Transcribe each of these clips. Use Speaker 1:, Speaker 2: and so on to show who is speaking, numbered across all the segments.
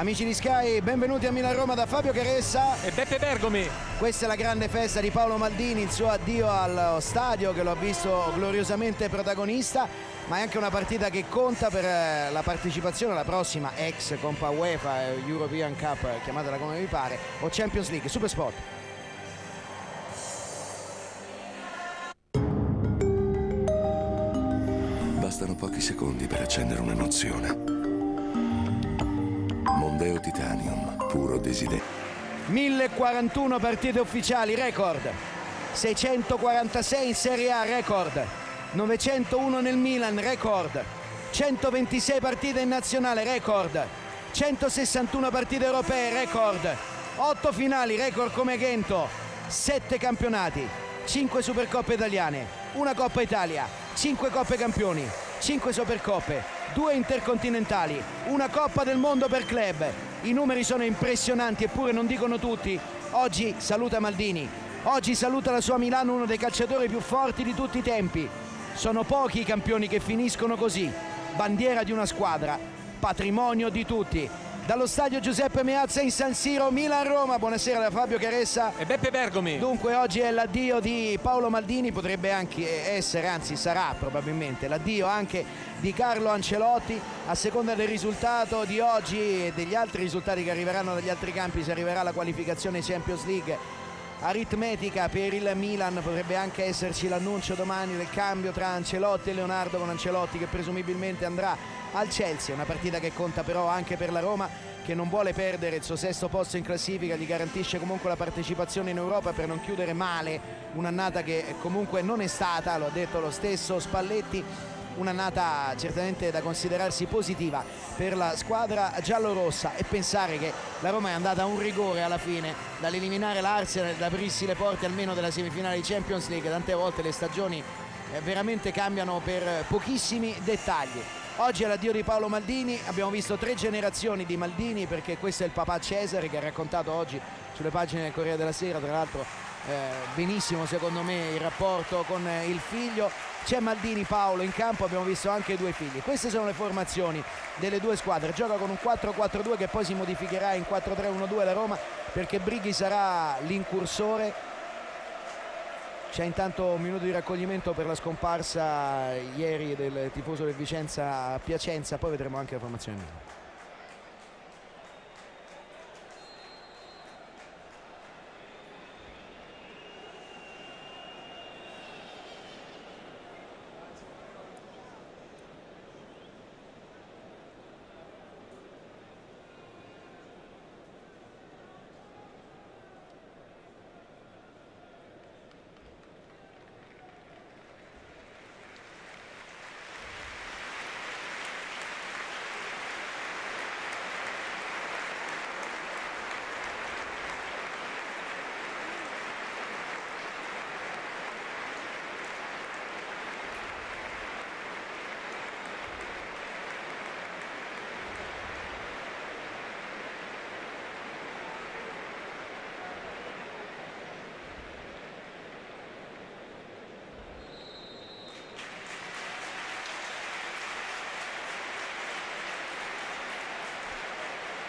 Speaker 1: Amici di Sky, benvenuti a Milan Roma da Fabio Caressa
Speaker 2: e Beppe Bergomi.
Speaker 1: Questa è la grande festa di Paolo Maldini, il suo addio allo stadio che lo ha visto gloriosamente protagonista, ma è anche una partita che conta per eh, la partecipazione alla prossima ex Compa UEFA, European Cup, chiamatela come vi pare, o Champions League, Super Sport.
Speaker 3: Bastano pochi secondi per accendere un'emozione Mondeo Titanium, puro desiderio.
Speaker 1: 1041 partite ufficiali, record. 646 in Serie A, record. 901 nel Milan, record. 126 partite in nazionale, record. 161 partite europee, record. 8 finali, record come Gento. 7 campionati, 5 Supercoppe italiane, una Coppa Italia, 5 Coppe Campioni, 5 Supercoppe, due intercontinentali, una Coppa del Mondo per club. I numeri sono impressionanti eppure non dicono tutti. Oggi saluta Maldini, oggi saluta la sua Milano, uno dei calciatori più forti di tutti i tempi. Sono pochi i campioni che finiscono così, bandiera di una squadra, patrimonio di tutti. Dallo stadio Giuseppe Meazza in San Siro, Milan-Roma. Buonasera da Fabio Caressa
Speaker 2: e Beppe Bergomi.
Speaker 1: Dunque oggi è l'addio di Paolo Maldini, potrebbe anche essere, anzi sarà probabilmente l'addio anche di Carlo Ancelotti. A seconda del risultato di oggi e degli altri risultati che arriveranno dagli altri campi, se arriverà la qualificazione Champions League aritmetica per il Milan potrebbe anche esserci l'annuncio domani del cambio tra Ancelotti e Leonardo con Ancelotti che presumibilmente andrà al Chelsea, una partita che conta però anche per la Roma che non vuole perdere il suo sesto posto in classifica, gli garantisce comunque la partecipazione in Europa per non chiudere male un'annata che comunque non è stata, lo ha detto lo stesso Spalletti, un'annata certamente da considerarsi positiva per la squadra giallorossa e pensare che la Roma è andata a un rigore alla fine dall'eliminare l'Arsenal da aprirsi le porte almeno della semifinale di Champions League, tante volte le stagioni eh, veramente cambiano per pochissimi dettagli. Oggi è l'addio di Paolo Maldini, abbiamo visto tre generazioni di Maldini perché questo è il papà Cesare che ha raccontato oggi sulle pagine del Corriere della Sera, tra l'altro eh, benissimo secondo me il rapporto con eh, il figlio. C'è Maldini Paolo in campo, abbiamo visto anche i due figli. Queste sono le formazioni delle due squadre. Gioca con un 4-4-2 che poi si modificherà in 4-3-1-2 la Roma perché Brighi sarà l'incursore c'è intanto un minuto di raccoglimento per la scomparsa ieri del tifoso del Vicenza a Piacenza, poi vedremo anche la formazione.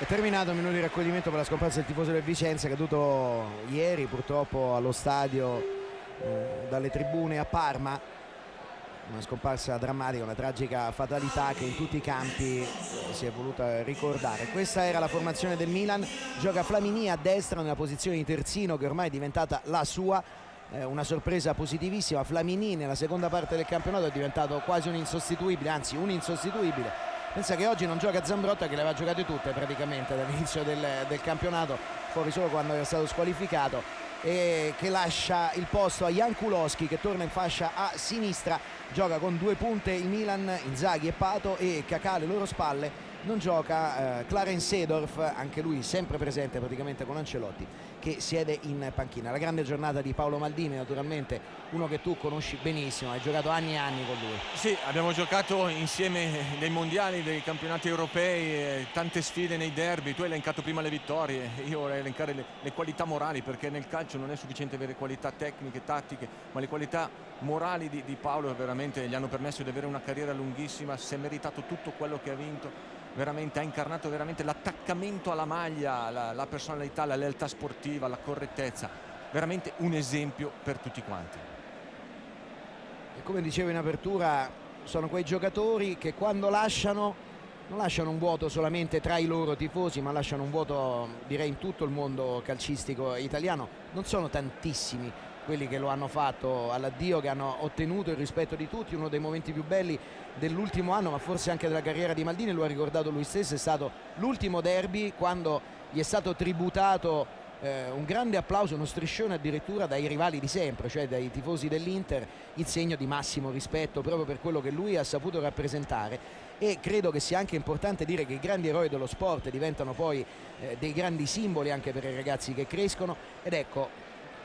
Speaker 1: È terminato il minuto di raccoglimento per la scomparsa del tifoso del Vicenza caduto ieri purtroppo allo stadio eh, dalle tribune a Parma. Una scomparsa drammatica, una tragica fatalità che in tutti i campi si è voluta ricordare. Questa era la formazione del Milan, gioca Flamini a destra nella posizione di terzino che ormai è diventata la sua. Eh, una sorpresa positivissima, Flamini nella seconda parte del campionato è diventato quasi un insostituibile, anzi un insostituibile pensa che oggi non gioca Zambrotta che le aveva giocate tutte praticamente dall'inizio del, del, campionato fuori solo quando era stato squalificato e che lascia il posto a Jan Kulowski che torna in fascia a sinistra gioca con due punte il Milan Inzaghi e Pato e Cacà alle loro spalle non gioca eh, Clarence Sedorf anche lui sempre presente praticamente con Ancelotti che siede in panchina. La grande giornata di Paolo Maldini, naturalmente uno che tu conosci benissimo, hai giocato anni e anni con lui.
Speaker 2: Sì, abbiamo giocato insieme nei mondiali, nei campionati europei, tante sfide nei derby, tu hai elencato prima le vittorie, io vorrei elencare le, le qualità morali perché nel calcio non è sufficiente avere qualità tecniche, tattiche, ma le qualità morali di, di Paolo veramente gli hanno permesso di avere una carriera lunghissima, si è meritato tutto quello che ha vinto veramente ha incarnato veramente l'attaccamento alla maglia, la, la personalità, la lealtà sportiva, la correttezza, veramente un esempio per tutti quanti.
Speaker 1: E come dicevo in apertura, sono quei giocatori che quando lasciano non lasciano un vuoto solamente tra i loro tifosi, ma lasciano un vuoto direi in tutto il mondo calcistico italiano. Non sono tantissimi quelli che lo hanno fatto all'addio, che hanno ottenuto il rispetto di tutti, uno dei momenti più belli dell'ultimo anno, ma forse anche della carriera di Maldini, lo ha ricordato lui stesso, è stato l'ultimo derby quando gli è stato tributato eh, un grande applauso, uno striscione addirittura dai rivali di sempre, cioè dai tifosi dell'Inter, il segno di massimo rispetto proprio per quello che lui ha saputo rappresentare. E credo che sia anche importante dire che i grandi eroi dello sport diventano poi eh, dei grandi simboli anche per i ragazzi che crescono. Ed ecco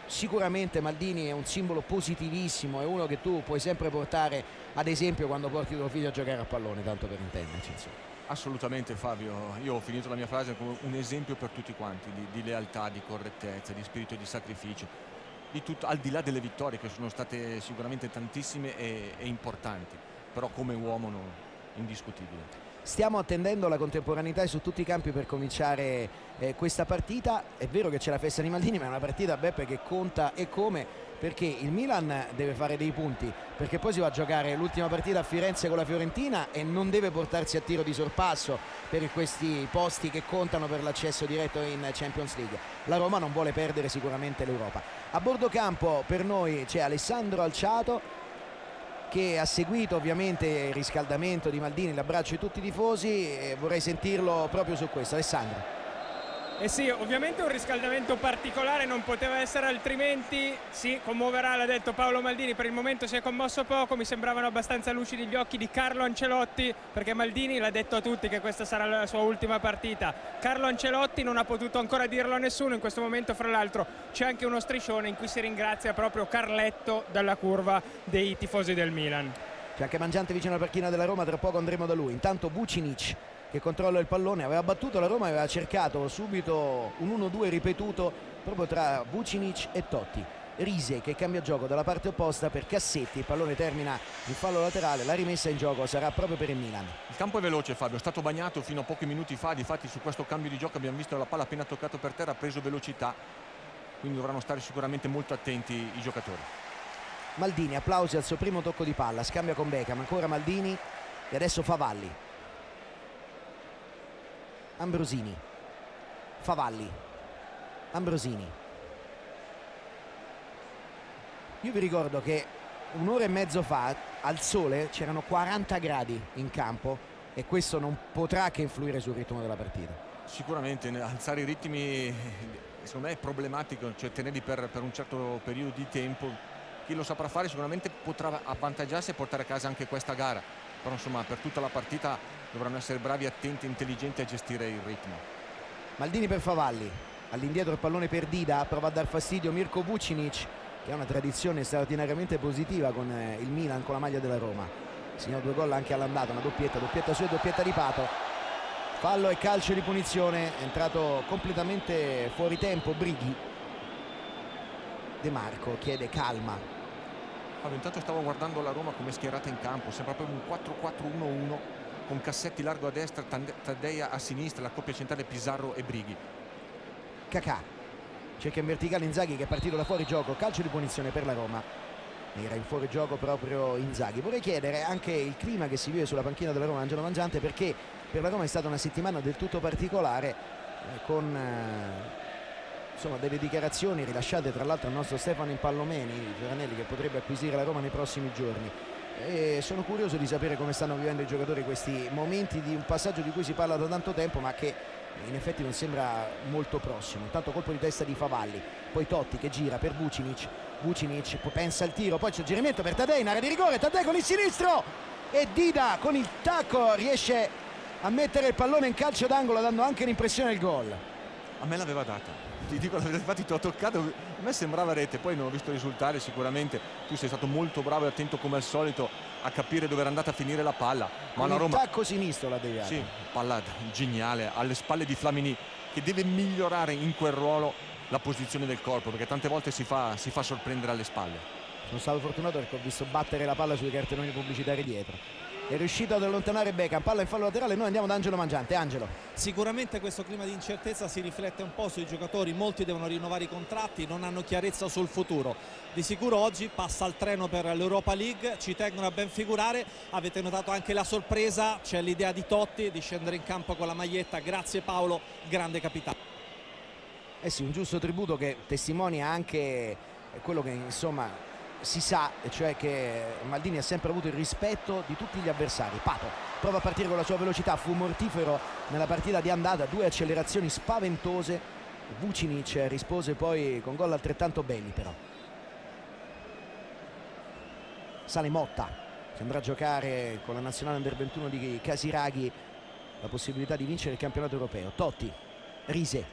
Speaker 1: sicuramente Maldini è un simbolo positivissimo, è uno che tu puoi sempre portare ad esempio quando porti tuo figlio a giocare a pallone, tanto per intenderci. Insomma.
Speaker 2: Assolutamente Fabio, io ho finito la mia frase come un esempio per tutti quanti di, di lealtà, di correttezza, di spirito di sacrificio, di tutto, al di là delle vittorie che sono state sicuramente tantissime e, e importanti, però come uomo no, indiscutibile.
Speaker 1: Stiamo attendendo la contemporaneità su tutti i campi per cominciare eh, questa partita. È vero che c'è la festa di Maldini, ma è una partita Beppe che conta e come perché il Milan deve fare dei punti perché poi si va a giocare l'ultima partita a Firenze con la Fiorentina e non deve portarsi a tiro di sorpasso per questi posti che contano per l'accesso diretto in Champions League la Roma non vuole perdere sicuramente l'Europa a bordo campo per noi c'è Alessandro Alciato che ha seguito ovviamente il riscaldamento di Maldini, l'abbraccio di tutti i tifosi e vorrei sentirlo proprio su questo. Alessandro.
Speaker 4: Eh sì, ovviamente un riscaldamento particolare non poteva essere altrimenti, sì, commuoverà, l'ha detto Paolo Maldini, per il momento si è commosso poco, mi sembravano abbastanza lucidi gli occhi di Carlo Ancelotti, perché Maldini l'ha detto a tutti che questa sarà la sua ultima partita. Carlo Ancelotti non ha potuto ancora dirlo a nessuno, in questo momento fra l'altro c'è anche uno striscione in cui si ringrazia proprio Carletto dalla curva dei tifosi del Milan.
Speaker 1: C'è anche Mangiante vicino alla panchina della Roma, tra poco andremo da lui. Intanto Vucinic che controlla il pallone, aveva battuto la Roma, aveva cercato subito un 1-2 ripetuto proprio tra Vucinic e Totti. Rise che cambia gioco dalla parte opposta per Cassetti, il pallone termina in fallo laterale, la rimessa in gioco sarà proprio per il Milan.
Speaker 2: Il campo è veloce Fabio, è stato bagnato fino a pochi minuti fa, difatti su questo cambio di gioco abbiamo visto la palla appena toccato per terra, ha preso velocità, quindi dovranno stare sicuramente molto attenti i giocatori.
Speaker 1: Maldini, applausi al suo primo tocco di palla, scambia con Beckham, ancora Maldini e adesso Favalli. Ambrosini. Favalli. Ambrosini. Io vi ricordo che un'ora e mezzo fa al sole c'erano 40 gradi in campo e questo non potrà che influire sul ritmo della partita.
Speaker 2: Sicuramente alzare i ritmi secondo me è problematico cioè tenerli per, per un certo periodo di tempo. Chi lo saprà fare sicuramente potrà avvantaggiarsi e portare a casa anche questa gara. Però insomma per tutta la partita dovranno essere bravi, attenti, intelligenti a gestire il ritmo.
Speaker 1: Maldini per Favalli, all'indietro il pallone per Dida, prova a dar fastidio Mirko Vucinic che ha una tradizione straordinariamente positiva con eh, il Milan, con la maglia della Roma. Segnò due gol anche all'andata, una doppietta, doppietta su e doppietta di Pato. Fallo e calcio di punizione, è entrato completamente fuori tempo Brighi. De Marco chiede calma.
Speaker 2: Allora, intanto stavo guardando la Roma come schierata in campo, sembra proprio un 4-4-1-1 con Cassetti largo a destra, Taddeia a sinistra, la coppia centrale Pizarro e Brighi.
Speaker 1: Cacà cerca in verticale Inzaghi che è partito da fuori gioco, calcio di punizione per la Roma. Era in fuori gioco proprio Inzaghi. Vorrei chiedere anche il clima che si vive sulla panchina della Roma Angelo Mangiante perché per la Roma è stata una settimana del tutto particolare eh, con eh, insomma, delle dichiarazioni rilasciate tra l'altro al nostro Stefano Impallomeni, Ferranelli che potrebbe acquisire la Roma nei prossimi giorni e sono curioso di sapere come stanno vivendo i giocatori questi momenti di un passaggio di cui si parla da tanto tempo ma che in effetti non sembra molto prossimo. Intanto colpo di testa di Favalli poi Totti che gira per Vucinic Vucinic pensa al tiro poi c'è il giramento per Tadei in area di rigore Tadei con il sinistro e Dida con il tacco riesce a mettere il pallone in calcio d'angolo dando anche l'impressione del gol.
Speaker 2: A me l'aveva data ti dico infatti ti ho toccato, a me sembrava rete, poi non ho visto risultare sicuramente, tu sei stato molto bravo e attento come al solito a capire dove era andata a finire la palla.
Speaker 1: Ma una Roma... tacco sinistro la deviata.
Speaker 2: Sì, palla geniale, alle spalle di Flamini che deve migliorare in quel ruolo la posizione del corpo perché tante volte si fa, si fa sorprendere alle spalle.
Speaker 1: Sono stato fortunato perché ho visto battere la palla sui cartelloni pubblicitari dietro è riuscito ad allontanare Beckham. Palla in fallo laterale noi andiamo da Angelo Mangiante. Angelo.
Speaker 5: Sicuramente questo clima di incertezza si riflette un po' sui giocatori. Molti devono rinnovare i contratti non hanno chiarezza sul futuro. Di sicuro oggi passa il treno per l'Europa League ci tengono a ben figurare. Avete notato anche la sorpresa c'è l'idea di Totti di scendere in campo con la maglietta. Grazie Paolo grande capitano.
Speaker 1: Eh sì un giusto tributo che testimonia anche quello che insomma si sa, cioè che Maldini ha sempre avuto il rispetto di tutti gli avversari. Pato prova a partire con la sua velocità, fu mortifero nella partita di andata, due accelerazioni spaventose. Vucinic rispose poi con gol altrettanto belli però. Sale Motta, sembra giocare con la nazionale under 21 di Casiraghi la possibilità di vincere il campionato europeo. Totti, Rise,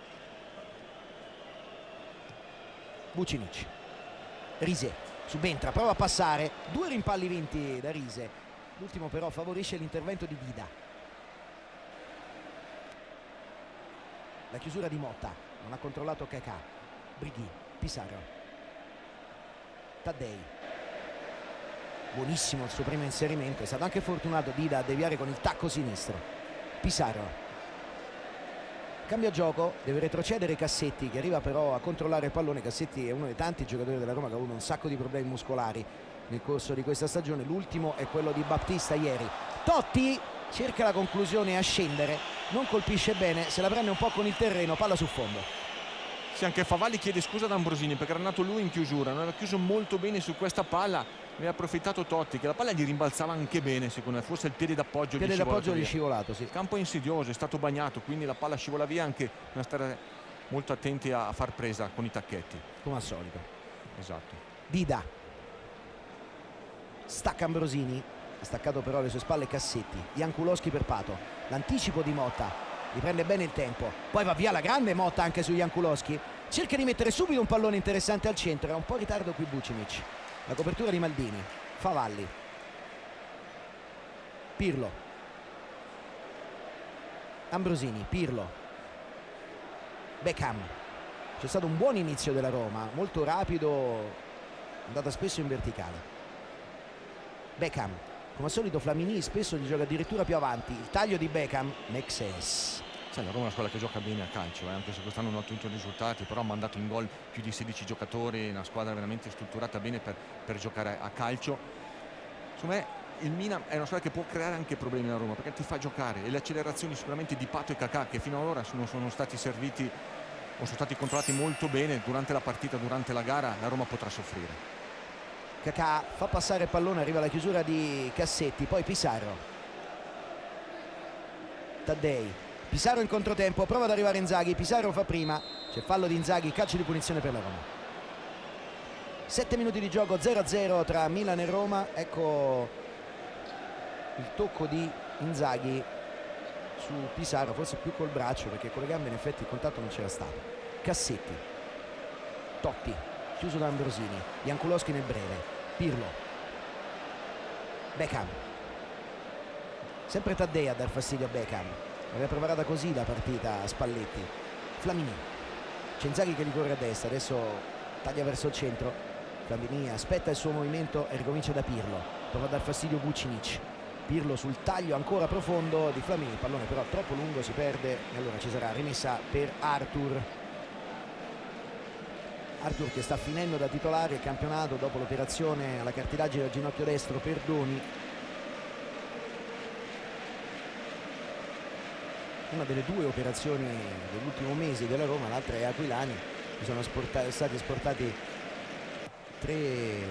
Speaker 1: Vucinic, Rise subentra, prova a passare due rimpalli vinti da Rise. L'ultimo però favorisce l'intervento di Dida la chiusura di Motta non ha controllato Kakà Brighi, Pisarro Taddei. Buonissimo il suo primo inserimento è stato anche fortunato Dida a deviare con il tacco sinistro. Pisarro cambia gioco deve retrocedere Cassetti che arriva però a controllare il pallone. Cassetti è uno dei tanti giocatori della Roma che ha avuto un sacco di problemi muscolari nel corso di questa stagione. L'ultimo è quello di Battista ieri. Totti cerca la conclusione a scendere non colpisce bene se la prende un po' con il terreno palla sul fondo.
Speaker 2: Sì, anche Favalli chiede scusa ad Ambrosini perché era nato lui in chiusura non aveva chiuso molto bene su questa palla ne ha approfittato Totti che la palla gli rimbalzava anche bene secondo me. Forse il piede d'appoggio
Speaker 1: piede d'appoggio gli scivolato sì.
Speaker 2: il campo è insidioso è stato bagnato quindi la palla scivola via anche bisogna stare molto attenti a far presa con i tacchetti.
Speaker 1: Come al solito.
Speaker 2: Esatto.
Speaker 1: Dida. Stacca Ambrosini ha staccato però alle sue spalle Cassetti Jankulowski per Pato l'anticipo di Motta riprende bene il tempo poi va via la grande Motta anche su Jankulowski cerca di mettere subito un pallone interessante al centro è un po' in ritardo qui Vucinic la copertura di Maldini. Favalli. Pirlo. Ambrosini Pirlo. Beckham. C'è stato un buon inizio della Roma molto rapido andata spesso in verticale. Beckham. Come al solito Flamini spesso gli gioca addirittura più avanti. Il taglio di Beckham make sense
Speaker 2: Sai, la Roma è una squadra che gioca bene a calcio, eh? anche se quest'anno non ha ottenuto risultati, però ha mandato in gol più di 16 giocatori, una squadra veramente strutturata bene per, per giocare a calcio. Secondo me il Milan è una squadra che può creare anche problemi alla Roma perché ti fa giocare e le accelerazioni sicuramente di Pato e Cacà che fino ad ora sono, sono stati serviti o sono stati controllati molto bene durante la partita, durante la gara, la Roma potrà soffrire.
Speaker 1: Cacà fa passare il pallone, arriva la chiusura di Cassetti, poi Pissarro. Taddei Pisaro in controtempo, prova ad arrivare Inzaghi, Pisaro fa prima, c'è fallo di Inzaghi, calcio di punizione per la Roma. 7 minuti di gioco 0-0 tra Milan e Roma, ecco il tocco di Inzaghi su Pisaro, forse più col braccio perché con le gambe in effetti il contatto non c'era stato. Cassetti, Totti, chiuso da Ambrosini, Jankulowski nel breve, Pirlo, Beckham, sempre Taddei a dar fastidio a Beckham, aveva preparato così la partita Spalletti. Flamini. Cenzaghi che ricorre a destra adesso taglia verso il centro. Flamini aspetta il suo movimento e ricomincia da Pirlo. Prova a dar fastidio Vucinic. Pirlo sul taglio ancora profondo di Flamini. Pallone però troppo lungo si perde. E allora ci sarà rimessa per Arthur. Arthur che sta finendo da titolare il campionato dopo l'operazione alla cartilagine del ginocchio destro Perdoni una delle due operazioni dell'ultimo mese della Roma, l'altra è Aquilani, sono sportati, stati sportati tre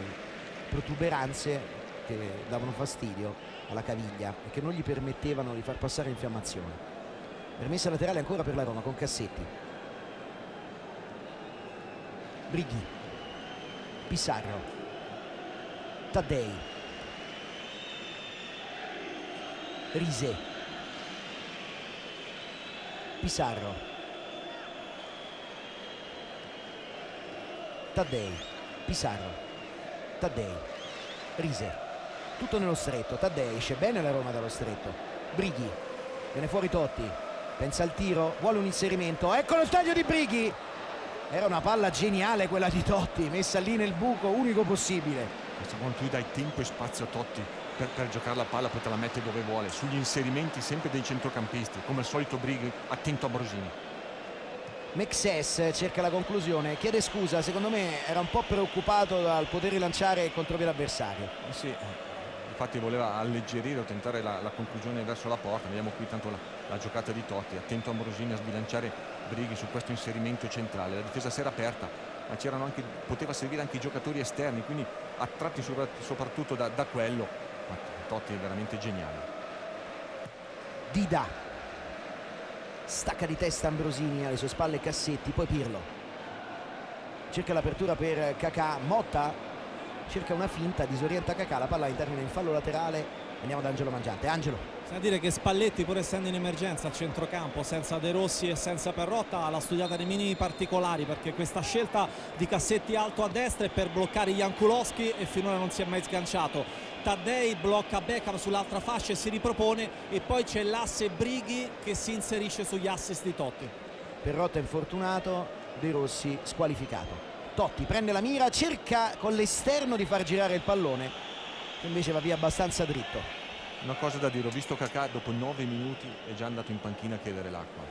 Speaker 1: protuberanze che davano fastidio alla caviglia e che non gli permettevano di far passare l'infiammazione. Permessa laterale ancora per la Roma con Cassetti. Brighi. Pissarro. Taddei. Rise Pisarro Taddei, Pisarro, Taddei, Rise, tutto nello stretto, Taddei esce bene la Roma dallo stretto, Brighi, viene fuori Totti, pensa al tiro, vuole un inserimento, eccolo il taglio di Brighi, era una palla geniale quella di Totti, messa lì nel buco, unico possibile.
Speaker 2: Questo quando tu dai tempo e spazio a Totti per, per, giocare la palla poi te la mette dove vuole, sugli inserimenti sempre dei centrocampisti, come al solito Brighi, attento a Brosini.
Speaker 1: Mexes cerca la conclusione, chiede scusa, secondo me era un po' preoccupato dal poter rilanciare il contropiede avversario.
Speaker 2: Eh sì, infatti voleva alleggerire o tentare la, la, conclusione verso la porta, vediamo qui tanto la, la giocata di Totti, attento a Morosini a sbilanciare Brighi su questo inserimento centrale, la difesa si era aperta, ma c'erano anche, poteva servire anche i giocatori esterni, quindi attratti soprattutto da, da quello, Totti è veramente geniale.
Speaker 1: Dida. Stacca di testa Ambrosini alle sue spalle Cassetti poi Pirlo. Cerca l'apertura per Cacà Motta cerca una finta disorienta Cacà la palla intermina in fallo laterale. Andiamo da Angelo Mangiante. Angelo.
Speaker 5: Bisogna dire che Spalletti pur essendo in emergenza a centrocampo senza De Rossi e senza Perrotta l'ha studiata nei minimi particolari perché questa scelta di Cassetti alto a destra è per bloccare Jankulowski e finora non si è mai sganciato Taddei blocca Beckham sull'altra fascia e si ripropone e poi c'è l'asse Brighi che si inserisce sugli assist di Totti.
Speaker 1: Perrotta infortunato De Rossi squalificato. Totti prende la mira cerca con l'esterno di far girare il pallone che invece va via abbastanza dritto.
Speaker 2: Una cosa da dire ho visto Cacà dopo nove minuti è già andato in panchina a chiedere l'acqua.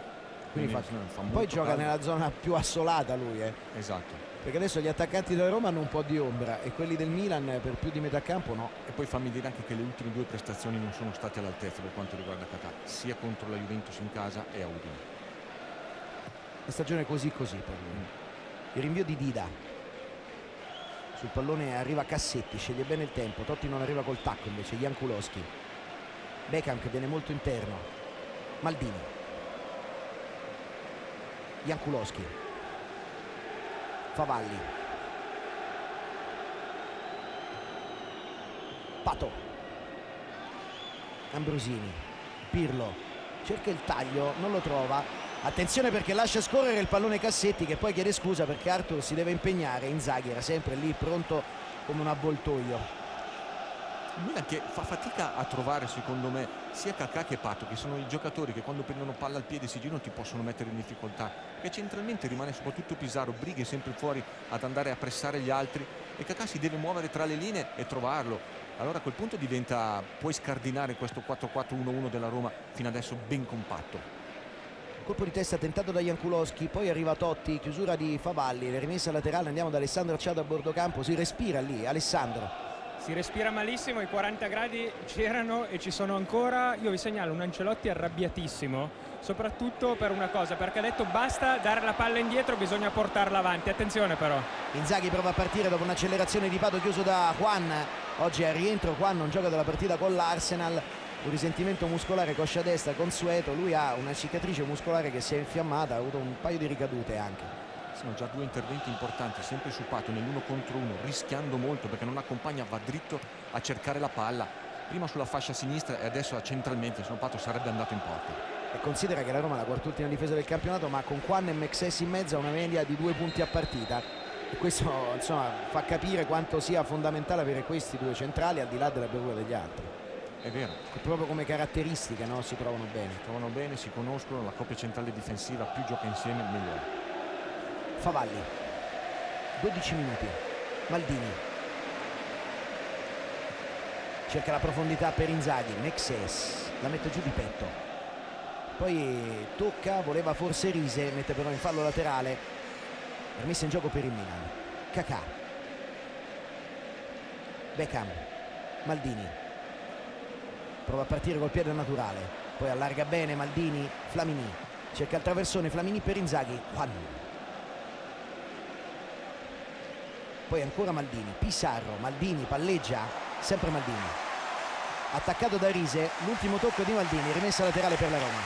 Speaker 1: Quindi fa, fa poi gioca caldo. nella zona più assolata lui eh.
Speaker 2: esatto
Speaker 1: perché adesso gli attaccanti della Roma hanno un po' di ombra e quelli del Milan per più di metà campo no.
Speaker 2: E poi fammi dire anche che le ultime due prestazioni non sono state all'altezza per quanto riguarda Catà, sia contro la Juventus in casa e a Udine.
Speaker 1: La stagione è così così per lui. Il rinvio di Dida. Sul pallone arriva Cassetti, sceglie bene il tempo, Totti non arriva col tacco invece, Jankulowski. Beckham che viene molto interno. Maldini. Jankulowski Favalli. Pato. Ambrosini. Pirlo. Cerca il taglio non lo trova. Attenzione perché lascia scorrere il pallone Cassetti che poi chiede scusa perché Arthur si deve impegnare. Inzaghi era sempre lì pronto come un avvoltoio
Speaker 2: Milan che fa fatica a trovare secondo me sia Kakà che Pato che sono i giocatori che quando prendono palla al piede si girano ti possono mettere in difficoltà. Che centralmente rimane soprattutto Pisaro Brighe sempre fuori ad andare a pressare gli altri e Kakà si deve muovere tra le linee e trovarlo. Allora a quel punto diventa puoi scardinare questo 4-4-1-1 della Roma fino adesso ben compatto.
Speaker 1: Colpo di testa tentato da Jankulowski poi arriva Totti chiusura di Favalli rimessa laterale andiamo da Alessandro Acciato a bordo campo si respira lì Alessandro
Speaker 4: si respira malissimo, i 40 gradi c'erano e ci sono ancora. Io vi segnalo un Ancelotti arrabbiatissimo, soprattutto per una cosa, perché ha detto basta dare la palla indietro, bisogna portarla avanti. Attenzione però.
Speaker 1: Inzaghi prova a partire dopo un'accelerazione di Pato chiuso da Juan. Oggi è rientro, Juan non gioca dalla partita con l'Arsenal. Un risentimento muscolare coscia destra consueto, lui ha una cicatrice muscolare che si è infiammata, ha avuto un paio di ricadute anche
Speaker 2: sono già due interventi importanti sempre su Pato nell'uno contro uno rischiando molto perché non accompagna va dritto a cercare la palla prima sulla fascia sinistra e adesso centralmente se no Pato sarebbe andato in porta.
Speaker 1: E considera che la Roma è la quart'ultima difesa del campionato ma con Quan e Mexes in mezzo ha una media di due punti a partita. E questo insomma, fa capire quanto sia fondamentale avere questi due centrali al di là della bravura degli altri.
Speaker 2: È vero.
Speaker 1: Proprio come caratteristiche no? si trovano bene. Si
Speaker 2: trovano bene, si conoscono la coppia centrale difensiva più gioca insieme meglio
Speaker 1: Favalli. 12 minuti. Maldini. Cerca la profondità per Inzaghi. Mexes la mette giù di petto. Poi tocca voleva forse Rise mette però in fallo laterale. Rimessa in gioco per il Milan. Cacà Beckham. Maldini. Prova a partire col piede naturale. Poi allarga bene Maldini. Flamini. Cerca il traversone. Flamini per Inzaghi. Juan poi ancora Maldini, Pisarro, Maldini palleggia, sempre Maldini. Attaccato da Rise, l'ultimo tocco di Maldini, rimessa laterale per la Roma.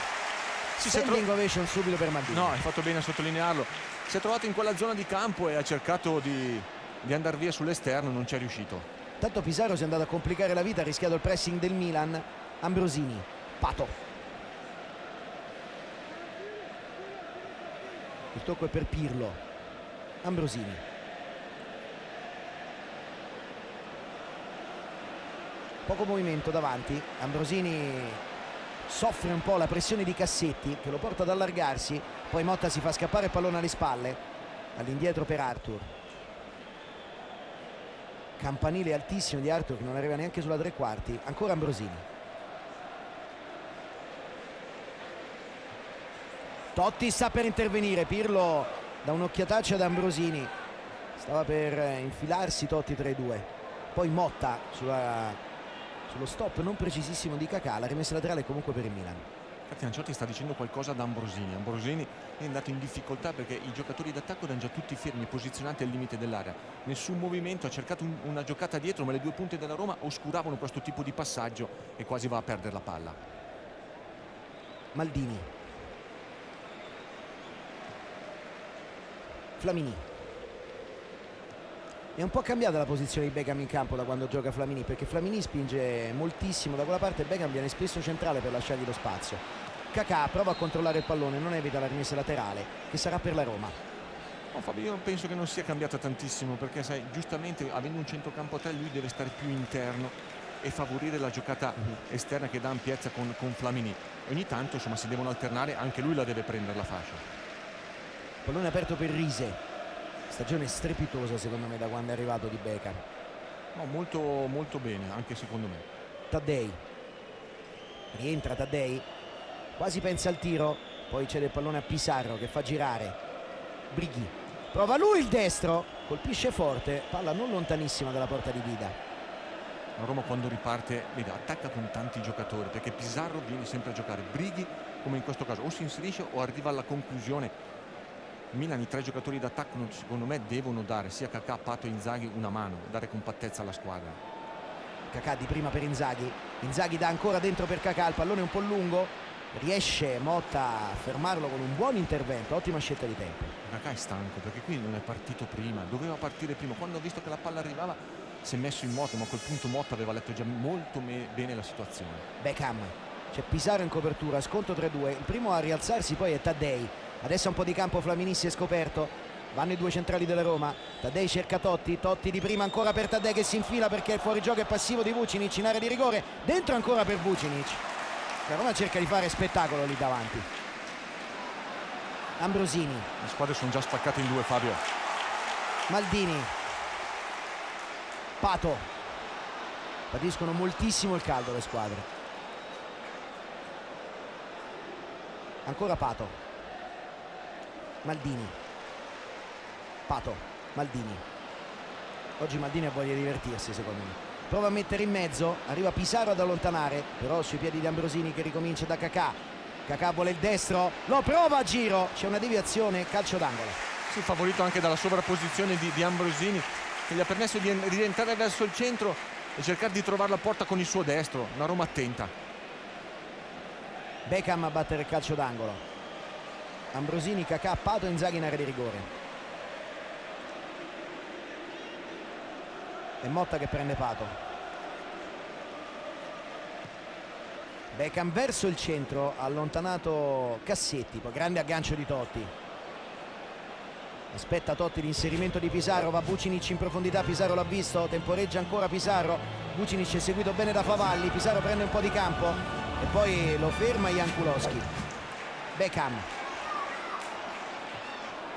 Speaker 1: Si Standing ovation subito per Maldini.
Speaker 2: No, hai fatto bene a sottolinearlo. Si è trovato in quella zona di campo e ha cercato di, di andare via sull'esterno, non ci è riuscito.
Speaker 1: Tanto Pisarro si è andato a complicare la vita, ha rischiato il pressing del Milan. Ambrosini, Pato. Il tocco è per Pirlo. Ambrosini poco movimento davanti. Ambrosini soffre un po' la pressione di Cassetti che lo porta ad allargarsi. Poi Motta si fa scappare il pallone alle spalle all'indietro per Arthur. Campanile altissimo di Arthur che non arriva neanche sulla tre quarti. Ancora Ambrosini. Totti sta per intervenire. Pirlo da un'occhiataccia ad Ambrosini. Stava per infilarsi Totti tra i due. Poi Motta sulla, sullo stop non precisissimo di Cacà la rimessa laterale comunque per il Milan
Speaker 2: Infatti Anciotti sta dicendo qualcosa ad Ambrosini. Ambrosini è andato in difficoltà perché i giocatori d'attacco erano già tutti fermi, posizionati al limite dell'area. Nessun movimento, ha cercato un, una giocata dietro, ma le due punte della Roma oscuravano questo tipo di passaggio e quasi va a perdere la palla.
Speaker 1: Maldini Flamini è un po' cambiata la posizione di Beckham in campo da quando gioca Flamini perché Flamini spinge moltissimo da quella parte e Beckham viene spesso centrale per lasciargli lo spazio. Cacà prova a controllare il pallone non evita la rimessa laterale che sarà per la Roma.
Speaker 2: No, Fabio, io penso che non sia cambiata tantissimo perché sai giustamente avendo un centrocampo a te lui deve stare più interno e favorire la giocata esterna che dà ampiezza con, con Flamini. Ogni tanto insomma si devono alternare anche lui la deve prendere la fascia.
Speaker 1: Pallone aperto per Rise stagione strepitosa secondo me da quando è arrivato di Beckham
Speaker 2: no, molto, molto bene anche secondo me.
Speaker 1: Taddei rientra Taddei quasi pensa al tiro. Poi c'è il pallone a Pisarro che fa girare. Brighi. Prova lui il destro. Colpisce forte. Palla non lontanissima dalla porta di Vida.
Speaker 2: La Roma quando riparte vede, attacca con tanti giocatori perché Pizarro viene sempre a giocare. Brighi come in questo caso o si inserisce o arriva alla conclusione Milan i tre giocatori d'attacco secondo me devono dare sia Kakà, Pato e Inzaghi una mano, dare compattezza alla squadra.
Speaker 1: Kakà di prima per Inzaghi, Inzaghi dà ancora dentro per Kakà, il pallone è un po' lungo, riesce Motta a fermarlo con un buon intervento, ottima scelta di tempo.
Speaker 2: Kakà è stanco perché qui non è partito prima, doveva partire prima, quando ha visto che la palla arrivava si è messo in moto, ma a quel punto Motta aveva letto già molto bene la situazione.
Speaker 1: Beckham, c'è Pisaro in copertura, sconto 3-2, il primo a rialzarsi poi è Taddei adesso un po' di campo Flaminissi è scoperto. Vanno i due centrali della Roma. Taddei cerca Totti. Totti di prima ancora per Taddei che si infila perché il fuorigioco è passivo di Vucinic in area di rigore. Dentro ancora per Vucinic. La Roma cerca di fare spettacolo lì davanti. Ambrosini.
Speaker 2: Le squadre sono già spaccate in due Fabio.
Speaker 1: Maldini. Pato. Patiscono moltissimo il caldo le squadre. Ancora Pato Maldini. Pato Maldini. Oggi Maldini ha voglia di divertirsi secondo me. Prova a mettere in mezzo arriva Pisaro ad allontanare però sui piedi di Ambrosini che ricomincia da Cacà Cacà vuole il destro lo prova a giro. C'è una deviazione calcio d'angolo.
Speaker 2: Si favorito anche dalla sovrapposizione di, di Ambrosini che gli ha permesso di rientrare verso il centro e cercare di trovare la porta con il suo destro. Una Roma attenta.
Speaker 1: Beckham a battere il calcio d'angolo Ambrosini, Cacà, Pato, Inzaghi in area di rigore. E Motta che prende Pato. Beckham verso il centro, allontanato Cassetti, poi grande aggancio di Totti. Aspetta Totti l'inserimento di Pisarro, va Bucinic in profondità, Pisarro l'ha visto, temporeggia ancora Pisarro, Bucinic è seguito bene da Favalli, Pisarro prende un po' di campo e poi lo ferma Jankulowski. Beckham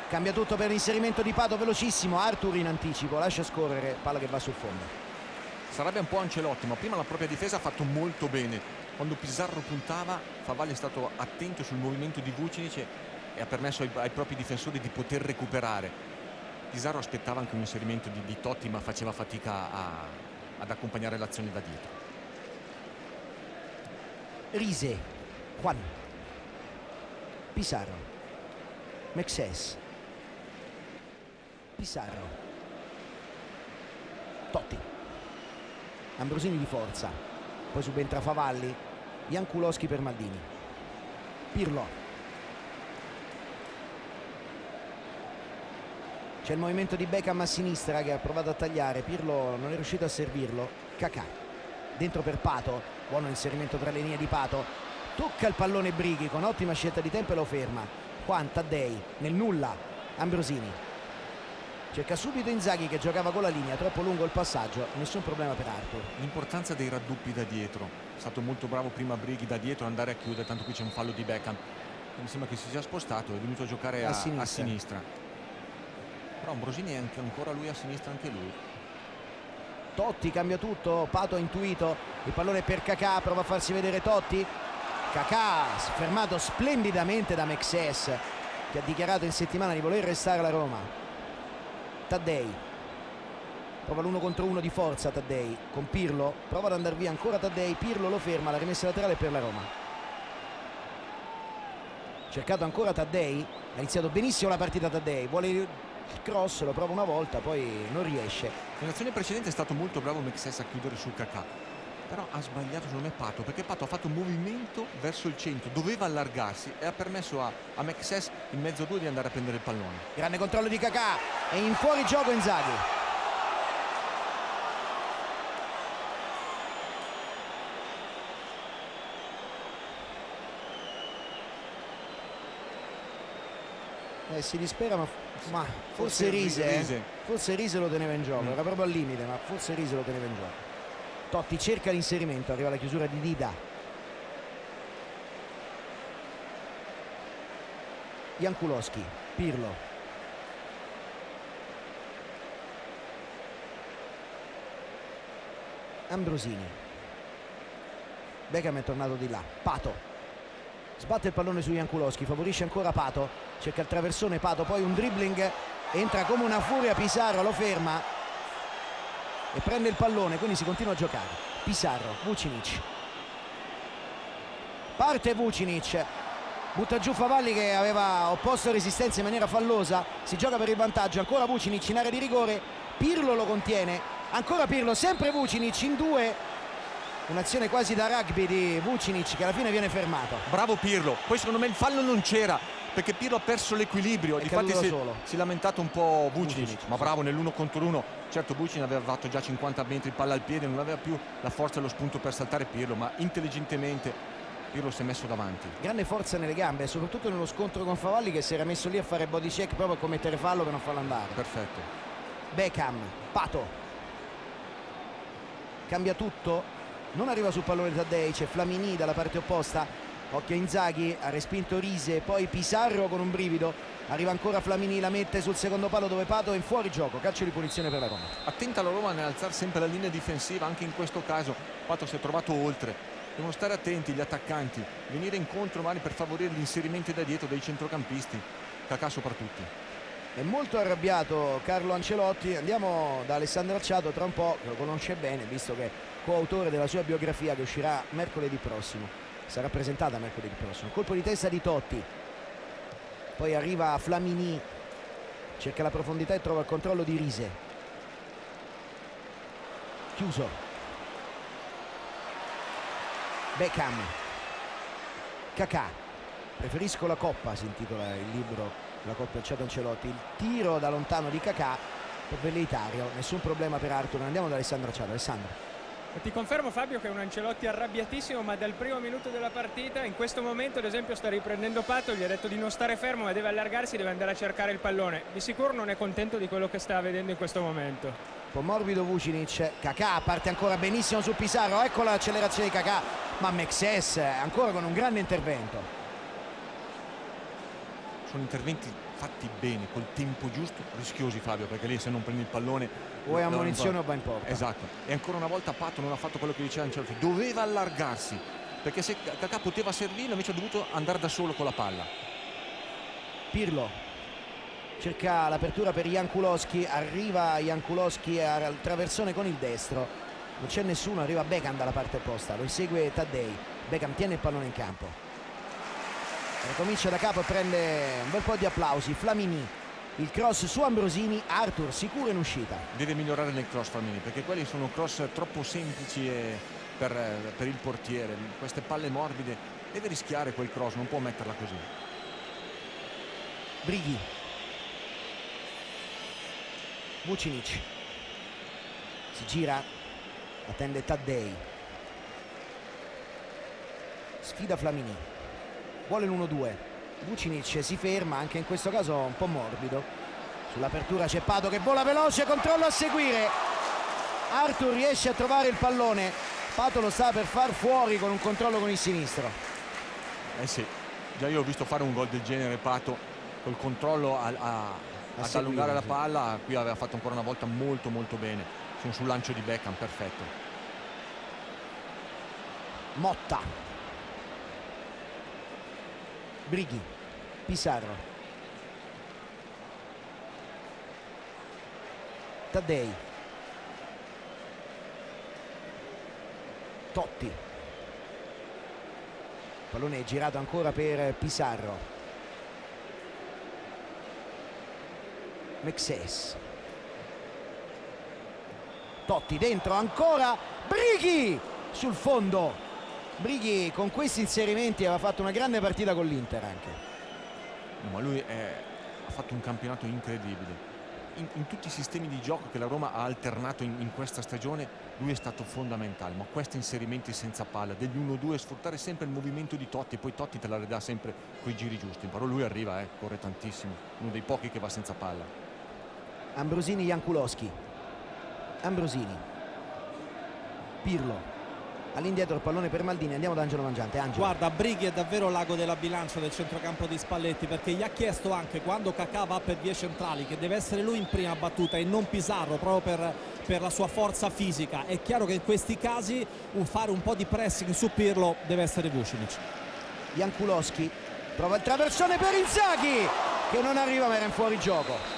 Speaker 1: cambia tutto per l'inserimento di Pato velocissimo. Artur in anticipo lascia scorrere palla che va sul fondo.
Speaker 2: Sarebbe un po' Ancelotti ma prima la propria difesa ha fatto molto bene. Quando Pizarro puntava Favalli è stato attento sul movimento di Vucinic e ha permesso ai, ai propri difensori di poter recuperare. Pizarro aspettava anche un inserimento di, di Totti ma faceva fatica a, ad accompagnare l'azione da dietro.
Speaker 1: Rise Juan Pizarro Mexes Pissarro. Totti. Ambrosini di forza. Poi subentra Favalli. Jankulowski per Maldini. Pirlo. C'è il movimento di Beckham a sinistra che ha provato a tagliare. Pirlo non è riuscito a servirlo. Cacà dentro per Pato. Buono inserimento tra le linee di Pato. Tocca il pallone Brighi con ottima scelta di tempo e lo ferma. Juan Taddei nel nulla. Ambrosini cerca subito Inzaghi che giocava con la linea troppo lungo il passaggio nessun problema per Arthur
Speaker 2: L'importanza dei raddoppi da dietro. È stato molto bravo prima Brighi da dietro ad andare a chiudere, tanto qui c'è un fallo di Beckham. Mi sembra che si sia spostato, è venuto a giocare
Speaker 1: A
Speaker 2: a,
Speaker 1: sinistra.
Speaker 2: a sinistra. Però Ambrosini è anche ancora lui a sinistra anche lui.
Speaker 1: Totti cambia tutto Pato ha intuito il pallone per Kakà prova a farsi vedere Totti Kakà fermato splendidamente da Mexes che ha dichiarato in settimana di voler restare alla Roma Taddei prova l'uno contro uno di forza Taddei con Pirlo prova ad andare via ancora Taddei Pirlo lo ferma la rimessa laterale per la Roma. Cercato ancora Taddei ha iniziato benissimo la partita Taddei vuole il cross lo prova una volta poi non riesce.
Speaker 2: Nell'azione precedente è stato molto bravo Mexes a chiudere sul Kakà. Però ha sbagliato secondo me Pato, perché Pato ha fatto un movimento verso il centro, doveva allargarsi e ha permesso a, a Mexes in mezzo a due di andare a prendere il pallone.
Speaker 1: grande controllo di Kakà e in fuori gioco Inzaghi Eh, si dispera ma, ma forse,
Speaker 2: Forse
Speaker 1: Rise, eh.
Speaker 2: Rise.
Speaker 1: forse Rise lo teneva in gioco
Speaker 2: Mm.
Speaker 1: era proprio al limite ma forse Rise lo teneva in gioco Totti cerca l'inserimento arriva la chiusura di Dida. Jankulowski Pirlo. Ambrosini. Beckham è tornato di là Pato. Sbatte il pallone su Jankulowski favorisce ancora Pato. Cerca il traversone Pato poi un dribbling entra come una furia Pisarro lo ferma e prende il pallone quindi si continua a giocare. Pisarro Vucinic. Parte Vucinic butta giù Favalli che aveva opposto resistenza in maniera fallosa si gioca per il vantaggio ancora Vucinic in area di rigore Pirlo lo contiene ancora Pirlo sempre Vucinic in due un'azione quasi da rugby di Vucinic che alla fine viene fermato.
Speaker 2: Bravo Pirlo, poi secondo me il fallo non c'era perché Pirlo ha perso l'equilibrio,
Speaker 1: caduto
Speaker 2: si, si è lamentato un po' Vucinic, ma bravo nell'uno contro l'uno, certo Vucinic aveva fatto già 50 metri palla al piede, non aveva più la forza e lo spunto per saltare Pirlo, ma intelligentemente Pirlo si è messo davanti.
Speaker 1: grande forza nelle gambe soprattutto nello scontro con Favalli che si era messo lì a fare body check proprio a commettere fallo per non farlo andare.
Speaker 2: Perfetto.
Speaker 1: Beckham, Pato. Cambia tutto non arriva sul pallone Taddei c'è Flamini dalla parte opposta occhio Inzaghi ha respinto Rise poi Pisarro con un brivido. Arriva ancora Flamini la mette sul secondo palo dove Pato è in fuori gioco. Calcio di punizione per la Roma.
Speaker 2: Attenta la Roma nell'alzare sempre la linea difensiva, anche in questo caso. Pato si è trovato oltre. Devono stare attenti gli attaccanti, venire incontro magari per favorire l'inserimento da dietro dei centrocampisti, Kakà soprattutto.
Speaker 1: è molto arrabbiato Carlo Ancelotti. Andiamo da Alessandro Acciato tra un po' che lo conosce bene visto che è coautore della sua biografia che uscirà mercoledì prossimo sarà presentata mercoledì prossimo. Colpo di testa di Totti. Poi arriva Flamini cerca la profondità e trova il controllo di Rise. Chiuso. Beckham. Kakà preferisco la coppa si intitola il libro la coppa Acciato Ancelotti. Il tiro da lontano di Kakà per velleitario nessun problema per Arthur. Andiamo da Alessandro Acciato Alessandro
Speaker 4: Ti confermo Fabio che è un Ancelotti arrabbiatissimo ma dal primo minuto della partita in questo momento ad esempio sta riprendendo Pato gli ha detto di non stare fermo ma deve allargarsi deve andare a cercare il pallone. Di sicuro non è contento di quello che sta vedendo in questo momento.
Speaker 1: Un po' morbido Vucinic Kakà parte ancora benissimo su Pisarro ecco l'accelerazione di Kakà ma Mexes ancora con un grande intervento.
Speaker 2: Sono interventi fatti bene, col tempo giusto, rischiosi Fabio, perché lì se non prendi il pallone...
Speaker 1: o è
Speaker 2: non
Speaker 1: o va in porta.
Speaker 2: Esatto, e ancora una volta Pato non ha fatto quello che diceva Ancelotti, doveva allargarsi, perché se Kakà poteva servirlo invece ha dovuto andare da solo con la palla.
Speaker 1: Pirlo. Cerca l'apertura per Jankulowski arriva Jankulowski al traversone con il destro. Non c'è nessuno arriva Beckham dalla parte opposta lo insegue Taddei Beckham tiene il pallone in campo ricomincia da capo e prende un bel po' di applausi. Flamini il cross su Ambrosini Arthur sicuro in uscita.
Speaker 2: Deve migliorare nel cross Flamini, perché quelli sono cross troppo semplici per, per il portiere, queste palle morbide, deve rischiare quel cross, non può metterla così.
Speaker 1: Brighi. Vucinic. Si gira attende Taddei. Sfida Flamini vuole l'1-2 Vucinic si ferma anche in questo caso un po' morbido. Sull'apertura c'è Pato che vola veloce controllo a seguire. Arthur riesce a trovare il pallone. Pato lo sta per far fuori con un controllo con il sinistro.
Speaker 2: Eh sì già io ho visto fare un gol del genere Pato col controllo a, a, ad allungare la palla qui aveva fatto ancora una volta molto molto bene. Sul lancio di Beckham perfetto.
Speaker 1: Motta Brighi Pisarro Taddei Totti. Pallone girato ancora per Pisarro Mexes. Totti dentro ancora. Brighi sul fondo Brighi con questi inserimenti aveva fatto una grande partita con l'Inter anche.
Speaker 2: No, ma lui è, ha fatto un campionato incredibile. In, in, tutti i sistemi di gioco che la Roma ha alternato in, in, questa stagione lui è stato fondamentale. Ma questi inserimenti senza palla degli 1-2 sfruttare sempre il movimento di Totti poi Totti te la redà sempre coi giri giusti. Però lui arriva, eh, corre tantissimo. Uno dei pochi che va senza palla.
Speaker 1: Ambrosini Jankulowski Ambrosini. Pirlo all'indietro il pallone per Maldini andiamo da Angelo Mangiante. Angelo.
Speaker 5: guarda Brighi è davvero l'ago della bilancia del centrocampo di Spalletti perché gli ha chiesto anche quando Cacà va per vie centrali che deve essere lui in prima battuta e non Pizarro proprio per, per la sua forza fisica. È chiaro che in questi casi un fare un po' di pressing su Pirlo deve essere Vucinic.
Speaker 1: Jankulowski prova il traversone per Inzaghi che non arriva ma era in fuori gioco.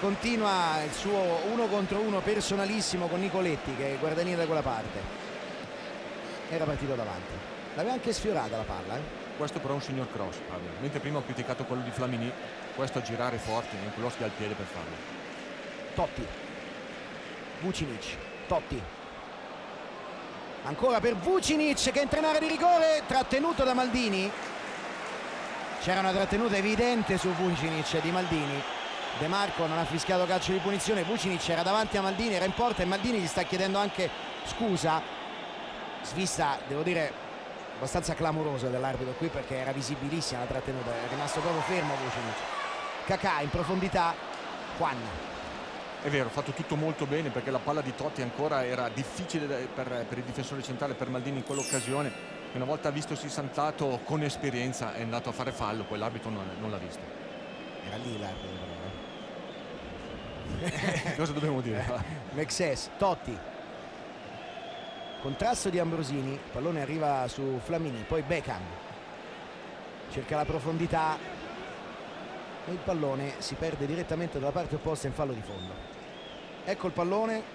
Speaker 1: Continua il suo uno contro uno personalissimo con Nicoletti che è guardanieto da quella parte era partito davanti. L'aveva anche sfiorata la palla eh?
Speaker 2: questo però è un signor cross Fabio. mentre prima ho criticato quello di Flamini questo a girare forte e quello al piede per farlo.
Speaker 1: Totti. Vucinic. Totti. Ancora per Vucinic che entra in area di rigore trattenuto da Maldini. C'era una trattenuta evidente su Vucinic di Maldini. De Marco non ha fischiato calcio di punizione. Vucinic era davanti a Maldini era in porta e Maldini gli sta chiedendo anche scusa svista devo dire abbastanza clamorosa dell'arbitro qui perché era visibilissima la trattenuta. È rimasto proprio fermo Vucinic Cacà in profondità Juan.
Speaker 2: È vero, ha fatto tutto molto bene perché la palla di Totti ancora era difficile per, per il difensore centrale per Maldini in quell'occasione. Una volta vistosi santato con esperienza è andato a fare fallo poi l'arbitro non, non l'ha visto.
Speaker 1: Era lì l'arbitro
Speaker 2: eh? cosa dobbiamo dire?
Speaker 1: Mexes, Totti contrasto di Ambrosini pallone arriva su Flamini poi Beckham. Cerca la profondità. E il pallone si perde direttamente dalla parte opposta in fallo di fondo. Ecco il pallone.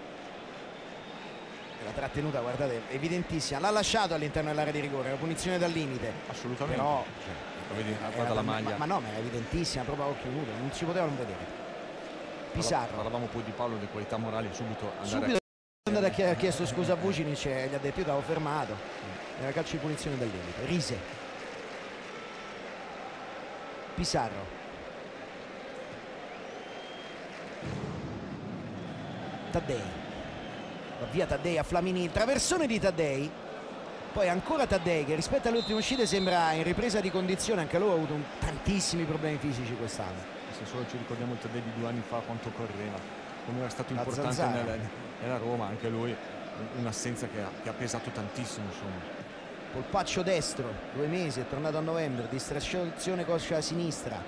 Speaker 1: La trattenuta guardate evidentissima. L'ha lasciato all'interno dell'area di rigore la punizione dal limite.
Speaker 2: Assolutamente.
Speaker 1: Però
Speaker 2: cioè, vedi, guarda la maglia.
Speaker 1: ma, ma, no ma era evidentissima proprio a occhio nudo non si poteva non vedere Pisarro
Speaker 2: parlavamo poi di Paolo di qualità morali subito andare
Speaker 1: subito ha chiesto scusa a Vucinic e gli ha detto io t'avevo fermato. Era calcio di punizione dal limite. Rise. Pisarro Taddei va via Taddei a Flamini traversone di Taddei poi ancora Taddei che rispetto alle ultime uscite sembra in ripresa di condizione. Anche lui ha avuto tantissimi problemi fisici quest'anno.
Speaker 2: Se solo ci ricordiamo il Taddei di due anni fa quanto correva come era stato importante nella, nella, Roma anche lui un'assenza che, che, ha pesato tantissimo insomma.
Speaker 1: Polpaccio destro due mesi è tornato a novembre distrazione coscia sinistra.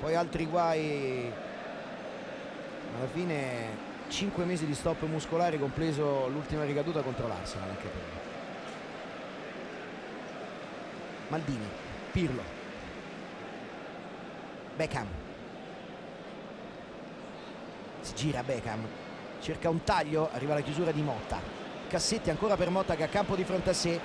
Speaker 1: Poi altri guai alla fine 5 mesi di stop muscolare compreso l'ultima ricaduta contro l'Arsenal anche per lui. Maldini Pirlo. Beckham. Si gira Beckham cerca un taglio arriva la chiusura di Motta. Cassetti ancora per Motta che ha campo di fronte a sé.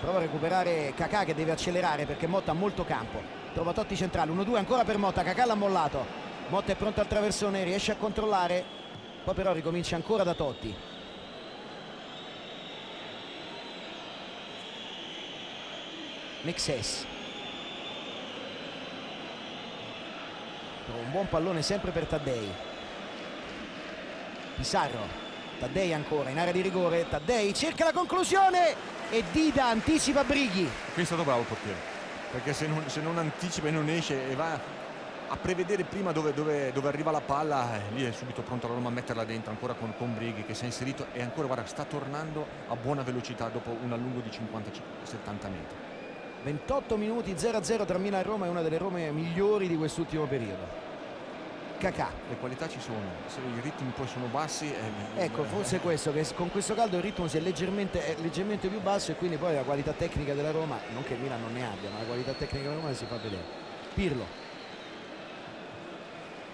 Speaker 1: Prova a recuperare Cacà che deve accelerare perché Motta ha molto campo. Trova Totti centrale 1-2 ancora per Motta Cacà l'ha mollato. Motta è pronto al traversone riesce a controllare. Poi però ricomincia ancora da Totti. Mexes un buon pallone sempre per Taddei Pissarro. Taddei ancora in area di rigore. Taddei cerca la conclusione e Dida anticipa Brighi.
Speaker 2: Qui è stato bravo il portiere perché se non, se non anticipa e non esce e va a prevedere prima dove, dove, dove arriva la palla eh, lì è subito pronto la Roma a metterla dentro ancora con, con Brighi che si è inserito e ancora guarda sta tornando a buona velocità dopo un allungo di 50-70 metri.
Speaker 1: 28 minuti 0-0 tra Milan e Roma è una delle Rome migliori di quest'ultimo periodo Cacà
Speaker 2: le qualità ci sono se i ritmi poi sono bassi
Speaker 1: eh, ecco forse questo che con questo caldo il ritmo si è leggermente, è leggermente più basso e quindi poi la qualità tecnica della Roma non che Milan non ne abbia ma la qualità tecnica della Roma si fa vedere. Pirlo.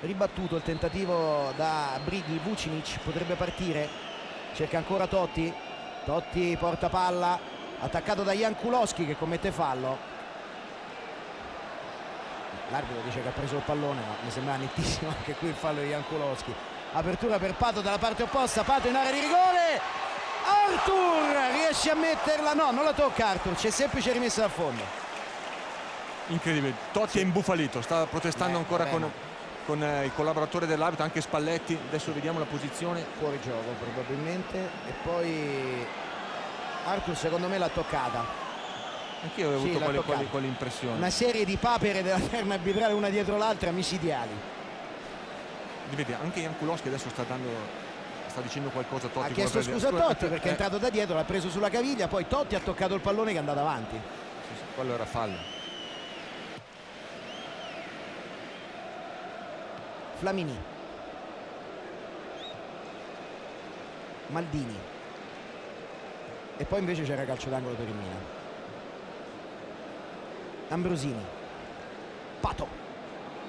Speaker 1: Ribattuto il tentativo da Brighi Vucinic potrebbe partire. Cerca ancora Totti. Totti porta palla. Attaccato da Jan Kulowski che commette fallo l'arbitro dice che ha preso il pallone ma mi sembra nettissimo anche qui il fallo di Jan Kulowski apertura per Pato dalla parte opposta Pato in area di rigore. Arthur riesce a metterla. No non la tocca Arthur c'è semplice rimessa dal fondo.
Speaker 2: Incredibile. Totti sì. è imbufalito sta protestando
Speaker 1: Beh,
Speaker 2: ancora con con eh, il collaboratore dell'arbitro anche Spalletti. Adesso vediamo la posizione.
Speaker 1: Fuori gioco probabilmente. E poi Arthur secondo me l'ha toccata
Speaker 2: anch'io avevo
Speaker 1: Sì,
Speaker 2: avuto quelle, quelle, quell'impressione
Speaker 1: una serie di papere della terna arbitrale una dietro l'altra micidiali
Speaker 2: vedi anche Jan Kulowski adesso sta dando sta dicendo qualcosa a Totti
Speaker 1: ha chiesto scusa a Totti perché è
Speaker 2: Eh,
Speaker 1: entrato da dietro l'ha preso sulla caviglia poi Totti ha toccato il pallone che è andato avanti.
Speaker 2: Sì, sì, quello era fallo.
Speaker 1: Flamini. Maldini. E poi invece c'era calcio d'angolo per il Milan Ambrosini. Pato.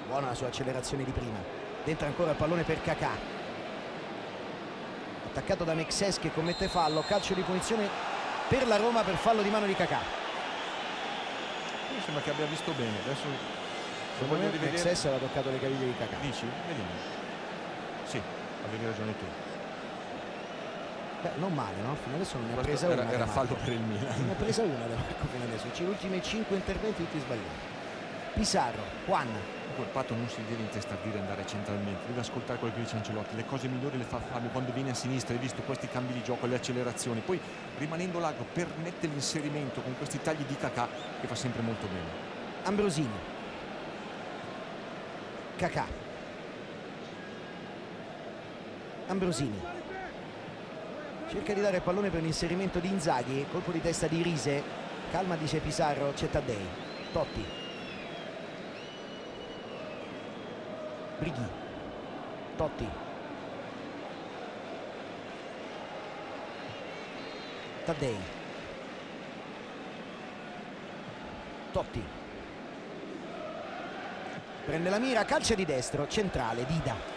Speaker 1: Buona la sua accelerazione di prima. Dentro ancora il pallone per Cacà attaccato da Mexes che commette fallo. Calcio di punizione per la Roma per fallo di mano di Cacà
Speaker 2: mi sembra che abbia visto bene. Adesso se voglio rivedere
Speaker 1: Mexes aveva toccato le caviglie di Cacà
Speaker 2: dici? vediamo. Sì avevi ragione tu
Speaker 1: Beh, non male no? fino adesso non ne ha presa
Speaker 2: era,
Speaker 1: una
Speaker 2: era fallo per il
Speaker 1: Ne ha
Speaker 2: Milan
Speaker 1: presa una da Marco fino adesso. C'è gli ultimi 5 interventi tutti sbagliati. Pizarro, Juan,
Speaker 2: Quel patto non si deve intestardire andare centralmente, deve ascoltare quello che dice Ancelotti. Le cose migliori le fa Fabio quando viene a sinistra. Hai visto questi cambi di gioco, le accelerazioni. Poi rimanendo largo permette l'inserimento con questi tagli di cacà che fa sempre molto bene.
Speaker 1: Ambrosini, Cacà, Ambrosini. Cerca di dare pallone per l'inserimento di Inzaghi, colpo di testa di Rise. Calma dice Pizarro, c'è Taddei. Totti. Brighi. Totti. Taddei. Totti. Prende la mira, calcia di destro, centrale, Dida.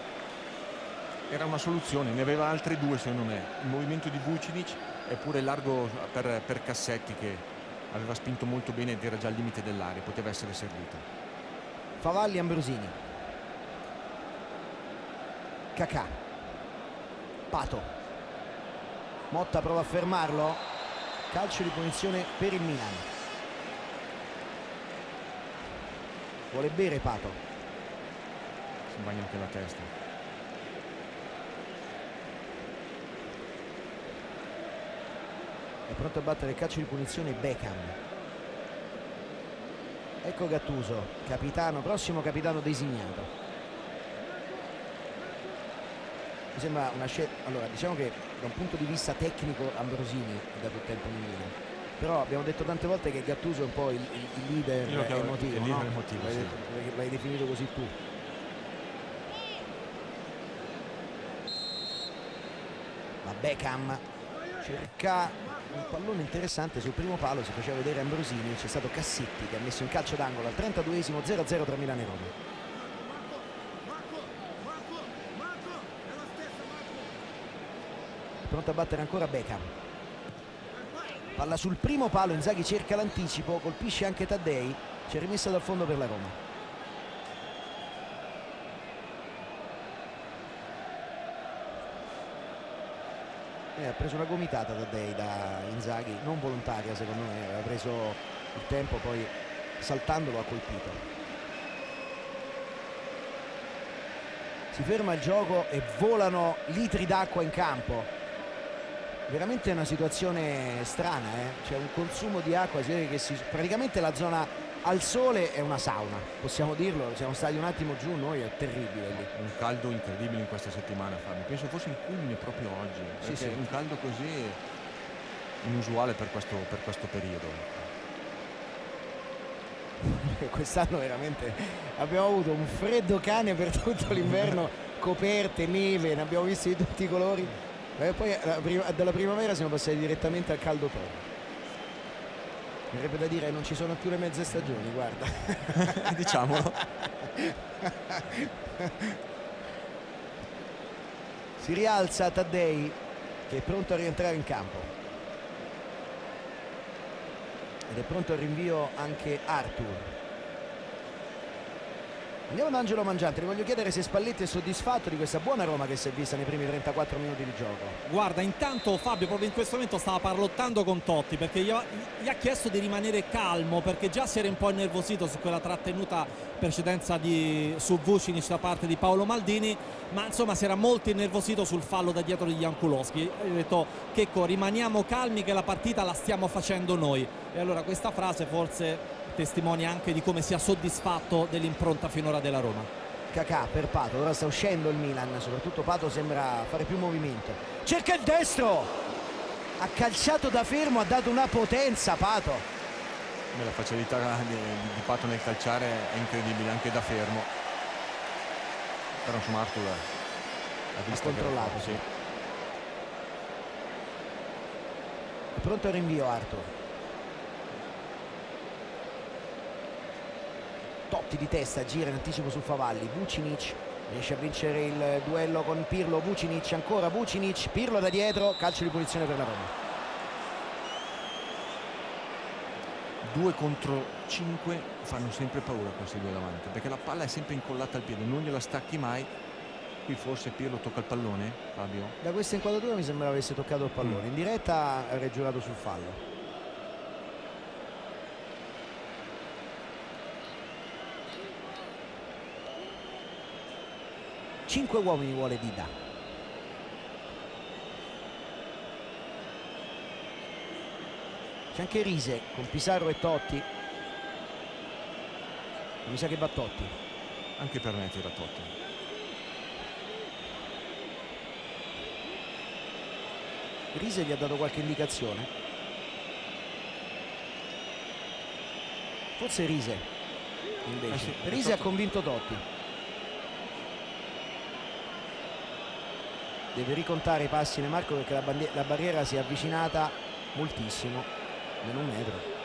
Speaker 2: Era una soluzione, ne aveva altre due secondo me. Il movimento di Vucinic e pure largo per, per Cassetti che aveva spinto molto bene ed era già al limite dell'area, poteva essere servito.
Speaker 1: Favalli Ambrosini. Cacà. Pato. Motta prova a fermarlo. Calcio di punizione per il Milan. Vuole bere Pato.
Speaker 2: Si bagna anche la testa.
Speaker 1: È pronto a battere il calcio di punizione Beckham. Ecco Gattuso, capitano, prossimo capitano designato. Mi sembra una scelta. Allora, diciamo che da un punto di vista tecnico Ambrosini è da più tempo in. Però abbiamo detto tante volte che Gattuso è un po' il, il- il leader
Speaker 2: che-
Speaker 1: emotivo.
Speaker 2: il leader
Speaker 1: no?
Speaker 2: emotivo,
Speaker 1: L'hai
Speaker 2: sì.
Speaker 1: l'hai definito così tu. Ma Beckham cerca un pallone interessante sul primo palo, si faceva vedere Ambrosini, c'è stato Cassetti che ha messo in calcio d'angolo al 32esimo 0-0 tra Milano e Roma. Pronto a battere ancora Beckham. Palla sul primo palo, Inzaghi cerca l'anticipo, colpisce anche Taddei, c'è rimessa dal fondo per la Roma. Eh, ha preso una gomitata Taddei da Inzaghi, non volontaria secondo me, aveva preso il tempo, poi saltandolo ha colpito. Si ferma il gioco e volano litri d'acqua in campo. Veramente è una situazione strana, eh? c'è un consumo di acqua, si vede che si- praticamente la zona al sole è una sauna, possiamo dirlo, siamo stati un attimo giù noi, è terribile lì.
Speaker 2: Un caldo incredibile in questa settimana Fabio, penso fosse il culmine proprio oggi,
Speaker 1: Sì, sì.
Speaker 2: un caldo così inusuale per questo, per questo periodo.
Speaker 1: Quest'anno veramente abbiamo avuto un freddo cane per tutto l'inverno, coperte, neve, ne abbiamo visti di tutti i colori. E poi la prima- dalla primavera siamo passati direttamente al caldo proprio. Verrebbe da dire non ci sono più le mezze stagioni, guarda.
Speaker 2: Diciamolo.
Speaker 1: Si rialza Taddei che è pronto a rientrare in campo. Ed è pronto al rinvio anche Arthur. Andiamo da Angelo Mangiante, le voglio chiedere se Spalletti è soddisfatto di questa buona Roma che si è vista nei primi 34 minuti di gioco.
Speaker 5: Guarda, intanto Fabio proprio in questo momento stava parlottando con Totti perché gli ha, gli ha chiesto di rimanere calmo perché già si era un po' innervosito su quella trattenuta precedenza di, su Vucinic da parte di Paolo Maldini, ma insomma si era molto innervosito sul fallo da dietro di Jankulowski. Ha detto Checco rimaniamo calmi che la partita la stiamo facendo noi. E allora questa frase forse testimonia anche di come sia soddisfatto dell'impronta finora della Roma.
Speaker 1: Cacà per Pato, ora sta uscendo il Milan, soprattutto Pato sembra fare più movimento. Cerca il destro! Ha calciato da fermo, ha dato una potenza Pato.
Speaker 2: La facilità di, di Pato nel calciare è incredibile, anche da fermo. Però insomma Arthur ha
Speaker 1: controllato, sì. È pronto il rinvio Arthur. Totti di testa, gira in anticipo su Favalli. Vucinic riesce a vincere il duello con Pirlo. Vucinic ancora Vucinic. Pirlo da dietro, calcio di punizione per la Roma.
Speaker 2: 2 contro 5 fanno sempre paura questi due davanti perché la palla è sempre incollata al piede non gliela stacchi mai qui forse Pirlo tocca il pallone Fabio
Speaker 1: Da questa inquadratura mi sembrava avesse toccato il pallone. In diretta ha giurato sul fallo. Cinque uomini vuole Dida. C'è anche Rise con Pisarro e Totti. Mi sa che va Totti.
Speaker 2: anche per me tira Totti
Speaker 1: Rise gli ha dato qualche indicazione. Forse Rise invece.
Speaker 2: Eh sì,
Speaker 1: Rise ha convinto Totti. Deve ricontare i passi nel Marco perché la, la barriera si è avvicinata moltissimo, meno un metro.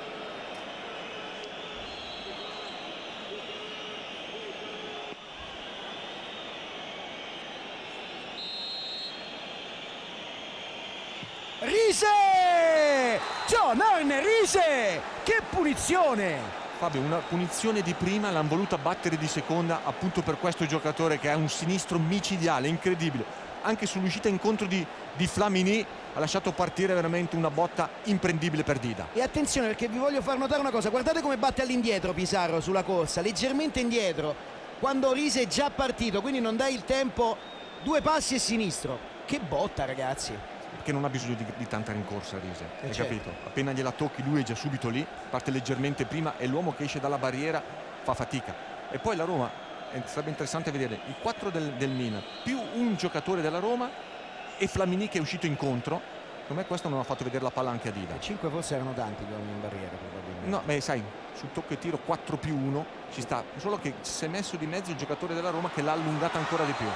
Speaker 1: Rise! John Arne Rise! Che punizione!
Speaker 2: Fabio una punizione di prima l'hanno voluta battere di seconda appunto per questo giocatore che ha un sinistro micidiale incredibile anche sull'uscita incontro di, di Flamini ha lasciato partire veramente una botta imprendibile per Dida
Speaker 1: E attenzione perché vi voglio far notare una cosa, guardate come batte all'indietro Pisarro sulla corsa, leggermente indietro, quando Rise è già partito, quindi non dai il tempo, due passi e sinistro. Che botta ragazzi.
Speaker 2: perché non ha bisogno di, di tanta rincorsa Rise
Speaker 1: Eh,
Speaker 2: hai
Speaker 1: certo.
Speaker 2: capito? appena gliela tocchi lui è già subito lì parte leggermente prima e l'uomo che esce dalla barriera fa fatica e poi la Roma sarebbe interessante vedere i quattro del, del Milan più un giocatore della Roma e Flamini che è uscito incontro. Secondo me questo non ha fatto vedere la palla anche a Dida.
Speaker 1: E cinque forse erano tanti gli uomini in barriera probabilmente.
Speaker 2: no beh sai sul tocco e tiro 4 più 1 ci sta. Solo che si è messo di mezzo il giocatore della Roma che l'ha allungata ancora di più.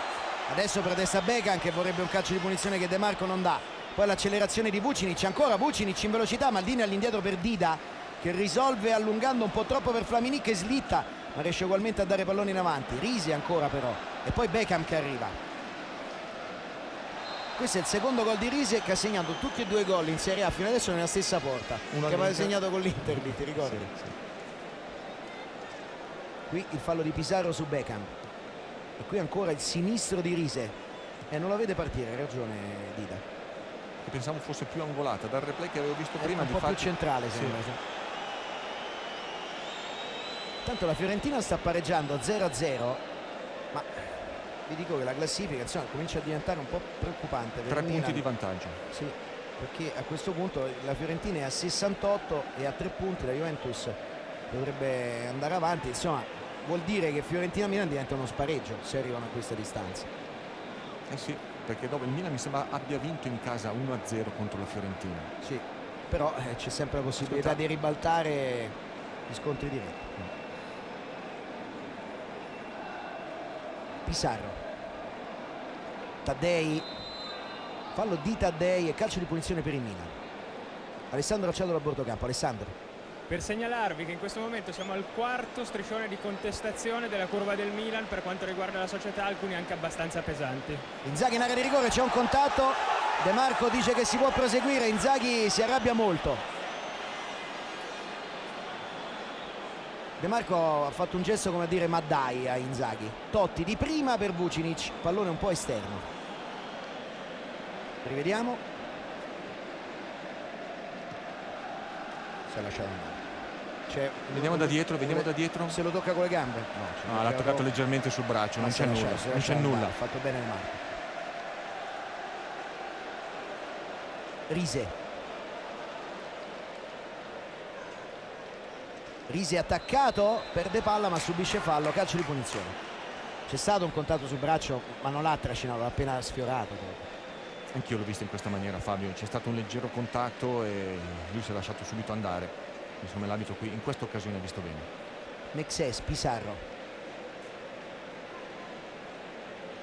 Speaker 1: Adesso protesta Beckham che vorrebbe un calcio di punizione che De Marco non dà. Poi l'accelerazione di Vucinic, ancora Vucinic in velocità, Maldini all'indietro per Dida che risolve allungando un po' troppo per Flamini che slitta, ma riesce ugualmente a dare palloni in avanti. Risi ancora però. E poi Beckham che arriva. Questo è il secondo gol di Risi che ha segnato tutti e due i gol in Serie A fino adesso nella stessa porta.
Speaker 2: Uno
Speaker 1: che aveva segnato con l'Inter, ti ricordi?
Speaker 2: Sì, sì.
Speaker 1: Qui il fallo di Pizarro su Beckham. E qui ancora il sinistro di Rise. E non la vede partire, ha ragione Dida.
Speaker 2: Che pensavo fosse più angolata dal replay che avevo visto
Speaker 1: È
Speaker 2: prima
Speaker 1: un
Speaker 2: di
Speaker 1: po' più centrale
Speaker 2: Sì.
Speaker 1: sembra. sì. Tanto la Fiorentina sta pareggiando 0-0, ma vi dico che la classifica insomma, comincia a diventare un po' preoccupante.
Speaker 2: tre punti di vantaggio
Speaker 1: Sì, perché a questo punto la Fiorentina è a 68 e a 3 punti la Juventus dovrebbe andare avanti insomma vuol dire che Fiorentina-Milan diventa uno spareggio se arrivano a questa distanza
Speaker 2: eh sì perché dopo il Milan mi sembra abbia vinto in casa 1-0 contro la Fiorentina
Speaker 1: sì però eh, c'è sempre la possibilità Ascolta. di ribaltare gli scontri diretti Pissarro. Taddei fallo di Taddei e calcio di punizione per il Milan. Alessandro Acciadolo a bordo campo. Alessandro.
Speaker 4: Per segnalarvi che in questo momento siamo al quarto striscione di contestazione della curva del Milan per quanto riguarda la società, alcuni anche abbastanza pesanti.
Speaker 1: Inzaghi in area di rigore, c'è un contatto, De Marco dice che si può proseguire, Inzaghi si arrabbia molto. De Marco ha fatto un gesto come a dire ma dai a Inzaghi. Totti di prima per Vucinic, pallone un po' esterno. Rivediamo. Si è lasciato andare.
Speaker 2: C'è vediamo da dietro, vediamo da dietro.
Speaker 1: Se lo tocca con le gambe? No,
Speaker 2: no l'ha toccato leggermente sul braccio, non c'è nulla. Non c'è nulla. Ha
Speaker 1: fatto bene il Marco. Rise. Rise attaccato, perde palla ma subisce fallo, calcio di punizione. C'è stato un contatto sul braccio ma non l'ha trascinato, l'ha appena sfiorato.
Speaker 2: Anch'io l'ho visto in questa maniera Fabio, c'è stato un leggero contatto e lui si è lasciato subito andare. Insomma l'abito qui in questa occasione ha visto bene.
Speaker 1: Mexes, Pisarro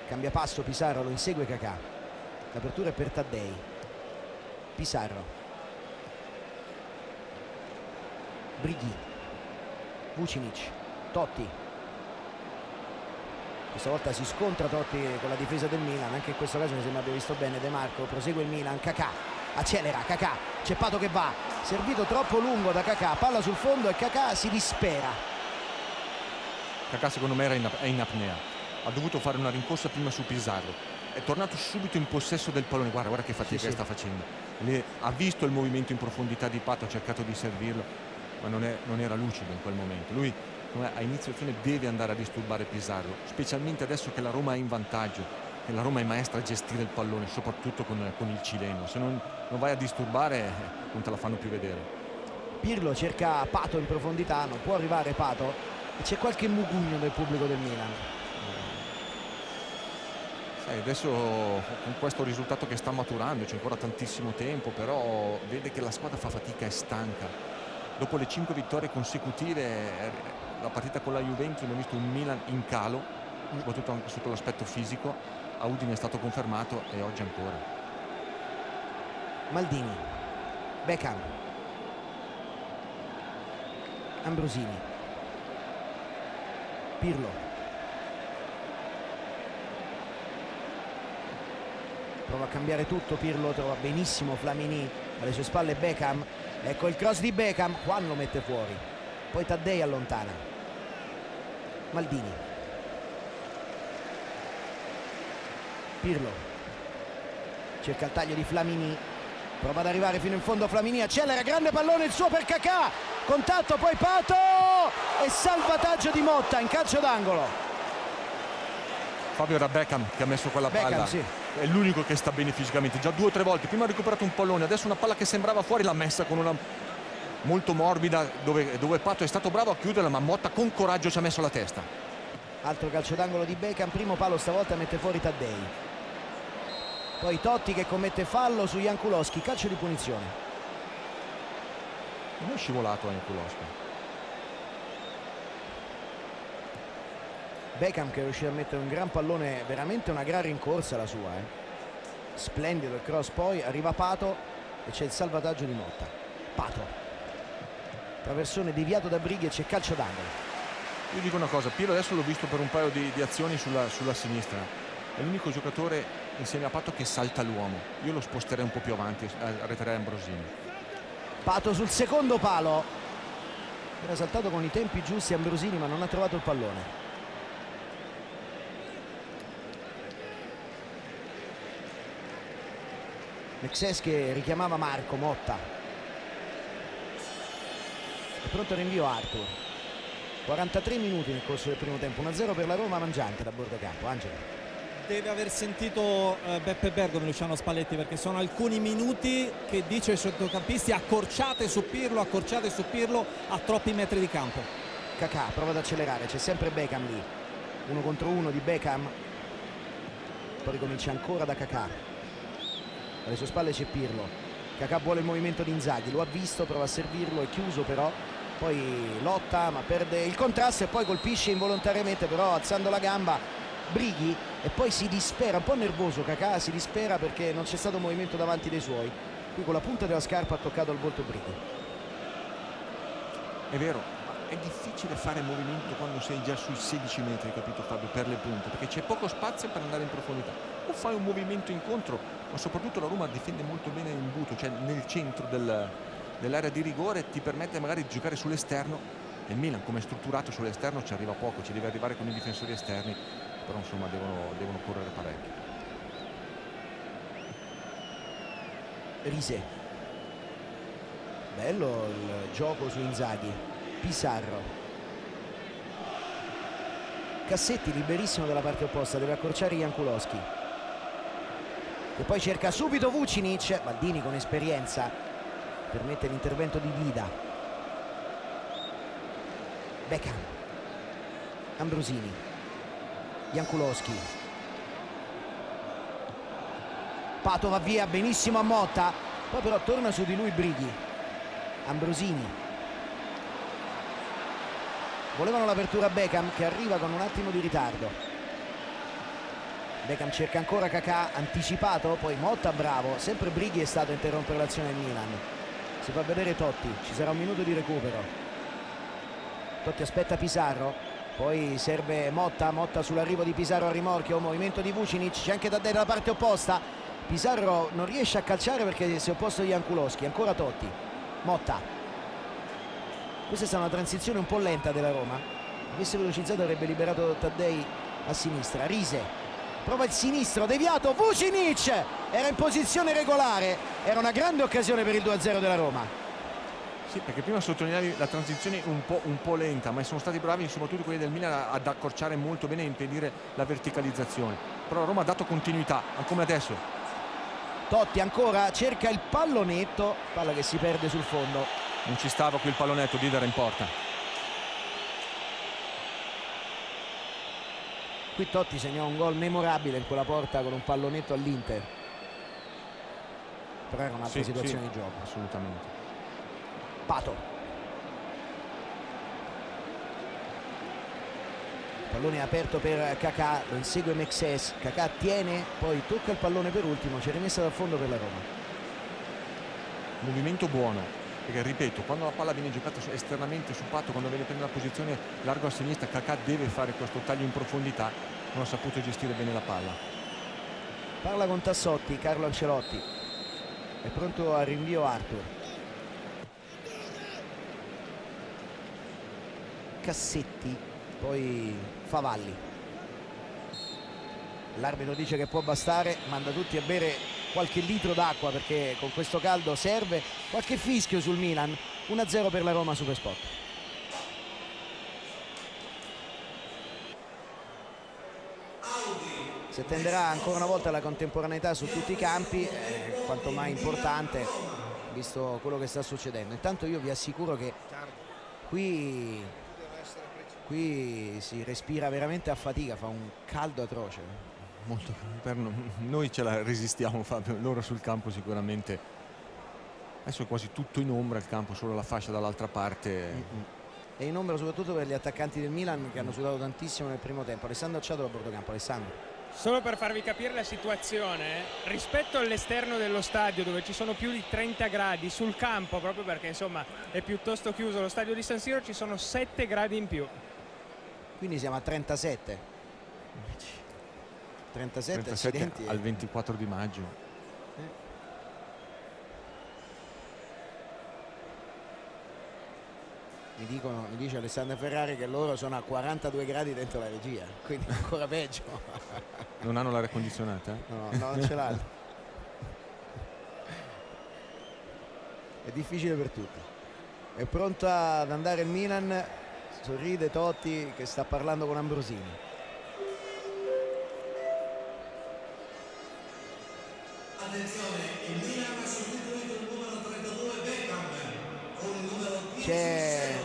Speaker 1: cambia passo Pisarro, lo insegue Cacà l'apertura è per Taddei. Pisarro Brighi Vucinic Totti. Questa volta si scontra Totti con la difesa del Milan anche in questo caso mi sembra abbia visto bene De Marco. Prosegue il Milan Cacà accelera Cacà c'è Pato che va servito troppo lungo da Cacà palla sul fondo e Cacà si dispera.
Speaker 2: Cacà secondo me era in, è in apnea. Ha dovuto fare una rincorsa prima su Pizarro. È tornato subito in possesso del pallone. Guarda, guarda che fatica sì, sì. sta facendo. Le, ha visto il movimento in profondità di Pato ha cercato di servirlo ma non, è, non era lucido in quel momento. Lui a inizio azione deve andare a disturbare Pizarro specialmente adesso che la Roma è in vantaggio e la Roma è maestra a gestire il pallone soprattutto con, con il cileno. Se non, non, vai a disturbare non te la fanno più vedere.
Speaker 1: Pirlo cerca Pato in profondità non può arrivare Pato. C'è qualche mugugno del pubblico del Milan.
Speaker 2: Sai, adesso con questo risultato che sta maturando c'è ancora tantissimo tempo però vede che la squadra fa fatica è stanca dopo le cinque vittorie consecutive la partita con la Juventus abbiamo visto un Milan in calo soprattutto anche sotto l'aspetto fisico a Udine è stato confermato e oggi ancora.
Speaker 1: Maldini, Beckham, Ambrosini, Pirlo. Prova a cambiare tutto, Pirlo trova benissimo Flamini alle sue spalle Beckham. Ecco il cross di Beckham, Juan lo mette fuori. Poi Taddei allontana. Maldini. Pirlo cerca il taglio di Flamini prova ad arrivare fino in fondo Flamini accelera grande pallone il suo per Cacà contatto poi Pato e salvataggio di Motta in calcio d'angolo
Speaker 2: Fabio era Beckham che ha messo quella Beckham, palla sì. È l'unico che sta bene fisicamente. Già due o tre volte. Prima ha recuperato un pallone adesso una palla che sembrava fuori l'ha messa con una molto morbida dove, dove Pato è stato bravo a chiuderla ma Motta con coraggio ci ha messo la testa.
Speaker 1: Altro calcio d'angolo di Beckham. Primo palo stavolta mette fuori Taddei. Poi Totti che commette fallo su Jankulowski. Calcio di punizione.
Speaker 2: Non è scivolato Jankulowski
Speaker 1: Beckham che riuscì a mettere un gran pallone veramente una gran rincorsa la sua eh. splendido il cross poi arriva Pato e c'è il salvataggio di Motta. Pato. Traversone deviato da Brighi e c'è calcio d'angolo.
Speaker 2: Io dico una cosa Piero adesso l'ho visto per un paio di, di azioni sulla, sulla sinistra. È l'unico giocatore insieme a Pato che salta l'uomo. Io lo sposterei un po' più avanti arreterei Ambrosini.
Speaker 1: Pato sul secondo palo. Era saltato con i tempi giusti Ambrosini ma non ha trovato il pallone Mexes che richiamava Marco Motta è pronto il rinvio Arthur 43 minuti nel corso del primo tempo 1-0 per la Roma mangiante da bordo campo Angelo
Speaker 5: deve aver sentito eh, Beppe Bergomi Luciano Spalletti perché sono alcuni minuti che dice ai centrocampisti accorciate su Pirlo, accorciate su Pirlo a troppi metri di campo.
Speaker 1: Kakà prova ad accelerare, c'è sempre Beckham lì. Uno contro uno di Beckham. Poi ricomincia ancora da Kakà. Alle sue spalle c'è Pirlo. Kakà vuole il movimento di Inzaghi, lo ha visto, prova a servirlo, è chiuso però. Poi lotta ma perde il contrasto e poi colpisce involontariamente però alzando la gamba Brighi e poi si dispera, un po' nervoso Kakà, si dispera perché non c'è stato movimento davanti dei suoi. Qui con la punta della scarpa ha toccato al volto Brighi.
Speaker 2: È vero, è difficile fare movimento quando sei già sui 16 metri, capito Fabio, per le punte, perché c'è poco spazio per andare in profondità. O fai un movimento incontro, ma soprattutto la Roma difende molto bene in buto, cioè nel centro del, dell'area di rigore, ti permette magari di giocare sull'esterno. E il Milan come è strutturato sull'esterno ci arriva poco, ci deve arrivare con i difensori esterni però insomma devono, devono correre parecchio.
Speaker 1: Rise. Bello il gioco su Inzaghi. Pissarro. Cassetti liberissimo dalla parte opposta, deve accorciare Jankulowski. E poi cerca subito Vucinic, Maldini con esperienza, permette l'intervento di Vida. Beckham. Ambrosini. Jankulowski. Pato va via benissimo a Motta, poi però torna su di lui Brighi. Ambrosini. Volevano l'apertura Beckham che arriva con un attimo di ritardo. Beckham cerca ancora Kakà, anticipato, poi Motta bravo, sempre Brighi è stato a interrompere l'azione del Milan. Si fa vedere Totti, ci sarà un minuto di recupero. Totti aspetta Pisarro, poi serve Motta, Motta sull'arrivo di Pisarro a rimorchio, movimento di Vucinic, c'è anche da dalla parte opposta. Pisarro non riesce a calciare perché si è opposto a Jankulowski, ancora Totti. Motta. Questa è stata una transizione un po' lenta della Roma. Avesse velocizzato avrebbe liberato Taddei a sinistra. Rise. Prova il sinistro, deviato, Vucinic! Era in posizione regolare, era una grande occasione per il 2-0 della Roma.
Speaker 2: Sì, perché prima sottolineavi la transizione un po', un po', lenta, ma sono stati bravi soprattutto quelli del Milan ad accorciare molto bene e impedire la verticalizzazione. Però la Roma ha dato continuità, come adesso.
Speaker 1: Totti ancora cerca il pallonetto, palla che si perde sul fondo.
Speaker 2: Non ci stava qui il pallonetto, Didar in porta.
Speaker 1: Qui Totti segnò un gol memorabile in quella porta con un pallonetto all'Inter. Però era un'altra sì, situazione sì, di gioco.
Speaker 2: Assolutamente.
Speaker 1: Pato. Pallone aperto per Kakà, lo insegue Mexes, Kakà tiene, poi tocca il pallone per ultimo, c'è rimessa dal fondo per la Roma.
Speaker 2: Movimento buono, perché ripeto, quando la palla viene giocata esternamente su Pato, quando viene prendere la posizione largo a sinistra, Kakà deve fare questo taglio in profondità, non ha saputo gestire bene la palla.
Speaker 1: Parla con Tassotti, Carlo Ancelotti, è pronto al rinvio Arthur. Cassetti, poi Favalli. L'arbitro dice che può bastare, manda tutti a bere qualche litro d'acqua perché con questo caldo serve qualche fischio sul Milan. 1-0 per la Roma Supersport. Si attenderà ancora una volta la contemporaneità su tutti i campi, eh, quanto mai importante visto quello che sta succedendo. Intanto io vi assicuro che qui qui si respira veramente a fatica, fa un caldo atroce.
Speaker 2: Molto, per noi ce la resistiamo Fabio, loro sul campo sicuramente. Adesso è quasi tutto in ombra il campo, solo la fascia dall'altra parte. Mm -mm.
Speaker 1: E in ombra soprattutto per gli attaccanti del Milan che hanno sudato tantissimo nel primo tempo. Alessandro Acciato a bordo campo. Alessandro.
Speaker 4: Solo per farvi capire la situazione, rispetto all'esterno dello stadio dove ci sono più di 30 gradi, sul campo proprio perché insomma è piuttosto chiuso lo stadio di San Siro ci sono 7 gradi in più
Speaker 1: quindi siamo a 37 37, 37
Speaker 2: al 24 di maggio. Eh.
Speaker 1: mi, dicono, mi dice Alessandro Ferrari che loro sono a 42 gradi dentro la regia quindi ancora peggio.
Speaker 2: Non hanno l'aria condizionata?
Speaker 1: No, no non ce l'hanno. È difficile per tutti. È pronto ad andare il Milan? Sorride Totti che sta parlando con Ambrosini c'è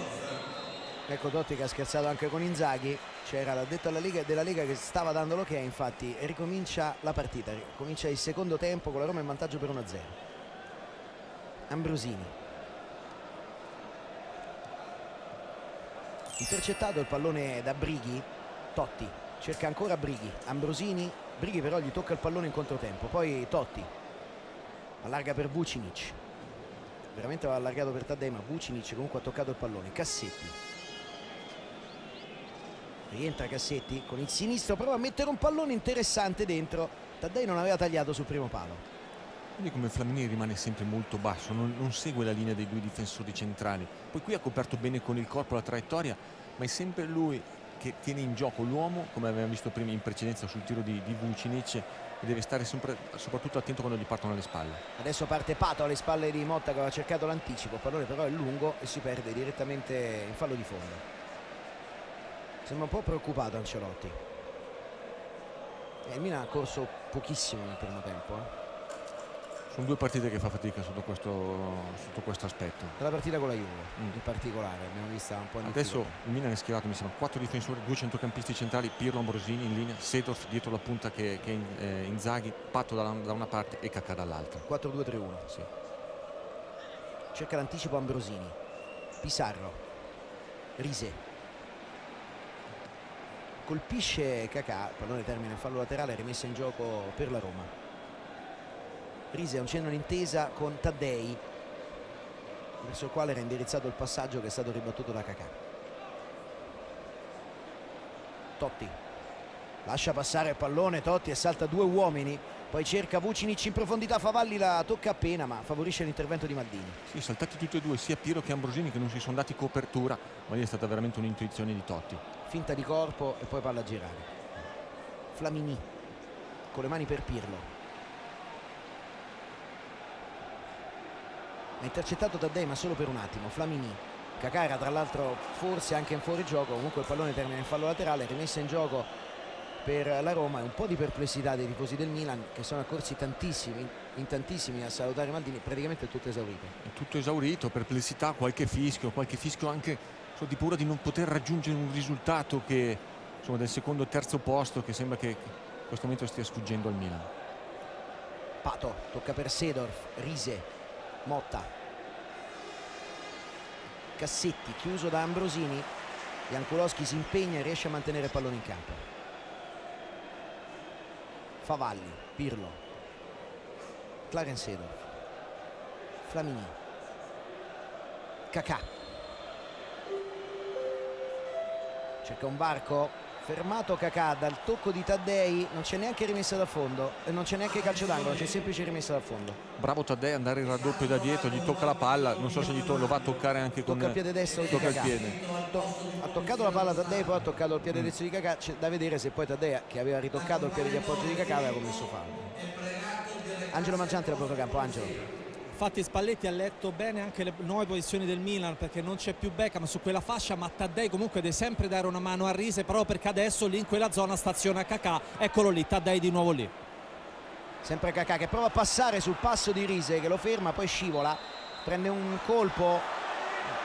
Speaker 1: ecco Totti che ha scherzato anche con Inzaghi. C'era l'addetto Lega, della Lega che stava dando l'ok infatti ricomincia la partita. Comincia il secondo tempo con la Roma in vantaggio per 1-0 Ambrosini. Intercettato il pallone da Brighi. Totti cerca ancora Brighi. Ambrosini. Brighi però gli tocca il pallone in controtempo. Poi Totti allarga per Vucinic. Veramente aveva allargato per Taddei ma Vucinic comunque ha toccato il pallone. Cassetti. Rientra Cassetti con il sinistro prova a mettere un pallone interessante dentro. Taddei non aveva tagliato sul primo palo.
Speaker 2: Quindi come Flamini rimane sempre molto basso non, non, segue la linea dei due difensori centrali. Poi qui ha coperto bene con il corpo la traiettoria ma è sempre lui che tiene in gioco l'uomo come avevamo visto prima in precedenza sul tiro di, di Vucinic e deve stare sempre, soprattutto attento quando gli partono alle spalle.
Speaker 1: Adesso parte Pato alle spalle di Motta che aveva cercato l'anticipo il pallone però è lungo e si perde direttamente in fallo di fondo. Sembra un po' preoccupato Ancelotti. E il Milan ha corso pochissimo nel primo tempo eh.
Speaker 2: Sono due partite che fa fatica sotto questo, sotto questo aspetto
Speaker 1: la partita con la Juve mm. in particolare abbiamo vista un po' in
Speaker 2: adesso il Milan è schierato mi sembra quattro difensori due centrocampisti centrali Pirlo Ambrosini in linea Sedorf dietro la punta che, che è eh, Inzaghi Patto da, da, una parte e Cacca dall'altra
Speaker 1: 4-2-3-1 sì. cerca l'anticipo Ambrosini Pisarro Rise colpisce Cacà, pallone termina in fallo laterale, rimessa in gioco per la Roma. Rise ha un cenno d'intesa con Taddei, verso il quale era indirizzato il passaggio che è stato ribattuto da Cacà. Totti lascia passare il pallone, Totti e salta due uomini, poi cerca Vucinic in profondità, Favalli la tocca appena ma favorisce l'intervento di Maldini.
Speaker 2: Sì, saltati tutti e due, sia Piero che Ambrosini che non si sono dati copertura, ma lì è stata veramente un'intuizione di Totti
Speaker 1: finta di corpo e poi palla a girare Flamini con le mani per Pirlo ha intercettato Taddei ma solo per un attimo Flamini. Cacà era tra l'altro forse anche in fuorigioco. Comunque il pallone termina in fallo laterale rimessa in gioco per la Roma. E un po' di perplessità dei tifosi del Milan che sono accorsi tantissimi in tantissimi a salutare Maldini praticamente è tutto esaurito.
Speaker 2: È tutto esaurito perplessità qualche fischio qualche fischio anche di paura di non poter raggiungere un risultato che insomma, del secondo o terzo posto che sembra che in questo momento stia sfuggendo al Milan.
Speaker 1: Pato, tocca per Sedorf, Rise, Motta, Cassetti, chiuso da Ambrosini, Jankulowski si impegna e riesce a mantenere il pallone in campo. Favalli, Pirlo, Clarence Sedorf, Flamini, Cacà cerca un varco fermato Cacà dal tocco di Taddei non c'è neanche rimessa da fondo. E non c'è neanche calcio d'angolo c'è semplice rimessa da fondo.
Speaker 2: Bravo Taddei andare in raddoppio da dietro gli tocca la palla. Non so se gli to lo va a toccare anche con
Speaker 1: tocca il piede destro
Speaker 2: tocca il piede.
Speaker 1: To ha toccato la palla Taddei poi ha toccato il piede destro di Cacà c'è da vedere se poi Taddei che aveva ritoccato il piede di appoggio di Cacà aveva commesso fallo. Angelo Mangiante da campo. Angelo
Speaker 5: infatti Spalletti ha letto bene anche le nuove posizioni del Milan perché non c'è più Beckham su quella fascia ma Taddei comunque deve sempre dare una mano a Rise però perché adesso lì in quella zona staziona Cacà eccolo lì Taddei di nuovo lì.
Speaker 1: Sempre Cacà che prova a passare sul passo di Rise che lo ferma poi scivola prende un colpo.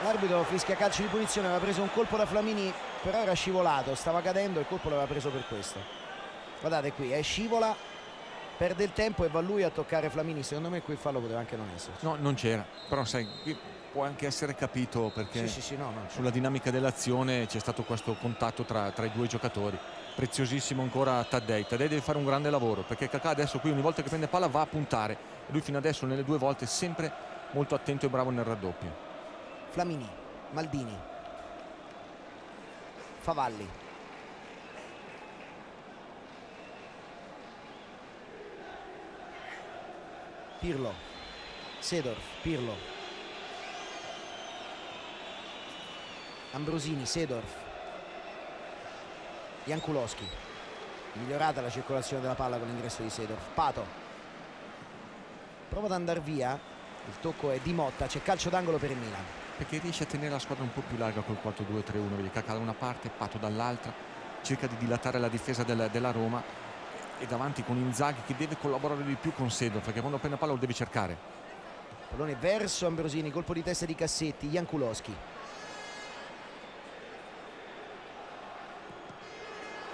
Speaker 1: L'arbitro fischia calcio di punizione aveva preso un colpo da Flamini però era scivolato stava cadendo e il colpo l'aveva preso per questo. Guardate qui è scivola perde il tempo e va lui a toccare Flamini. Secondo me qui fallo poteva anche non esserci.
Speaker 2: No non c'era. Però sai qui può anche essere capito perché
Speaker 1: sì, sì, no,
Speaker 2: sulla dinamica dell'azione c'è stato questo contatto tra, tra, i due giocatori. Preziosissimo ancora Taddei. Taddei deve fare un grande lavoro perché Cacà adesso qui ogni volta che prende palla va a puntare. Lui fino adesso nelle due volte sempre molto attento e bravo nel raddoppio.
Speaker 1: Flamini Maldini Favalli Pirlo. Sedorf, Pirlo. Ambrosini, Sedorf. Jankulowski. Migliorata la circolazione della palla con l'ingresso di Sedorf. Pato. Prova ad andare via. Il tocco è di Motta. C'è calcio d'angolo per il Milan.
Speaker 2: Perché riesce a tenere la squadra un po' più larga col 4-2-3-1 vedi Cacca da una parte, Pato dall'altra cerca di dilatare la difesa del, della Roma e davanti con Inzaghi che deve collaborare di più con Sedo perché quando prende palla lo deve cercare.
Speaker 1: Pallone verso Ambrosini colpo di testa di Cassetti Jankulowski.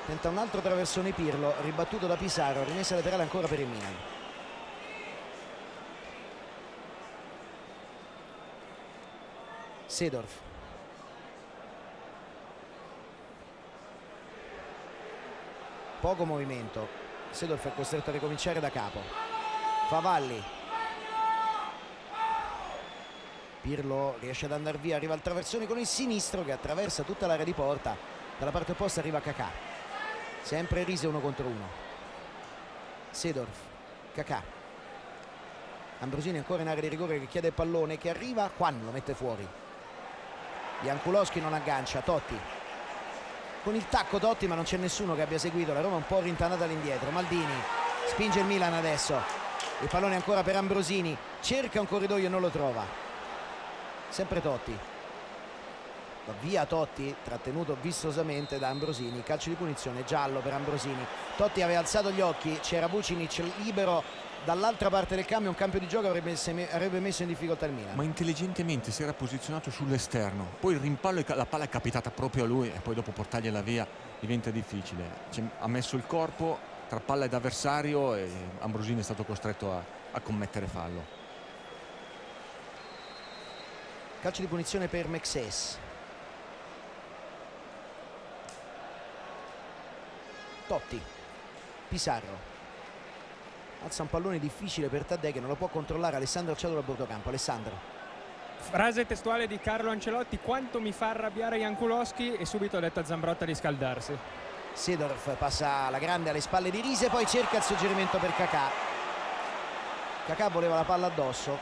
Speaker 1: Tenta un altro traversone Pirlo ribattuto da Pisaro rimessa laterale ancora per il Milan. Sedorf poco movimento Sedorf è costretto a ricominciare da capo. Favalli. Pirlo riesce ad andare via arriva al traversone con il sinistro che attraversa tutta l'area di porta. Dalla parte opposta arriva Kakà sempre Rise uno contro uno. Sedorf Kakà Ambrosini ancora in area di rigore che chiede il pallone che arriva Juan lo mette fuori. Jankulowski non aggancia Totti con il tacco Totti ma non c'è nessuno che abbia seguito. La Roma un po' rintanata all'indietro. Maldini spinge il Milan adesso. Il pallone ancora per Ambrosini. Cerca un corridoio e non lo trova. Sempre Totti. Va via Totti trattenuto vistosamente da Ambrosini. Calcio di punizione giallo per Ambrosini. Totti aveva alzato gli occhi c'era Vucinic libero dall'altra parte del cambio un cambio di gioco avrebbe, avrebbe, messo in difficoltà il Milan.
Speaker 2: Ma intelligentemente si era posizionato sull'esterno poi il rimpallo e la palla è capitata proprio a lui e poi dopo portargliela via diventa difficile. Cioè, ha messo il corpo tra palla ed avversario e Ambrosini è stato costretto a, a commettere fallo.
Speaker 1: Calcio di punizione per Mexes. Totti. Pisarro alza un pallone difficile per Taddei che non lo può controllare. Alessandro Acciato da bordo Alessandro.
Speaker 4: Frase testuale di Carlo Ancelotti quanto mi fa arrabbiare Jankulowski e subito ha detto a Zambrotta di scaldarsi.
Speaker 1: Sedorf passa la grande alle spalle di Rise poi cerca il suggerimento per Kakà Kakà voleva la palla addosso.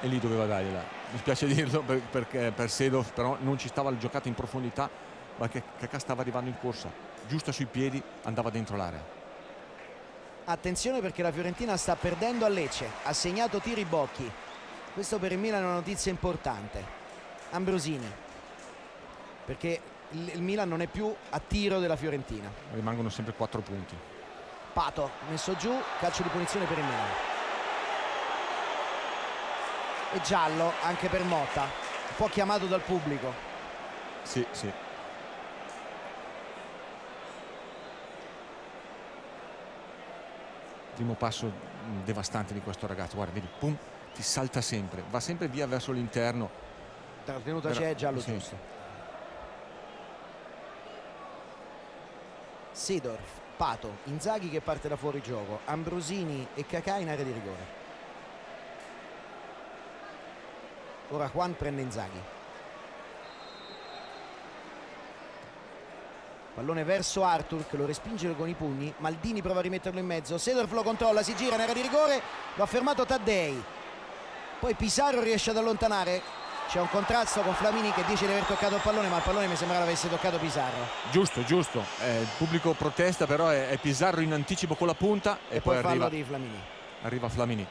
Speaker 2: E lì doveva dargliela. Mi spiace dirlo perché per Sedorf però non ci stava il giocato in profondità ma che Kakà stava arrivando in corsa. Giusta sui piedi andava dentro l'area
Speaker 1: attenzione perché la Fiorentina sta perdendo a Lecce. Ha segnato tiri bocchi. Questo per il Milan è una notizia importante. Ambrosini. Perché il Milan non è più a tiro della Fiorentina.
Speaker 2: Rimangono sempre 4 punti.
Speaker 1: Pato messo giù calcio di punizione per il Milan. E giallo anche per Motta. Un po' chiamato dal pubblico.
Speaker 2: Sì sì primo passo devastante di questo ragazzo. Guarda vedi pum ti salta sempre va sempre via verso l'interno.
Speaker 1: Trattenuta c'è giallo sì. giusto. Sidorf Pato Inzaghi che parte da fuori gioco Ambrosini e Cacà in area di rigore. Ora Juan prende Inzaghi Pallone verso Arthur che lo respinge con i pugni. Maldini prova a rimetterlo in mezzo. Sedorf lo controlla, si gira in area di rigore. Lo ha fermato Taddei. Poi Pisaro riesce ad allontanare. C'è un contrasto con Flamini che dice di aver toccato il pallone, ma il pallone mi sembrava avesse toccato Pisarro.
Speaker 2: Giusto, giusto. Eh, il pubblico protesta, però è, è, Pisarro in anticipo con la punta. E,
Speaker 1: e poi,
Speaker 2: poi
Speaker 1: arriva, di Flamini.
Speaker 2: Arriva Flamini.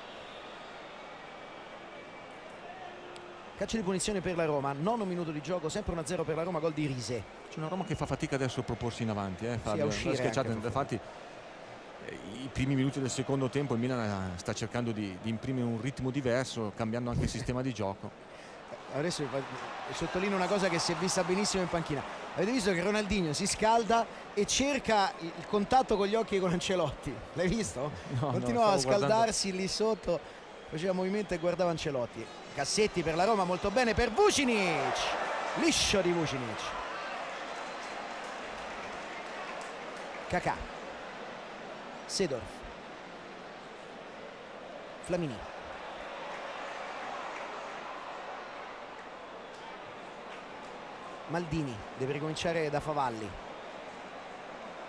Speaker 1: Calcio di punizione per la Roma, nono minuto di gioco, sempre 1-0 per la Roma, gol di Rise.
Speaker 2: C'è una Roma che fa fatica adesso a proporsi in avanti, eh,
Speaker 1: Fabio. Sì,
Speaker 2: schiacciata, infatti eh, i primi minuti del secondo tempo il Milan eh, sta cercando di, di imprimere un ritmo diverso, cambiando anche il sistema di gioco.
Speaker 1: Adesso sottolineo una cosa che si è vista benissimo in panchina. Avete visto che Ronaldinho si scalda e cerca il contatto con gli occhi con Ancelotti. L'hai visto?
Speaker 2: No,
Speaker 1: Continuava
Speaker 2: no,
Speaker 1: a scaldarsi guardando... lì sotto, faceva movimento e guardava Ancelotti. Cassetti per la Roma molto bene per Vucinic. Liscio di Vucinic. Cacà Sedorf Flamini. Maldini deve ricominciare da Favalli.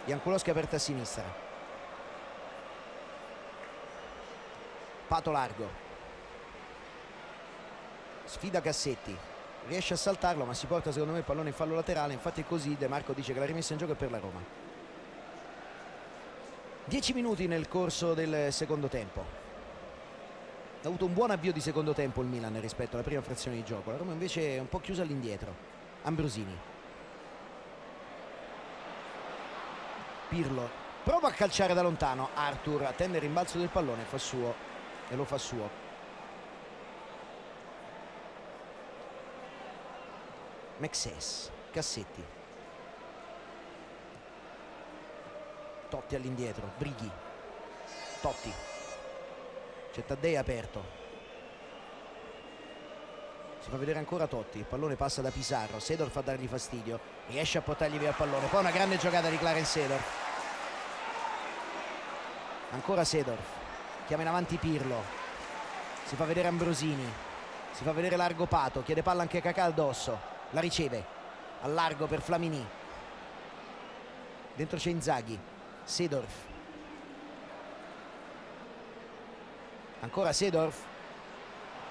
Speaker 1: Jankulowski aperta a sinistra. Pato largo sfida Cassetti. Riesce a saltarlo ma si porta secondo me il pallone in fallo laterale. Infatti così. De Marco dice che la rimessa in gioco è per la Roma. 10 minuti nel corso del secondo tempo. Ha avuto un buon avvio di secondo tempo il Milan rispetto alla prima frazione di gioco. La Roma invece è un po' chiusa all'indietro. Ambrosini. Pirlo. Prova a calciare da lontano. Arthur attende il rimbalzo del pallone fa suo e lo fa suo Mexes Cassetti. Totti all'indietro Brighi. Totti. C'è Taddei aperto. Si fa vedere ancora Totti il pallone passa da Pizarro Sedorf a dargli fastidio riesce a portargli via il pallone poi una grande giocata di Clarence Sedorf ancora Sedorf chiama in avanti Pirlo si fa vedere Ambrosini si fa vedere largo Pato chiede palla anche Cacà addosso la riceve. Al largo per Flamini. Dentro c'è Inzaghi. Sedorf ancora Sedorf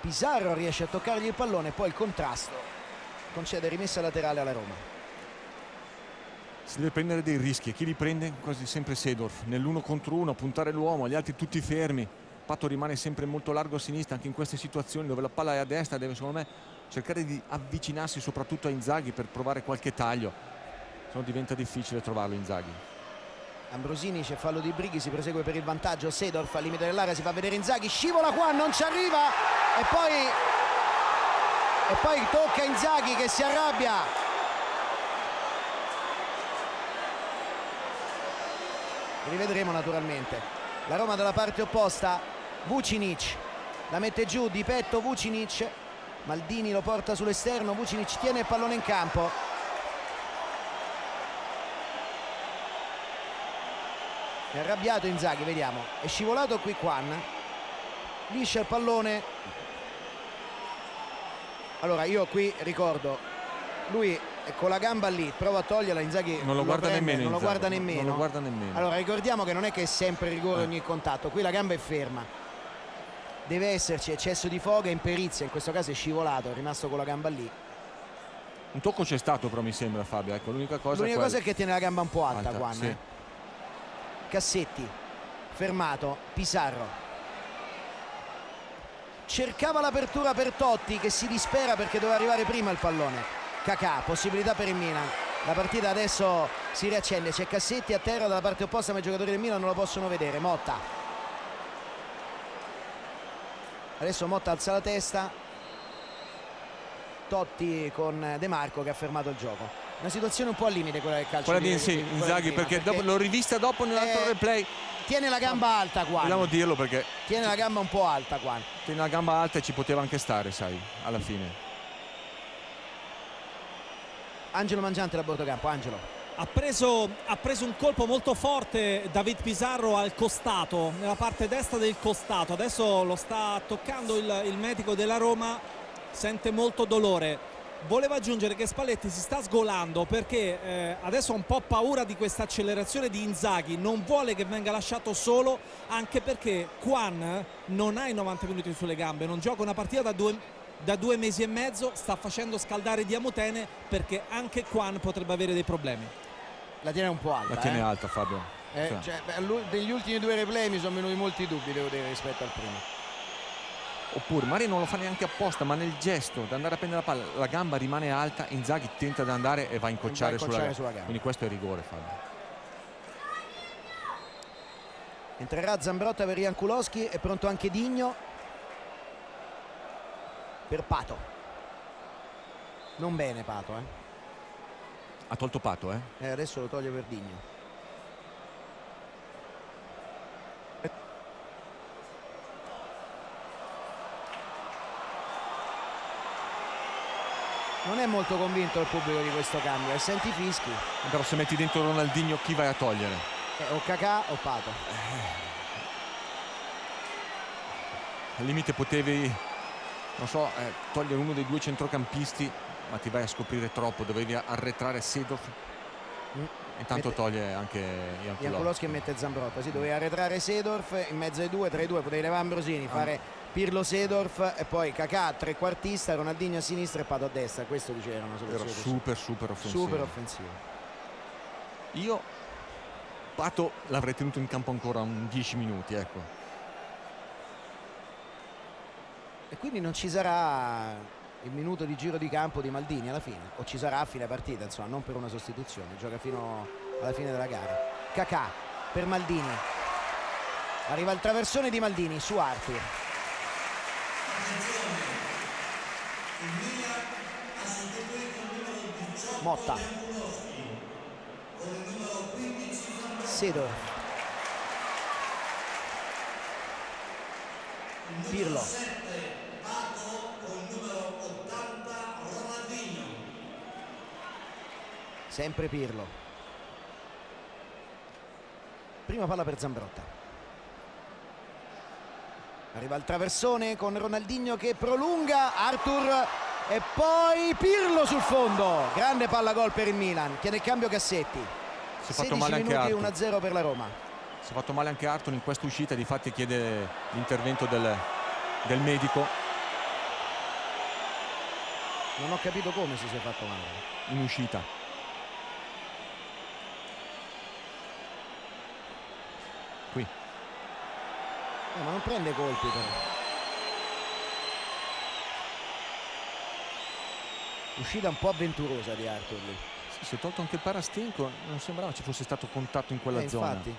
Speaker 1: Pizarro riesce a toccargli il pallone poi il contrasto. Concede rimessa laterale alla Roma.
Speaker 2: Si deve prendere dei rischi. E chi li prende? Quasi sempre Sedorf nell'uno contro uno puntare l'uomo gli altri tutti fermi. Pato rimane sempre molto largo a sinistra anche in queste situazioni dove la palla è a destra deve secondo me cercare di avvicinarsi soprattutto a Inzaghi per provare qualche taglio. Se no diventa difficile trovarlo Inzaghi.
Speaker 1: Ambrosini c'è fallo di Brighi si prosegue per il vantaggio. Sedorf al limite dell'area si fa vedere Inzaghi scivola qua non ci arriva. E poi e poi tocca Inzaghi che si arrabbia. Rivedremo naturalmente. La Roma dalla parte opposta Vucinic la mette giù di petto Vucinic Maldini lo porta sull'esterno Vucinic tiene il pallone in campo. È arrabbiato Inzaghi vediamo. È scivolato qui Quan liscia il pallone. Allora io qui ricordo lui è con la gamba lì prova a toglierla Inzaghi
Speaker 2: non lo, guarda,
Speaker 1: prende,
Speaker 2: nemmeno,
Speaker 1: non lo guarda nemmeno
Speaker 2: non lo guarda nemmeno.
Speaker 1: Allora ricordiamo che non è che è sempre rigore
Speaker 2: Eh.
Speaker 1: ogni contatto qui la gamba è ferma deve esserci eccesso di foga e imperizia in questo caso è scivolato è rimasto con la gamba lì.
Speaker 2: Un tocco c'è stato però mi sembra Fabio ecco l'unica cosa
Speaker 1: l'unica
Speaker 2: è
Speaker 1: cosa è che tiene la gamba un po' alta,
Speaker 2: Alta,
Speaker 1: Quan
Speaker 2: sì.
Speaker 1: eh. Cassetti fermato Pisarro cercava l'apertura per Totti che si dispera perché doveva arrivare prima il pallone. Cacà, possibilità per il Milan. La partita adesso si riaccende c'è Cassetti a terra dalla parte opposta ma i giocatori del Milan non lo possono vedere. Motta adesso Motta alza la testa. Totti con De Marco che ha fermato il gioco. Una situazione un po' al limite quella del calcio
Speaker 2: quella di
Speaker 1: di-
Speaker 2: sì,
Speaker 1: di-
Speaker 2: Inzaghi perché, dopo, l'ho rivista dopo nell'altro
Speaker 1: Eh,
Speaker 2: replay.
Speaker 1: tiene la gamba alta qua
Speaker 2: vogliamo dirlo perché
Speaker 1: tiene la gamba un po' alta qua
Speaker 2: tiene la gamba alta e ci poteva anche stare sai alla fine.
Speaker 1: Angelo Mangiante da bordo campo. Angelo
Speaker 5: Ha preso, ha preso un colpo molto forte David Pizarro al costato, nella parte destra del costato. Adesso lo sta toccando il, il medico della Roma, sente molto dolore. Volevo aggiungere che Spalletti si sta sgolando perché eh, adesso ha un po' paura di questa accelerazione di Inzaghi, non vuole che venga lasciato solo anche perché Quan non ha i 90 minuti sulle gambe, non gioca una partita da due, da due mesi e mezzo, sta facendo scaldare Diamutene perché anche Quan potrebbe avere dei problemi.
Speaker 1: La tiene un po' alta
Speaker 2: la tiene
Speaker 1: eh.
Speaker 2: alta Fabio.
Speaker 1: Eh,
Speaker 2: Cioè,
Speaker 1: cioè, degli ultimi due replay mi sono venuti molti dubbi devo dire rispetto al primo.
Speaker 2: Oppure magari non lo fa neanche apposta ma nel gesto di andare a prendere la palla la gamba rimane alta Inzaghi tenta di andare e va a incocciare,
Speaker 1: Va a incocciare
Speaker 2: sulla,
Speaker 1: sulla gamba.
Speaker 2: quindi questo è rigore Fabio.
Speaker 1: Entrerà Zambrotta per Ian Kulowski è pronto anche Digno. Per Pato. Non bene Pato eh.
Speaker 2: Ha tolto Pato eh?
Speaker 1: Eh, adesso lo toglie per Digno non è molto convinto il pubblico di questo cambio e senti i fischi.
Speaker 2: Però se metti dentro Ronaldinho chi vai a togliere?
Speaker 1: Eh, o Cacà o Pato.
Speaker 2: Al limite potevi non so eh, togliere uno dei due centrocampisti ma ti vai a scoprire troppo dovevi arretrare Sedorf
Speaker 1: Mm.
Speaker 2: intanto
Speaker 1: Mette-
Speaker 2: toglie anche Ian
Speaker 1: Ian
Speaker 2: Kulowski.
Speaker 1: Kulowski e mette Zambrotta. Si doveva arretrare Sedorf in mezzo ai due tra i due potevi levare Ambrosini fare Pirlo Sedorf e poi Cacà trequartista Ronaldinho a sinistra e Pato a destra. Questo diceva una
Speaker 2: Era super super offensivo.
Speaker 1: Super offensivo.
Speaker 2: Io Pato l'avrei tenuto in campo ancora un 10 minuti ecco.
Speaker 1: E quindi non ci sarà il minuto di giro di campo di Maldini alla fine o ci sarà a fine partita insomma non per una sostituzione gioca fino alla fine della gara. Cacà per Maldini. Arriva il traversone di Maldini su Arthur Motta. Sedor Pirlo sempre Pirlo. Prima palla per Zambrotta. Arriva il traversone con Ronaldinho che prolunga Arthur e poi Pirlo sul fondo. Grande palla gol per il Milan chiede il cambio Cassetti
Speaker 2: si è fatto male anche
Speaker 1: minuti 1-0 per la Roma.
Speaker 2: Si è fatto male anche Arthur in questa uscita difatti chiede l'intervento del, del medico.
Speaker 1: Non ho capito come si sia fatto male.
Speaker 2: In uscita qui
Speaker 1: no, ma non prende colpi però. Uscita un po' avventurosa di Arthur lì.
Speaker 2: Si è tolto anche il parastinco. Non sembrava ci fosse stato contatto in quella
Speaker 1: eh,
Speaker 2: zona.
Speaker 1: infatti.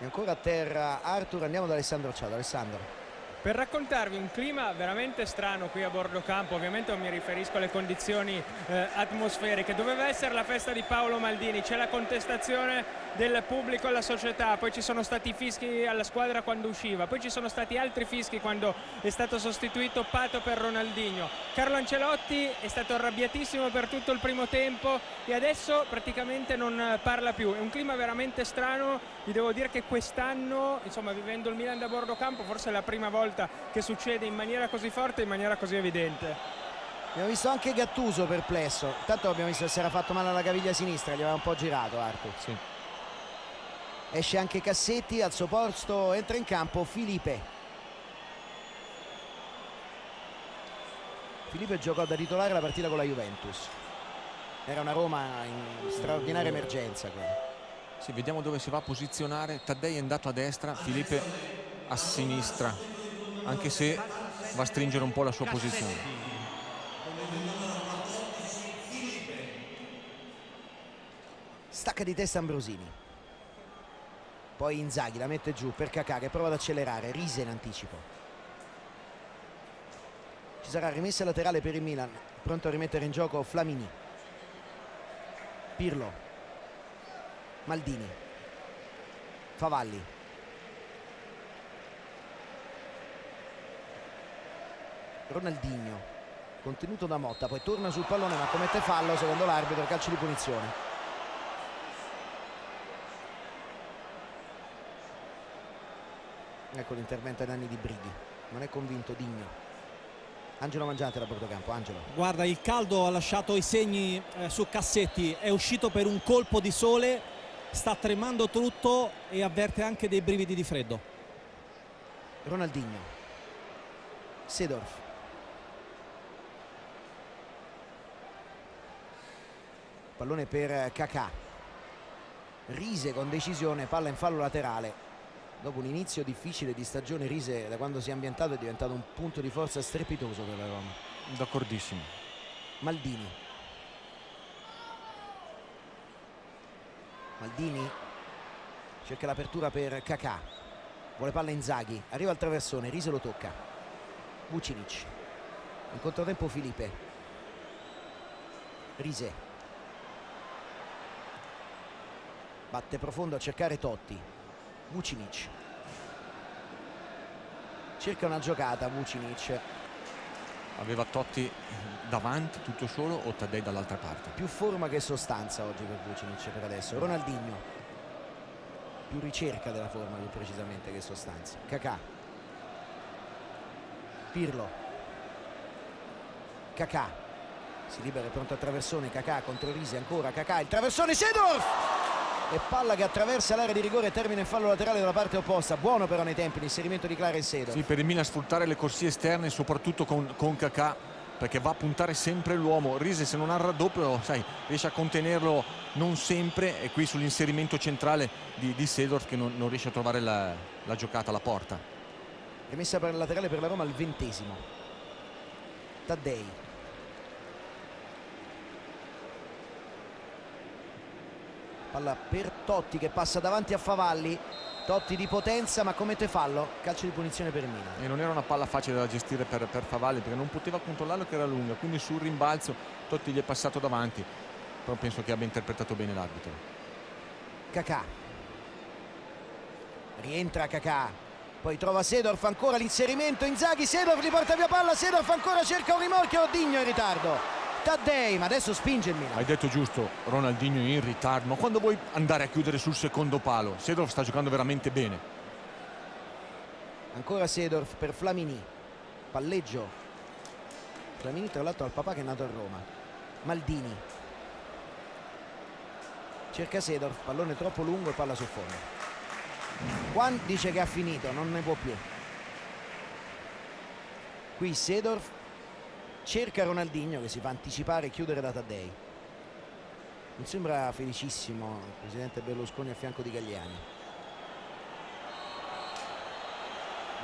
Speaker 1: e ancora a terra Arthur. Andiamo da Alessandro. Ciao Alessandro
Speaker 4: per raccontarvi un clima veramente strano qui a bordo campo, ovviamente mi riferisco alle condizioni eh, atmosferiche, doveva essere la festa di Paolo Maldini, c'è la contestazione del pubblico alla società, poi ci sono stati fischi alla squadra quando usciva, poi ci sono stati altri fischi quando è stato sostituito Pato per Ronaldinho. Carlo Ancelotti è stato arrabbiatissimo per tutto il primo tempo e adesso praticamente non parla più, è un clima veramente strano, vi devo dire che quest'anno, insomma vivendo il Milan da bordo campo, forse è la prima volta che succede in maniera così forte in maniera così evidente.
Speaker 1: Abbiamo visto anche Gattuso perplesso. Intanto abbiamo visto che si era fatto male alla caviglia sinistra, gli aveva un po' girato Arthur.
Speaker 2: Sì.
Speaker 1: Esce anche Cassetti, al suo posto entra in campo Filipe. Filipe giocò da titolare la partita con la Juventus. Era una Roma in straordinaria emergenza quella.
Speaker 2: Sì, vediamo dove si va a posizionare. Taddei è andato a destra, Filipe a sinistra anche se va a stringere un po' la sua posizione.
Speaker 1: Stacca di testa Ambrosini. Poi Inzaghi la mette giù per che prova ad accelerare, Rise in anticipo. Ci sarà rimessa laterale per il Milan, pronto a rimettere in gioco Flamini. Pirlo. Maldini. Favalli. Ronaldinho. Contenuto da Motta poi torna sul pallone ma commette fallo secondo l'arbitro calcio di punizione. Ecco l'intervento ai danni di Brighi. Non è convinto Digno. Angelo Mangiante da Bordocampo Angelo.
Speaker 5: Guarda il caldo ha lasciato i segni eh, su Cassetti. È uscito per un colpo di sole sta tremando tutto e avverte anche dei brividi di freddo.
Speaker 1: Ronaldinho. Sedorf pallone per Kakà Rise con decisione palla in fallo laterale. Dopo un inizio difficile di stagione Rise da quando si è ambientato è diventato un punto di forza strepitoso per la Roma.
Speaker 2: D'accordissimo.
Speaker 1: Maldini Maldini cerca l'apertura per Kakà vuole palla Inzaghi. Arriva al traversone Rise lo tocca. Vucinic. In controtempo Filipe Rise batte profondo a cercare Totti. Vucinic. Cerca una giocata Vucinic
Speaker 2: aveva Totti davanti tutto solo o Taddei dall'altra parte?
Speaker 1: Più forma che sostanza oggi per Vucinic per adesso. Ronaldinho. Più ricerca della forma più precisamente che sostanza. Kakà Pirlo. Kakà si libera pronto a traversone. Kakà contro Risi ancora Kakà il traversone Sedorf e palla che attraversa l'area di rigore e termina in fallo laterale dalla parte opposta. Buono però nei tempi l'inserimento di Clara Sedo.
Speaker 2: Sì, per il Milan sfruttare le corsie esterne soprattutto con, con Kakà perché va a puntare sempre l'uomo. Rise se non ha il raddoppio sai, riesce a contenerlo non sempre. E qui sull'inserimento centrale di, di Sedorf che non, non, riesce a trovare la, la giocata, la porta.
Speaker 1: Rimessa per il laterale per la Roma al ventesimo. Taddei palla per Totti che passa davanti a Favalli. Totti di potenza ma commette fallo? Calcio di punizione per Milan.
Speaker 2: E non era una palla facile da gestire per, per Favalli perché non poteva controllarlo che era lunga. Quindi sul rimbalzo Totti gli è passato davanti. Però penso che abbia interpretato bene l'arbitro.
Speaker 1: Cacà rientra Cacà poi trova Sedorf ancora l'inserimento. Inzaghi Sedorf li porta via palla. Sedorf ancora cerca un rimorchio. Digno in ritardo Taddei ma adesso spinge il Milan
Speaker 2: hai detto giusto Ronaldinho in ritardo ma quando vuoi andare a chiudere sul secondo palo Sedorf sta giocando veramente bene.
Speaker 1: Ancora Sedorf per Flamini. Palleggio. Flamini tra l'altro al papà che è nato a Roma. Maldini. Cerca Sedorf pallone troppo lungo e palla sul fondo. Juan dice che ha finito non ne può più. Qui Sedorf cerca Ronaldinho che si fa anticipare e chiudere da Taddei non sembra felicissimo il presidente Berlusconi a fianco di Gagliani.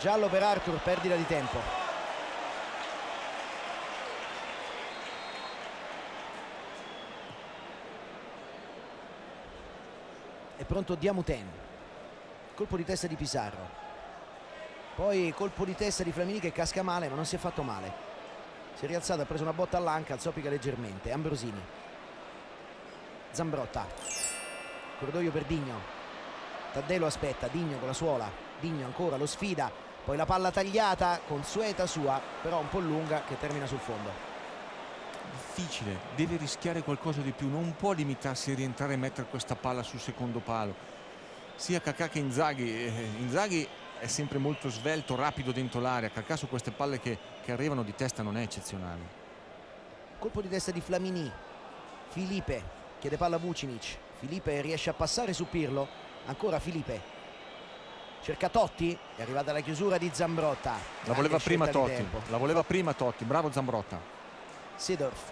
Speaker 1: Giallo per Arthur perdita di tempo. È pronto Diamuten colpo di testa di Pizarro. Poi colpo di testa di Flamini che casca male ma non si è fatto male si è rialzato, ha preso una botta all'anca, zoppica leggermente. Ambrosini. Zambrotta. Cordoglio per Digno. Taddei aspetta, Digno con la suola. Digno ancora, lo sfida. Poi la palla tagliata, consueta sua, però un po' lunga che termina sul fondo.
Speaker 2: Difficile, deve rischiare qualcosa di più, non può limitarsi a rientrare e mettere questa palla sul secondo palo. Sia Kakà che Inzaghi. Eh, Inzaghi è sempre molto svelto, rapido dentro l'area. Su queste palle che, che, arrivano di testa non è eccezionale.
Speaker 1: Colpo di testa di Flamini. Filipe chiede palla a Vucinic. Filipe riesce a passare su Pirlo. Ancora Filipe. Cerca Totti. È arrivata la chiusura di Zambrotta.
Speaker 2: La voleva prima Totti. La voleva prima Totti. Bravo Zambrotta.
Speaker 1: Sedorf.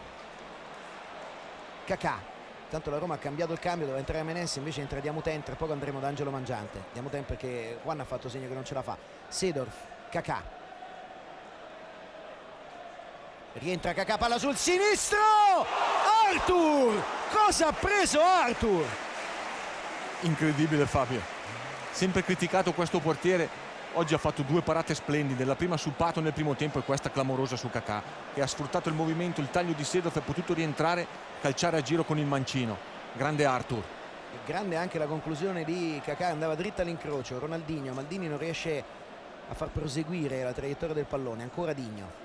Speaker 1: Kakà Tanto la Roma ha cambiato il cambio, doveva entrare Menes, invece entra Diamuten, poco andremo da Angelo Mangiante. Diamuten perché Juan ha fatto segno che non ce la fa. Sedorf, Kakà. Rientra Kakà, palla sul sinistro! Arthur! Cosa ha preso Arthur?
Speaker 2: Incredibile Fabio. Sempre criticato questo portiere, oggi ha fatto due parate splendide, la prima sul Pato nel primo tempo e questa clamorosa su Kakà, che ha sfruttato il movimento, il taglio di Sedorf, è potuto rientrare calciare a giro con il mancino. Grande Arthur.
Speaker 1: E grande anche la conclusione di Cacà andava dritta all'incrocio Ronaldinho Maldini non riesce a far proseguire la traiettoria del pallone ancora Digno.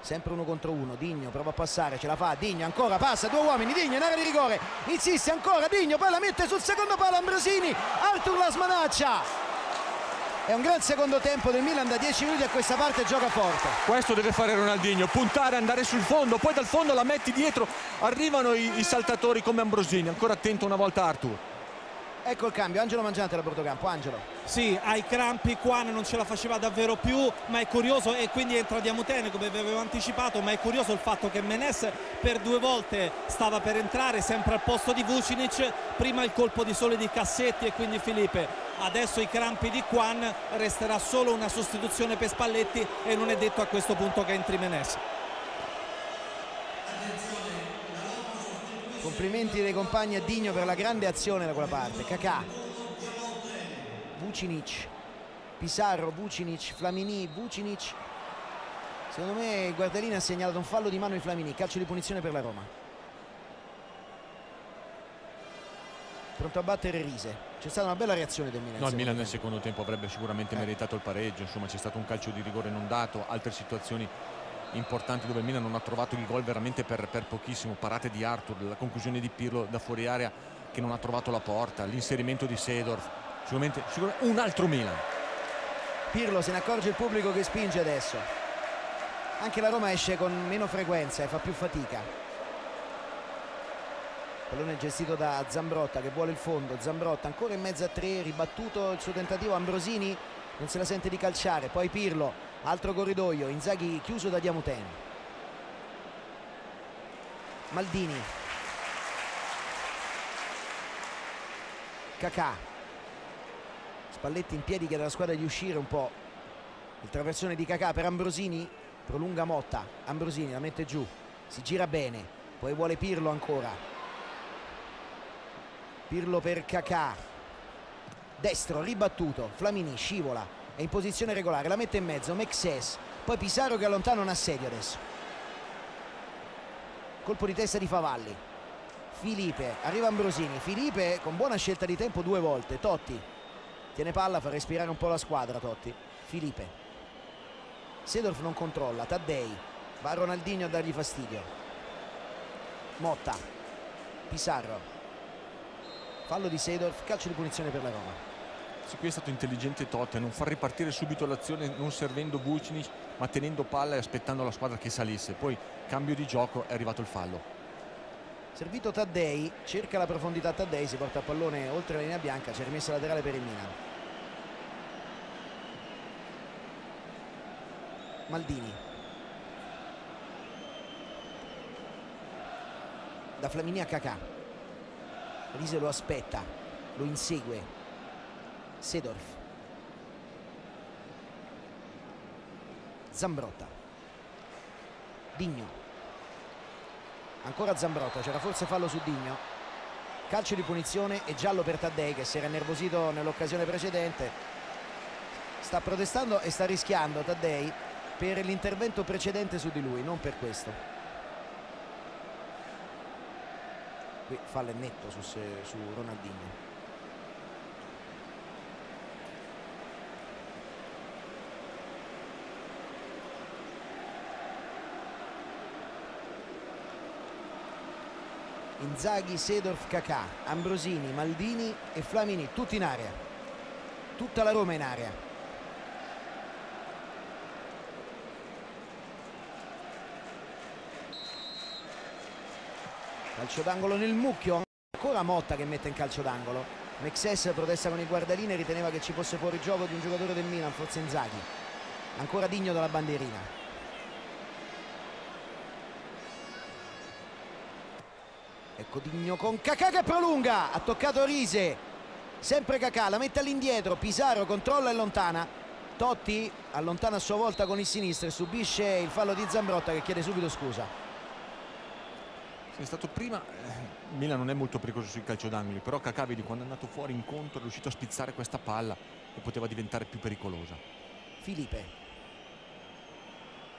Speaker 1: Sempre uno contro uno Digno prova a passare ce la fa Digno ancora passa due uomini Digno in area di rigore insiste ancora Digno poi la mette sul secondo palo Ambrosini Arthur la smanaccia è un gran secondo tempo del Milan da 10 minuti a questa parte gioca forte.
Speaker 2: Questo deve fare Ronaldinho puntare andare sul fondo poi dal fondo la metti dietro arrivano i, i saltatori come Ambrosini ancora attento una volta Artur
Speaker 1: Ecco il cambio, Angelo Mangiante da Portocampo, Angelo.
Speaker 5: Sì, ai crampi qua non ce la faceva davvero più, ma è curioso e quindi entra Diamutene come vi avevo anticipato, ma è curioso il fatto che Menes per due volte stava per entrare sempre al posto di Vucinic, prima il colpo di sole di Cassetti e quindi Filipe. Adesso i crampi di Quan, resterà solo una sostituzione per Spalletti e non è detto a questo punto che entri Menes.
Speaker 1: Complimenti dei compagni a Digno per la grande azione da quella parte. Cacà Vucinic Pisarro, Vucinic, Flamini, Vucinic. Secondo me il Guardalini ha segnalato un fallo di mano di Flamini calcio di punizione per la Roma. Pronto a battere Rise. C'è stata una bella reazione del Milan
Speaker 2: no il Milan nel secondo tempo avrebbe sicuramente eh. meritato il pareggio insomma c'è stato un calcio di rigore non dato altre situazioni importanti dove il Milan non ha trovato il gol veramente per, per pochissimo. Parate di Arthur, la conclusione di Pirlo da fuori area che non ha trovato la porta l'inserimento di Sedorf sicuramente, sicuramente un altro Milan.
Speaker 1: Pirlo se ne accorge il pubblico che spinge adesso. Anche la Roma esce con meno frequenza e fa più fatica. Pallone gestito da Zambrotta che vuole il fondo. Zambrotta ancora in mezzo a tre ribattuto il suo tentativo. Ambrosini non se la sente di calciare. Poi Pirlo altro corridoio Inzaghi chiuso da Diamuten Maldini. Cacà Spalletti in piedi chiede alla squadra di uscire un po' il traversone di Cacà per Ambrosini prolunga Motta. Ambrosini la mette giù si gira bene poi vuole Pirlo ancora. Pirlo per Cacà destro ribattuto Flamini scivola è in posizione regolare la mette in mezzo Mexes. Poi Pisaro che allontana un assedio adesso. Colpo di testa di Favalli. Filipe arriva Ambrosini. Filipe con buona scelta di tempo due volte. Totti tiene palla fa respirare un po' la squadra Totti. Filipe. Sedorf non controlla Taddei. Va Ronaldinho a dargli fastidio. Motta. Pisarro fallo di Sedorf calcio di punizione per la Roma
Speaker 2: Sì, qui è stato intelligente Totti a non far ripartire subito l'azione non servendo Vucinic ma tenendo palla e aspettando la squadra che salisse. Poi cambio di gioco è arrivato il fallo.
Speaker 1: Servito Taddei cerca la profondità Taddei si porta il pallone oltre la linea bianca c'è rimessa laterale per il Milan. Maldini. Da Flamini a Cacà Rise lo aspetta lo insegue Sedorf Zambrotta. Digno. Ancora Zambrotta c'era forse fallo su Digno. Calcio di punizione e giallo per Taddei che si era innervosito nell'occasione precedente. Sta protestando e sta rischiando Taddei per l'intervento precedente su di lui non per questo. Qui fallo è netto su, su Ronaldinho Inzaghi, Sedorf, Cacà, Ambrosini, Maldini e Flamini, tutti in area. Tutta la Roma in area. Calcio d'angolo nel mucchio, ancora Motta che mette in calcio d'angolo. Mexes protesta con i guardalini e riteneva che ci fosse fuori gioco di un giocatore del Milan, forse Inzaghi. Ancora Digno dalla bandierina. Ecco Digno con Cacà che prolunga, ha toccato Rise, sempre Cacà, la mette all'indietro, Pisaro controlla e lontana, Totti allontana a sua volta con il sinistro e subisce il fallo di Zambrotta che chiede subito scusa.
Speaker 2: È stato prima, eh, Milan non è molto pericoloso sui calcio d'angoli, però Kakà vedi quando è andato fuori incontro è riuscito a spizzare questa palla e poteva diventare più pericolosa.
Speaker 1: Filipe.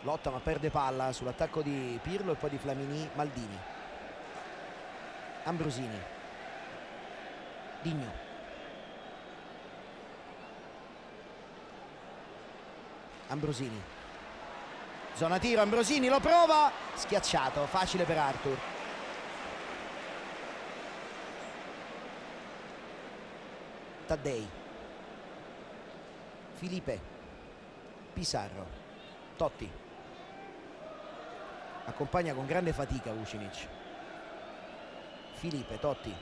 Speaker 1: Lotta ma perde palla sull'attacco di Pirlo e poi di Flamini Maldini Ambrosini. Digno. Ambrosini. Zona tiro Ambrosini lo prova. Schiacciato facile per Arthur. Taddei. Filipe. Pisarro Totti. Accompagna con grande fatica Vucinic Filipe Totti.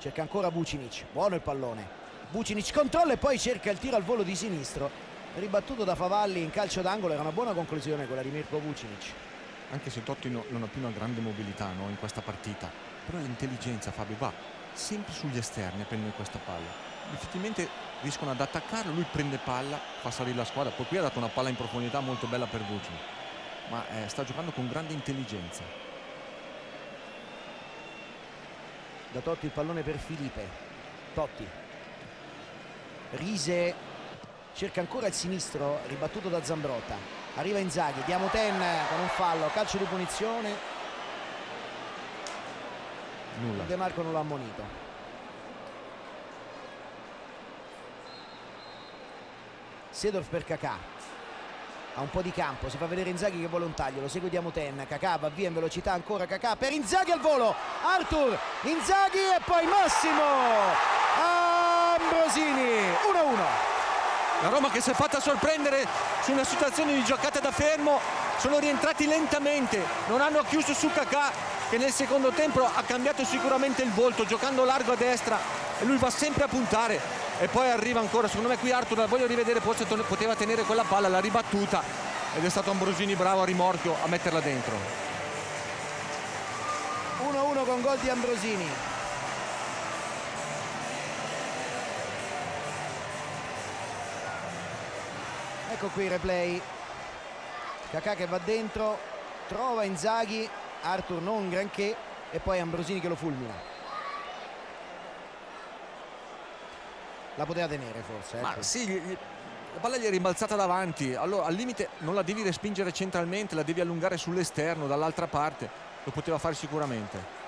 Speaker 1: Cerca ancora Vucinic buono il pallone. Vucinic controlla e poi cerca il tiro al volo di sinistro. Ribattuto da Favalli in calcio d'angolo era una buona conclusione quella di Mirko Vucinic.
Speaker 2: Anche se Totti no- non ha più una grande mobilità no, in questa partita, però l'intelligenza Fabio va sempre sugli esterni a prendere questa palla. Effettivamente riescono ad attaccarlo, lui prende palla, fa salire la squadra, poi qui ha dato una palla in profondità molto bella per Vucinic, ma eh, sta giocando con grande intelligenza.
Speaker 1: Da Totti il pallone per Filipe. Totti. Rise cerca ancora il sinistro ribattuto da Zambrotta. Arriva Inzaghi diamo ten con un fallo calcio di punizione.
Speaker 2: Nulla.
Speaker 1: De Marco non l'ha ammonito. Sedorf per Cacà ha un po' di campo, si fa vedere Inzaghi che vuole un taglio, lo segue Diamoten, Cacà va via in velocità ancora Cacà per Inzaghi al volo, Arthur, Inzaghi e poi Massimo Ambrosini, 1-1.
Speaker 2: La Roma che si è fatta sorprendere su una situazione di giocata da fermo, sono rientrati lentamente, non hanno chiuso su Kakà che nel secondo tempo ha cambiato sicuramente il volto, giocando largo a destra e lui va sempre a puntare e poi arriva ancora, secondo me qui Arthur la voglio rivedere, forse poteva tenere quella palla, l'ha ribattuta ed è stato Ambrosini bravo a rimorchio a metterla dentro.
Speaker 1: 1-1 con gol di Ambrosini. Ecco qui il replay. Cacà che va dentro, trova Inzaghi, Arthur non granché, e poi Ambrosini che lo fulmina la poteva tenere forse
Speaker 2: Ma
Speaker 1: ecco.
Speaker 2: sì, gli- la palla gli è rimbalzata davanti, allora al limite non la devi respingere centralmente, la devi allungare sull'esterno, dall'altra parte, lo poteva fare sicuramente.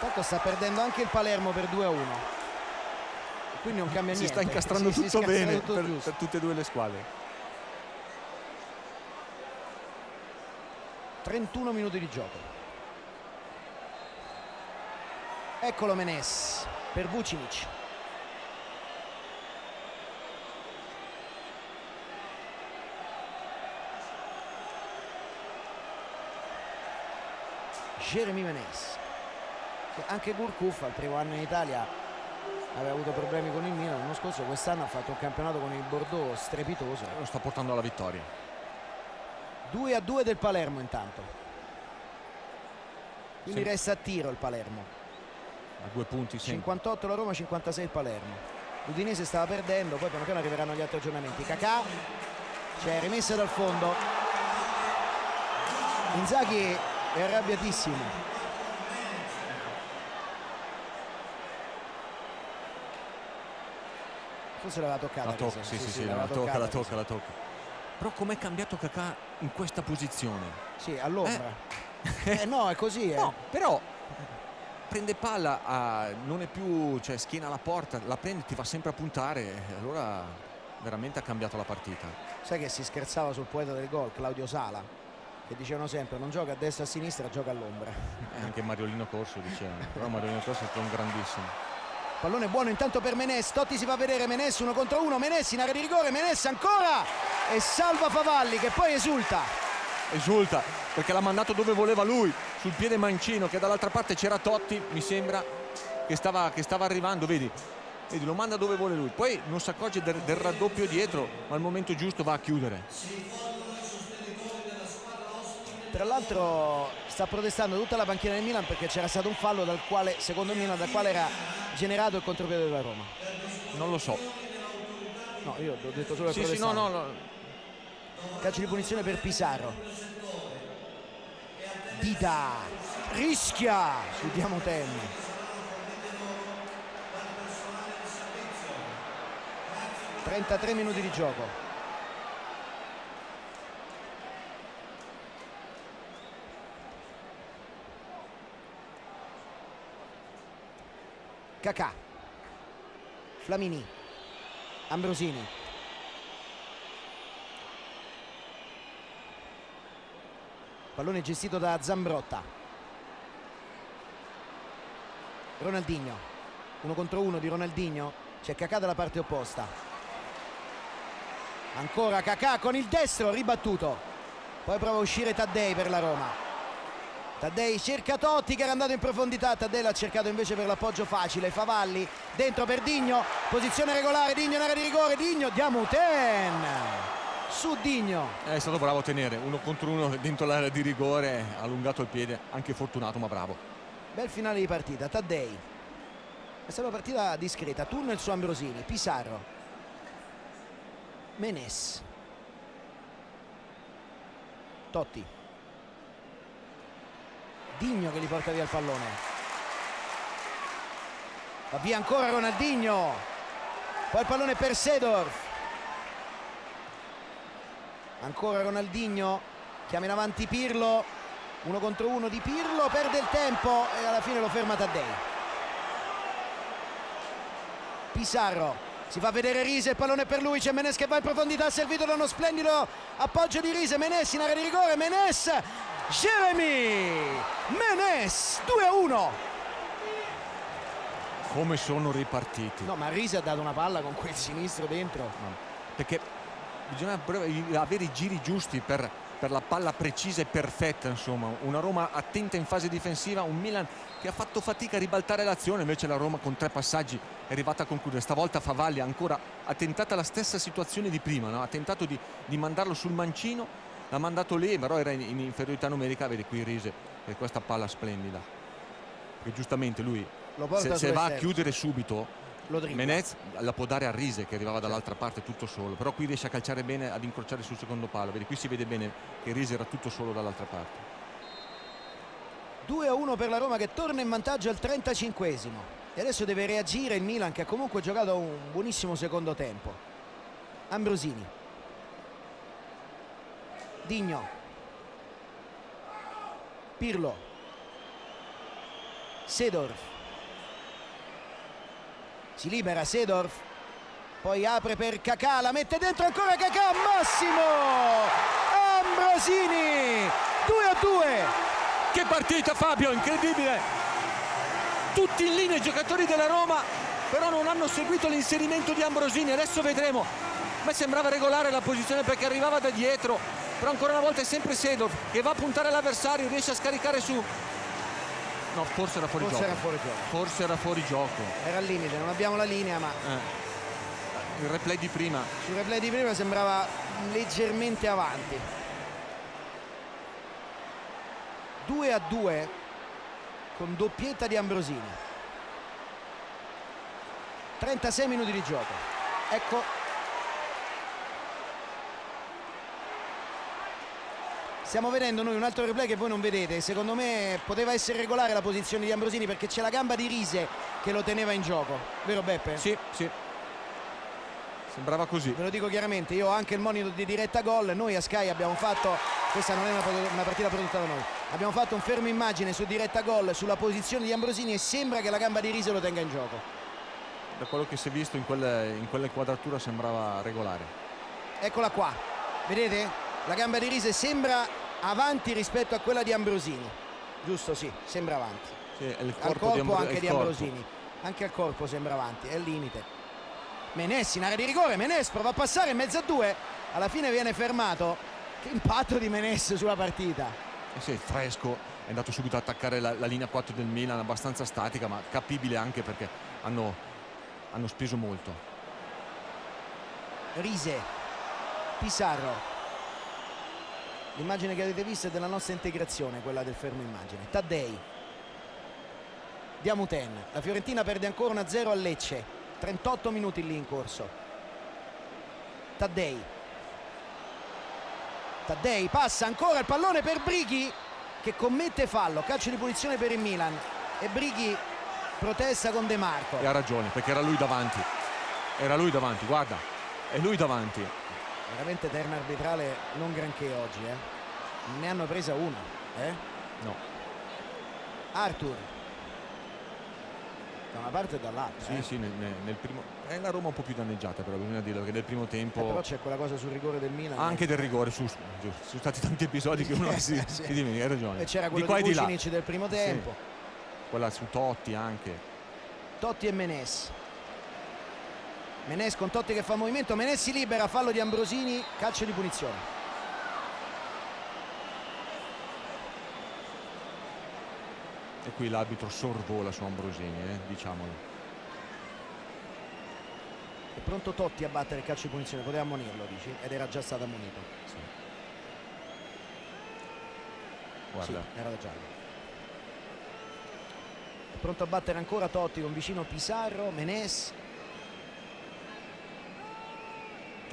Speaker 1: Tanto sta perdendo anche il Palermo per 2 a 1 quindi non cambia
Speaker 2: Si
Speaker 1: niente
Speaker 2: sta incastrando
Speaker 1: si
Speaker 2: tutto
Speaker 1: incastra
Speaker 2: bene
Speaker 1: tutto
Speaker 2: per, per tutte e due le squadre.
Speaker 1: 31 minuti di gioco eccolo Menes per Vucinic. Jeremy Menes che anche Gurkuf al primo anno in Italia aveva avuto problemi con il Milan. L'anno scorso quest'anno ha fatto un campionato con il Bordeaux strepitoso.
Speaker 2: Lo sta portando alla vittoria.
Speaker 1: 2 a 2 del Palermo intanto. Quindi
Speaker 2: Sì.
Speaker 1: resta a tiro il Palermo
Speaker 2: A due punti sempre.
Speaker 1: 58 la Roma 56 il Palermo l'Udinese stava perdendo poi piano piano arriveranno gli altri aggiornamenti Cacà c'è rimessa dal fondo Inzaghi è arrabbiatissimo forse l'aveva toccata
Speaker 2: La tocca, sì, sì, sì,
Speaker 1: l'aveva
Speaker 2: la tocca, la tocca, la tocca. Però com'è cambiato Kakà in questa posizione?
Speaker 1: sì all'ombra eh. no è così eh.
Speaker 2: No, però prende palla, a- non è più cioè, schiena alla porta, la prende, ti va sempre a puntare, e allora veramente ha cambiato la partita.
Speaker 1: sai che si scherzava sul poeta del gol Claudio Sala che dicevano sempre non gioca a destra e a sinistra gioca all'ombra
Speaker 2: E anche Mariolino Corso diceva, però Mariolino Corso è un grandissimo.
Speaker 1: Pallone buono intanto per Menes, Totti si fa vedere Menes uno contro uno, Menes in area di rigore, Menes ancora e salva Favalli che poi esulta.
Speaker 2: Esulta perché l'ha mandato dove voleva lui, sul piede mancino che dall'altra parte c'era Totti, mi sembra che stava, che stava arrivando, vedi? Vedi, lo manda dove vuole lui. Poi non si accorge del, del raddoppio dietro, ma al momento giusto va a chiudere.
Speaker 1: Tra l'altro sta protestando tutta la panchina del Milan perché c'era stato un fallo dal quale, secondo Milan, dal quale era generato il contropiede della Roma.
Speaker 2: Non lo so.
Speaker 1: No, io ho detto solo
Speaker 2: Sì, sì, no, no, no.
Speaker 1: Calcio di punizione per Pisaro. Dida rischia su Diamoten. ...33 minuti di gioco. Cacà. Flamini. Ambrosini. Pallone gestito da Zambrotta. Ronaldinho. Uno contro uno di Ronaldinho. C'è Cacà dalla parte opposta. Ancora Cacà con il destro ribattuto. Poi prova a uscire Taddei per la Roma. Taddei cerca Totti che era andato in profondità. Taddei l'ha cercato invece per l'appoggio facile. Favalli dentro per Digno. Posizione regolare. Digno in area di rigore. Digno. Diamuten. Su Digno.
Speaker 2: È stato bravo a tenere uno contro uno dentro l'area di rigore, allungato il piede, anche fortunato ma bravo.
Speaker 1: Bel finale di partita, Taddei. È stata una partita discreta, tunnel su Ambrosini, Pisarro. Menes. Totti. Digno che gli porta via il pallone. Va via ancora Ronaldinho. Poi il pallone per Sedorf. Ancora Ronaldinho. Chiama in avanti Pirlo. Uno contro uno di Pirlo, perde il tempo e alla fine lo ferma Taddei. Pisarro si fa vedere Rise, il pallone per lui, c'è Menes che va in profondità, servito da uno splendido appoggio di Rise, Menes in area di rigore, Menes, Jeremy, Menes, 2 a 1.
Speaker 2: Come sono ripartiti?
Speaker 1: No, ma Rise ha dato una palla con quel sinistro dentro.
Speaker 2: Perché bisogna avere i giri giusti per, per la palla precisa e perfetta, insomma. Una Roma attenta in fase difensiva, un Milan che ha fatto fatica a ribaltare l'azione, invece la Roma con tre passaggi è arrivata a concludere. Stavolta Favalli ancora ha tentato la stessa situazione di prima, no? ha tentato di, di mandarlo sul mancino, l'ha mandato lì, però era in, in inferiorità numerica, vedi qui Rise e questa palla splendida. E giustamente lui, se, se va a chiudere subito,
Speaker 1: Lo dribbla.
Speaker 2: Menez la può dare a Rise che arrivava dall'altra parte tutto solo, però qui riesce a calciare bene, ad incrociare sul secondo palo. Vedi, qui si vede bene che Rise era tutto solo dall'altra parte.
Speaker 1: 2 a 1 per la Roma che torna in vantaggio al 35esimo e adesso deve reagire il Milan che ha comunque giocato un buonissimo secondo tempo Ambrosini Digno Pirlo Sedorf si libera Sedorf poi apre per Cacà la mette dentro ancora Cacà Massimo Ambrosini 2 a 2
Speaker 2: che partita Fabio incredibile. Tutti in linea i giocatori della Roma però non hanno seguito l'inserimento di Ambrosini adesso vedremo. A me sembrava regolare la posizione perché arrivava da dietro però ancora una volta è sempre Sedov che va a puntare l'avversario riesce a scaricare su no forse era fuori
Speaker 1: forse
Speaker 2: gioco.
Speaker 1: era fuori gioco.
Speaker 2: Forse era fuori gioco.
Speaker 1: Era al limite non abbiamo la linea ma
Speaker 2: Eh. il replay di prima.
Speaker 1: Sul replay di prima sembrava leggermente avanti. 2 a 2 con doppietta di Ambrosini. 36 minuti di gioco. Ecco stiamo vedendo noi un altro replay che voi non vedete secondo me poteva essere regolare la posizione di Ambrosini perché c'è la gamba di Rise che lo teneva in gioco vero Beppe?
Speaker 2: sì sì sembrava così
Speaker 1: ve lo dico chiaramente, io ho anche il monito di diretta gol, noi a Sky abbiamo fatto, questa non è una, una, partita prodotta da noi, abbiamo fatto un fermo immagine su diretta gol sulla posizione di Ambrosini e sembra che la gamba di Rise lo tenga in gioco.
Speaker 2: Da quello che si è visto in, quelle, in quell'inquadratura sembrava regolare.
Speaker 1: Eccola qua, vedete? La gamba di Rise sembra avanti rispetto a quella di Ambrosini, giusto? Sì, sembra avanti.
Speaker 2: Sì,
Speaker 1: al
Speaker 2: corpo,
Speaker 1: corpo
Speaker 2: di
Speaker 1: anche di
Speaker 2: corpo.
Speaker 1: Ambrosini, anche al corpo sembra avanti, è il limite. Menes in area di rigore, Menes prova a passare in mezzo a due, alla fine viene fermato. Che impatto di Menes sulla partita.
Speaker 2: Eh sì, fresco, è andato subito ad attaccare la, la linea 4 del Milan, abbastanza statica, ma capibile anche perché hanno, hanno speso molto.
Speaker 1: Rise, Pisarro. L'immagine che avete visto è della nostra integrazione, quella del fermo immagine. Taddei. Diamuten. La Fiorentina perde ancora 1-0 a Lecce. 38 minuti lì in corso. Taddei. Taddei passa ancora il pallone per Brighi che commette fallo. Calcio di punizione per il Milan. E Brighi protesta con De Marco.
Speaker 2: E ha ragione, perché era lui davanti. Era lui davanti, guarda, è lui davanti.
Speaker 1: Veramente terna arbitrale non granché oggi, eh. Ne hanno presa una, eh?
Speaker 2: No,
Speaker 1: Arthur. Da una parte e dall'altra.
Speaker 2: sì,
Speaker 1: eh.
Speaker 2: sì, nel, nel- primo... È la Roma un po' più danneggiata, però bisogna dirlo, che nel primo
Speaker 1: Eh,
Speaker 2: tempo...
Speaker 1: però c'è quella cosa sul rigore del Milan.
Speaker 2: Anche del rigore, su, su- sono stati tanti episodi che uno si,
Speaker 1: Sì.
Speaker 2: si dimentica, hai ragione.
Speaker 1: E c'era quello di,
Speaker 2: di là.
Speaker 1: Vucinic del primo tempo.
Speaker 2: Quella su Totti anche.
Speaker 1: Totti e Menes. Menes con Totti che fa movimento. Menes si libera, fallo di Ambrosini, calcio di punizione.
Speaker 2: E qui l'arbitro sorvola su Ambrosini, eh, diciamolo.
Speaker 1: È pronto Totti a battere il calcio di punizione, poteva ammonirlo, dici? Ed era già stato ammonito.
Speaker 2: Sì. Guarda,
Speaker 1: Sì, era giallo. È pronto a battere ancora Totti con vicino Pisarro, Menes.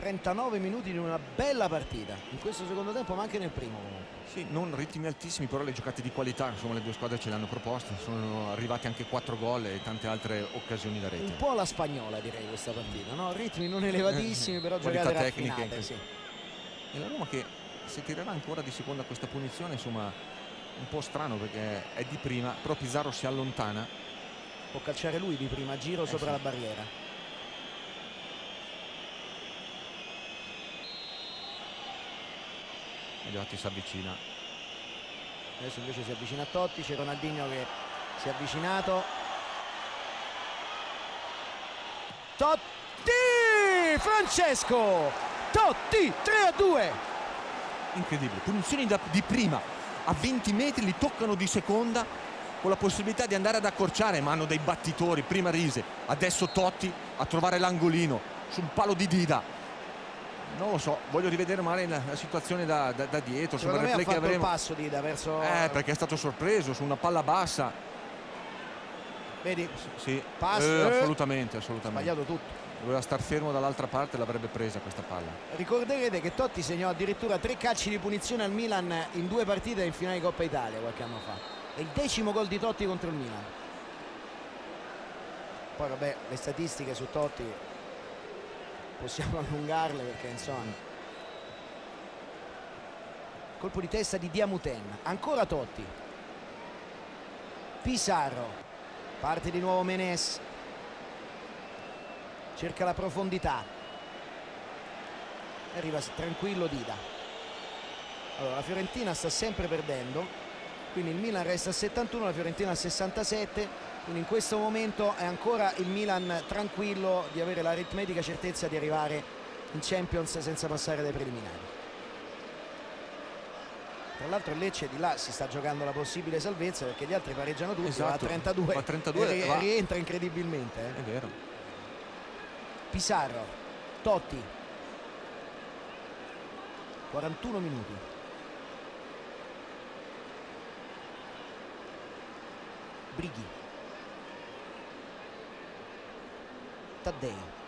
Speaker 1: 39 minuti di una bella partita in questo secondo tempo ma anche nel primo
Speaker 2: sì, non ritmi altissimi, però le giocate di qualità, insomma le due squadre ce le hanno proposte, sono arrivati anche quattro gol e tante altre occasioni da
Speaker 1: un
Speaker 2: rete.
Speaker 1: po' alla spagnola direi questa partita no? ritmi non elevatissimi però giocate raffinate
Speaker 2: in
Speaker 1: sì.
Speaker 2: E la Roma che se tirerà ancora di seconda questa punizione, insomma, un po' strano perché è di prima, però Pizarro si allontana.
Speaker 1: può calciare lui di prima giro sopra
Speaker 2: sì.
Speaker 1: la barriera
Speaker 2: Mediati si avvicina.
Speaker 1: adesso invece si avvicina a Totti c'è Ronaldinho che si è avvicinato. Totti! Francesco! Totti 3 a 2
Speaker 2: Incredibile, punizioni da- di prima. A 20 metri, li toccano di seconda con la possibilità di andare ad accorciare, ma hanno dei battitori, prima Rise, adesso Totti a trovare l'angolino sul palo di Dida. Non lo so, voglio rivedere magari la, la situazione da, da- da dietro,
Speaker 1: secondo me ha
Speaker 2: replay che
Speaker 1: fatto il
Speaker 2: avremo.
Speaker 1: passo Dida verso
Speaker 2: Eh, perché è stato sorpreso su una palla bassa.
Speaker 1: vedi
Speaker 2: Sì,
Speaker 1: Passo,
Speaker 2: eh,
Speaker 1: eh.
Speaker 2: assolutamente, assolutamente.
Speaker 1: sbagliato tutto
Speaker 2: Doveva star fermo dall'altra parte e l'avrebbe presa questa palla.
Speaker 1: Ricorderete che Totti segnò addirittura tre calci di punizione al Milan in due partite in finale Coppa Italia qualche anno fa. È il decimo gol di Totti contro il Milan. Poi vabbè, le statistiche su Totti possiamo allungarle perché insomma. Colpo di testa di Diamuten. Ancora Totti. Pisarro parte di nuovo Menes. Cerca la profondità. Arriva tranquillo Dida. Allora la Fiorentina sta sempre perdendo. Quindi il Milan resta a 71 la Fiorentina a 67 quindi in questo momento è ancora il Milan tranquillo di avere l'aritmetica certezza di arrivare in Champions senza passare dai preliminari tra l'altro il Lecce di là si sta giocando la possibile salvezza perché gli altri pareggiano tutti esatto. a 32,
Speaker 2: va a 32
Speaker 1: e va. rientra incredibilmente eh.
Speaker 2: è vero
Speaker 1: Pisarro Totti 41 minuti Brighi Taddei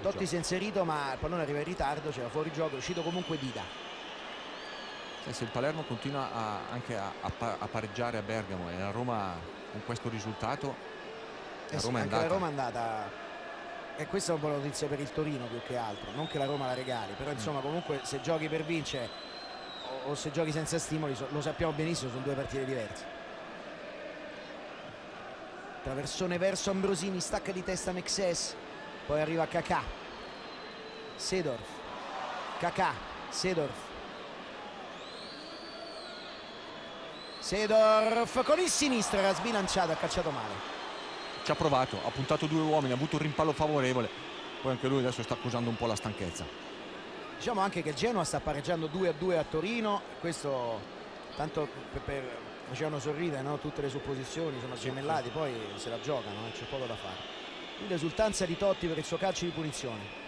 Speaker 1: Totti si è inserito ma il pallone arriva in ritardo c'era fuori gioco è uscito comunque Dida.
Speaker 2: Se il Palermo continua a, anche a, a, a, pareggiare a Bergamo e la Roma con questo risultato
Speaker 1: la, eh Roma, sì, è la Roma è andata e questa è una buona notizia per il Torino più che altro non che la Roma la regali però insomma mm. comunque se giochi per vincere o, o se giochi senza stimoli lo sappiamo benissimo sono due partite diverse traversone verso Ambrosini stacca di testa Mexes poi arriva Kakà Sedorf Kakà Sedorf Sedorf con il sinistro era sbilanciato, ha calciato male.
Speaker 2: Ci ha provato, ha puntato due uomini, ha avuto un rimpallo favorevole, poi anche lui adesso sta accusando un po' la stanchezza.
Speaker 1: Diciamo anche che Genoa sta pareggiando 2 a 2 a Torino, questo tanto per facevano sorridere no? tutte le supposizioni, sono gemellati, poi se la giocano, eh? c'è poco da fare. L'esultanza di Totti per il suo calcio di punizione.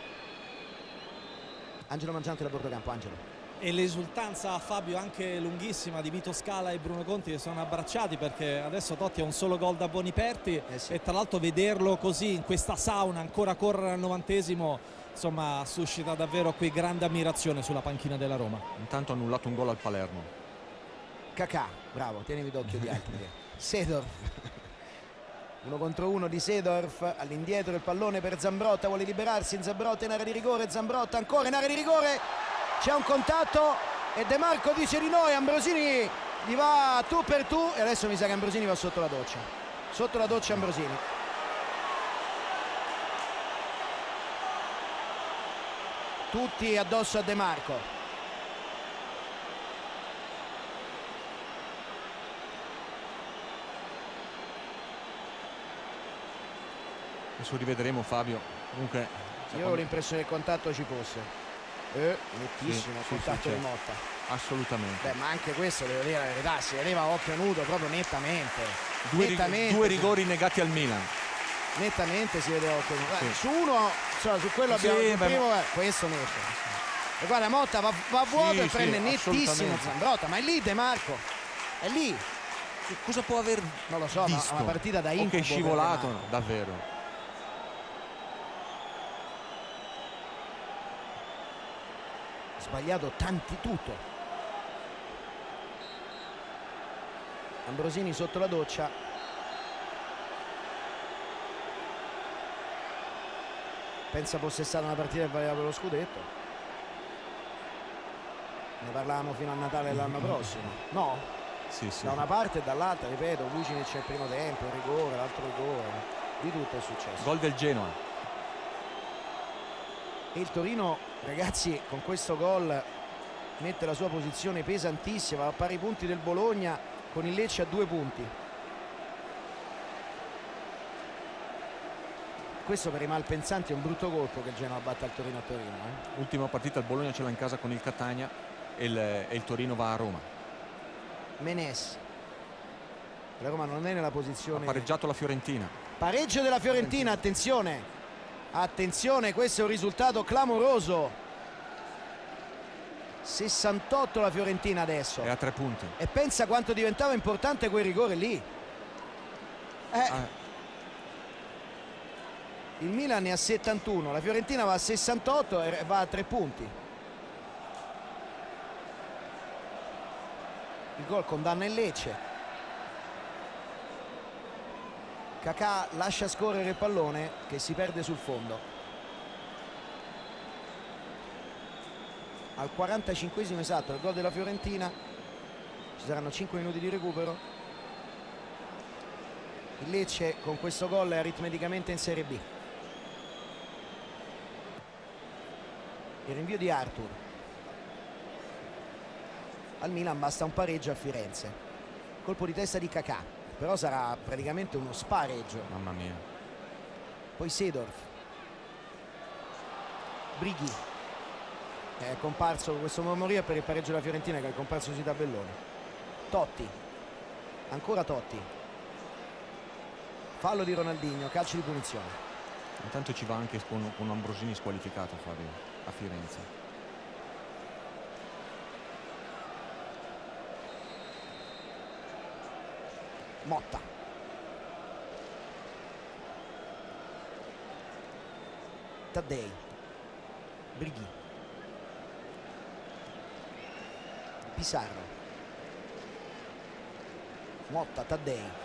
Speaker 1: Angelo Mangiante da Bordocampo, Angelo
Speaker 5: e l'esultanza Fabio anche lunghissima di Vito Scala e Bruno Conti che sono abbracciati perché adesso Totti ha un solo gol da Boniperti eh sì. e tra l'altro vederlo così in questa sauna ancora correre al novantesimo insomma suscita davvero qui grande ammirazione sulla panchina della Roma
Speaker 2: intanto ha annullato un gol al Palermo
Speaker 1: Cacà bravo tienimi d'occhio di altri. Sedorf. Uno contro uno di Sedorf all'indietro il pallone per Zambrotta vuole liberarsi in Zambrotta in area di rigore Zambrotta ancora in area di rigore. C'è un contatto e De Marco dice di no e Ambrosini gli va tu per tu e adesso mi sa che Ambrosini va sotto la doccia. Sotto la doccia Ambrosini. Tutti addosso a De Marco
Speaker 2: adesso rivedremo Fabio. Comunque
Speaker 1: io ho l'impressione che il contatto ci fosse. Eh, nettissimo sì, contatto sì, di certo. Motta
Speaker 2: assolutamente.
Speaker 1: Beh, ma anche questo devo dire la verità si vedeva occhio nudo proprio nettamente.
Speaker 2: Due, nettamente, due rigori negati al Milan.
Speaker 1: Nettamente si vedeva occhio nudo. Sì. su uno insomma, su quello abbiamo il primo eh, questo netto e guarda Motta va, va vuoto e prende nettissimo Zambrotta. Ma è lì De Marco? È lì.
Speaker 2: Cosa può aver
Speaker 1: non lo so
Speaker 2: visto?
Speaker 1: ma una partita da incubo
Speaker 2: che è scivolato davvero
Speaker 1: sbagliato tanti tutto. Ambrosini sotto la doccia. Pensa fosse stata una partita che valeva per lo scudetto. Ne parlavamo fino a Natale dell'anno prossimo. No?
Speaker 2: Sì, sì.
Speaker 1: da una parte e dall'altra ripeto Vucinic c'è il primo tempo il rigore, l'altro rigore. Di tutto è successo.
Speaker 2: Gol del Genoa.
Speaker 1: E il Torino ragazzi con questo gol mette la sua posizione pesantissima a pari punti del Bologna con il Lecce a due punti. Questo per i malpensanti è un brutto colpo che il Genoa batte al Torino a Torino eh?
Speaker 2: ultima partita il Bologna ce l'ha in casa con il Catania e il, e il Torino va a Roma.
Speaker 1: Menes. La Roma non è nella posizione
Speaker 2: ha pareggiato la Fiorentina.
Speaker 1: Pareggio della Fiorentina attenzione attenzione questo è un risultato clamoroso. 68 la Fiorentina adesso.
Speaker 2: È a tre punti.
Speaker 1: E pensa quanto diventava importante quel rigore lì. Eh. ah. il Milan è a 71 la Fiorentina va a 68 e va a tre punti. Il gol condanna il Lecce Cacà lascia scorrere il pallone che si perde sul fondo. Al 45 esatto il gol della Fiorentina ci saranno 5 minuti di recupero. Il Lecce con questo gol è aritmeticamente in Serie B. Il rinvio di Arthur. Al Milan basta un pareggio a Firenze. Colpo di testa di Cacà però sarà praticamente uno spareggio.
Speaker 2: Mamma mia.
Speaker 1: Poi Sedorf Brighi. È comparso questo mormorio per il pareggio della Fiorentina che è comparso sui tabelloni. Totti. Ancora Totti. Fallo di Ronaldinho calcio di punizione.
Speaker 2: Intanto ci va anche con, con Ambrosini squalificato Fabio a Firenze.
Speaker 1: Motta. Taddei. Brighi. Pisarro. Motta, Taddei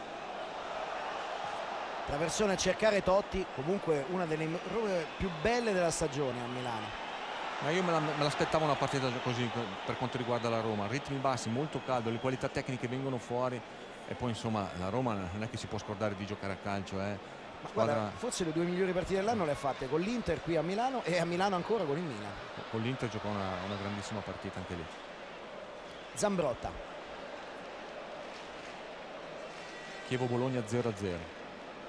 Speaker 1: traversone a cercare Totti comunque una delle più belle della stagione a Milano
Speaker 2: ma io me l'aspettavo una partita così per quanto riguarda la Roma ritmi bassi, molto caldo, le qualità tecniche vengono fuori e poi insomma la Roma non è che si può scordare di giocare a calcio eh.
Speaker 1: Squadra... Guarda, forse le due migliori partite dell'anno le ha fatte con l'Inter qui a Milano e a Milano ancora con il Milan
Speaker 2: con l'Inter giocò una, una grandissima partita anche lì
Speaker 1: Zambrotta
Speaker 2: Chievo-Bologna 0-0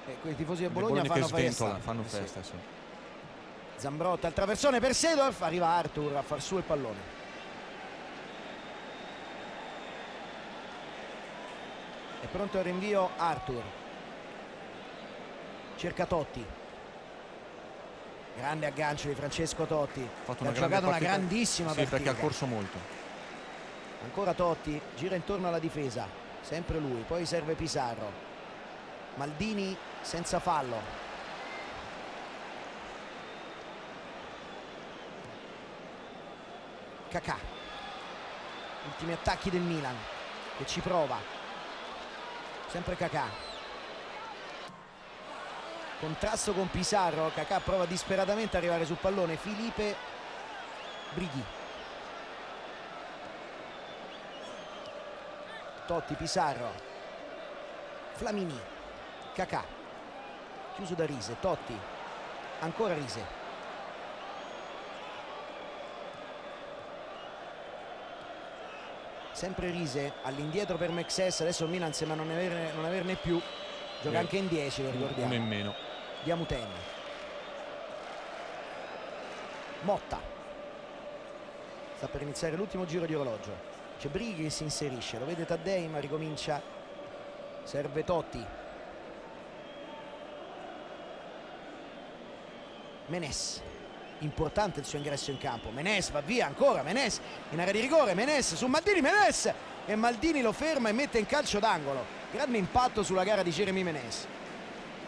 Speaker 1: eh, quei tifosi del Bologna, Bologna fanno festa,
Speaker 2: fanno festa sì. Sì.
Speaker 1: Zambrotta al traversone per Sedorf arriva Arthur a far su il pallone è pronto il rinvio Arthur. Cerca Totti. Grande aggancio di Francesco Totti. Ha giocato una grandissima
Speaker 2: sì,
Speaker 1: partita
Speaker 2: perché ha corso molto.
Speaker 1: Ancora Totti gira intorno alla difesa. Sempre lui poi serve Pisarro Maldini senza fallo. Cacà ultimi attacchi del Milan che ci prova sempre Cacà contrasto con Pisarro Cacà prova disperatamente ad arrivare sul pallone. Filipe Brighi. Totti Pisarro Flamini. Cacà chiuso da Rise. Totti. Ancora Rise sempre Rise all'indietro per Mexes adesso il Milan sembra non averne, non averne più. Gioca eh, anche in 10 lo ricordiamo.
Speaker 2: Uno in meno
Speaker 1: Diamuten Motta. Sta per iniziare l'ultimo giro di orologio. C'è Brighi che si inserisce lo vede Taddei ma ricomincia. Serve Totti. Menes importante il suo ingresso in campo. Menes va via ancora Menes in area di rigore Menes su Maldini Menes e Maldini lo ferma e mette in calcio d'angolo. Grande impatto sulla gara di Jeremy Menes.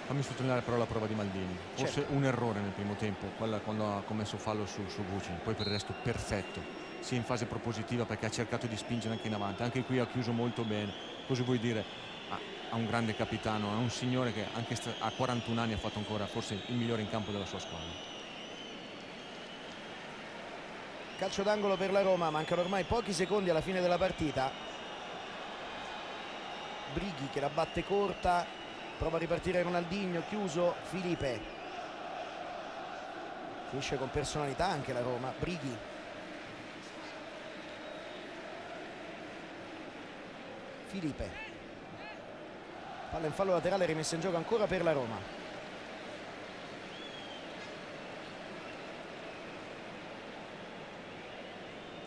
Speaker 2: Fammi sottolineare però la prova di Maldini. Forse certo. un errore nel primo tempo quando ha commesso fallo su, su Vucin. Poi per il resto perfetto sia in fase propositiva perché ha cercato di spingere anche in avanti. Anche qui ha chiuso molto bene. Cosa vuoi dire? Ha un grande capitano, è un signore che anche a 41 anni ha fatto ancora forse il migliore in campo della sua squadra
Speaker 1: calcio d'angolo per la Roma mancano ormai pochi secondi alla fine della partita. Brighi che la batte corta prova a ripartire Ronaldinho chiuso Filipe. Finisce con personalità anche la Roma Brighi. Filipe. Palla in fallo laterale rimessa in gioco ancora per la Roma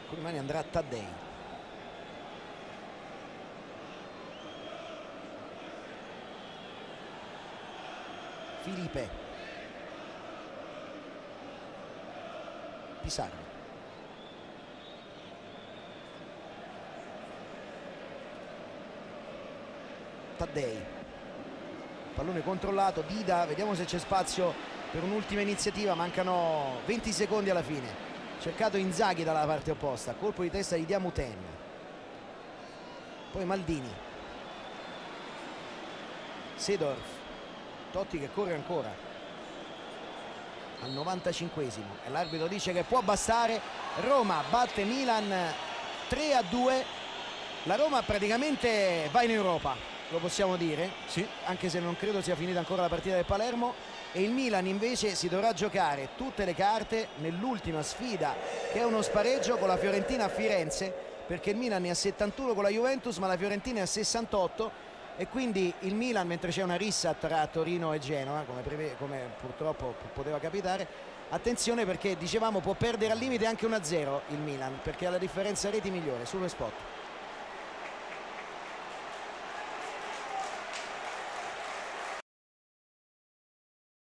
Speaker 1: con mani andrà Taddei. Filipe. Pisarro Taddei. Pallone controllato Dida vediamo se c'è spazio per un'ultima iniziativa mancano 20 secondi alla fine cercato Inzaghi dalla parte opposta. Colpo di testa di Diamuten poi Maldini. Sedorf Totti che corre ancora. Al 95esimo e l'arbitro dice che può bastare. Roma batte Milan 3 a 2 la Roma praticamente va in Europa lo possiamo dire
Speaker 2: Sì,
Speaker 1: anche se non credo sia finita ancora la partita del Palermo. E il Milan invece si dovrà giocare tutte le carte nell'ultima sfida che è uno spareggio con la Fiorentina a Firenze perché il Milan ne ha 71 con la Juventus ma la Fiorentina ne ha 68 e quindi il Milan mentre c'è una rissa tra Torino e Genoa come, come purtroppo poteva capitare attenzione perché dicevamo può perdere al limite anche 1-0 il Milan perché ha la differenza reti migliore sullo spot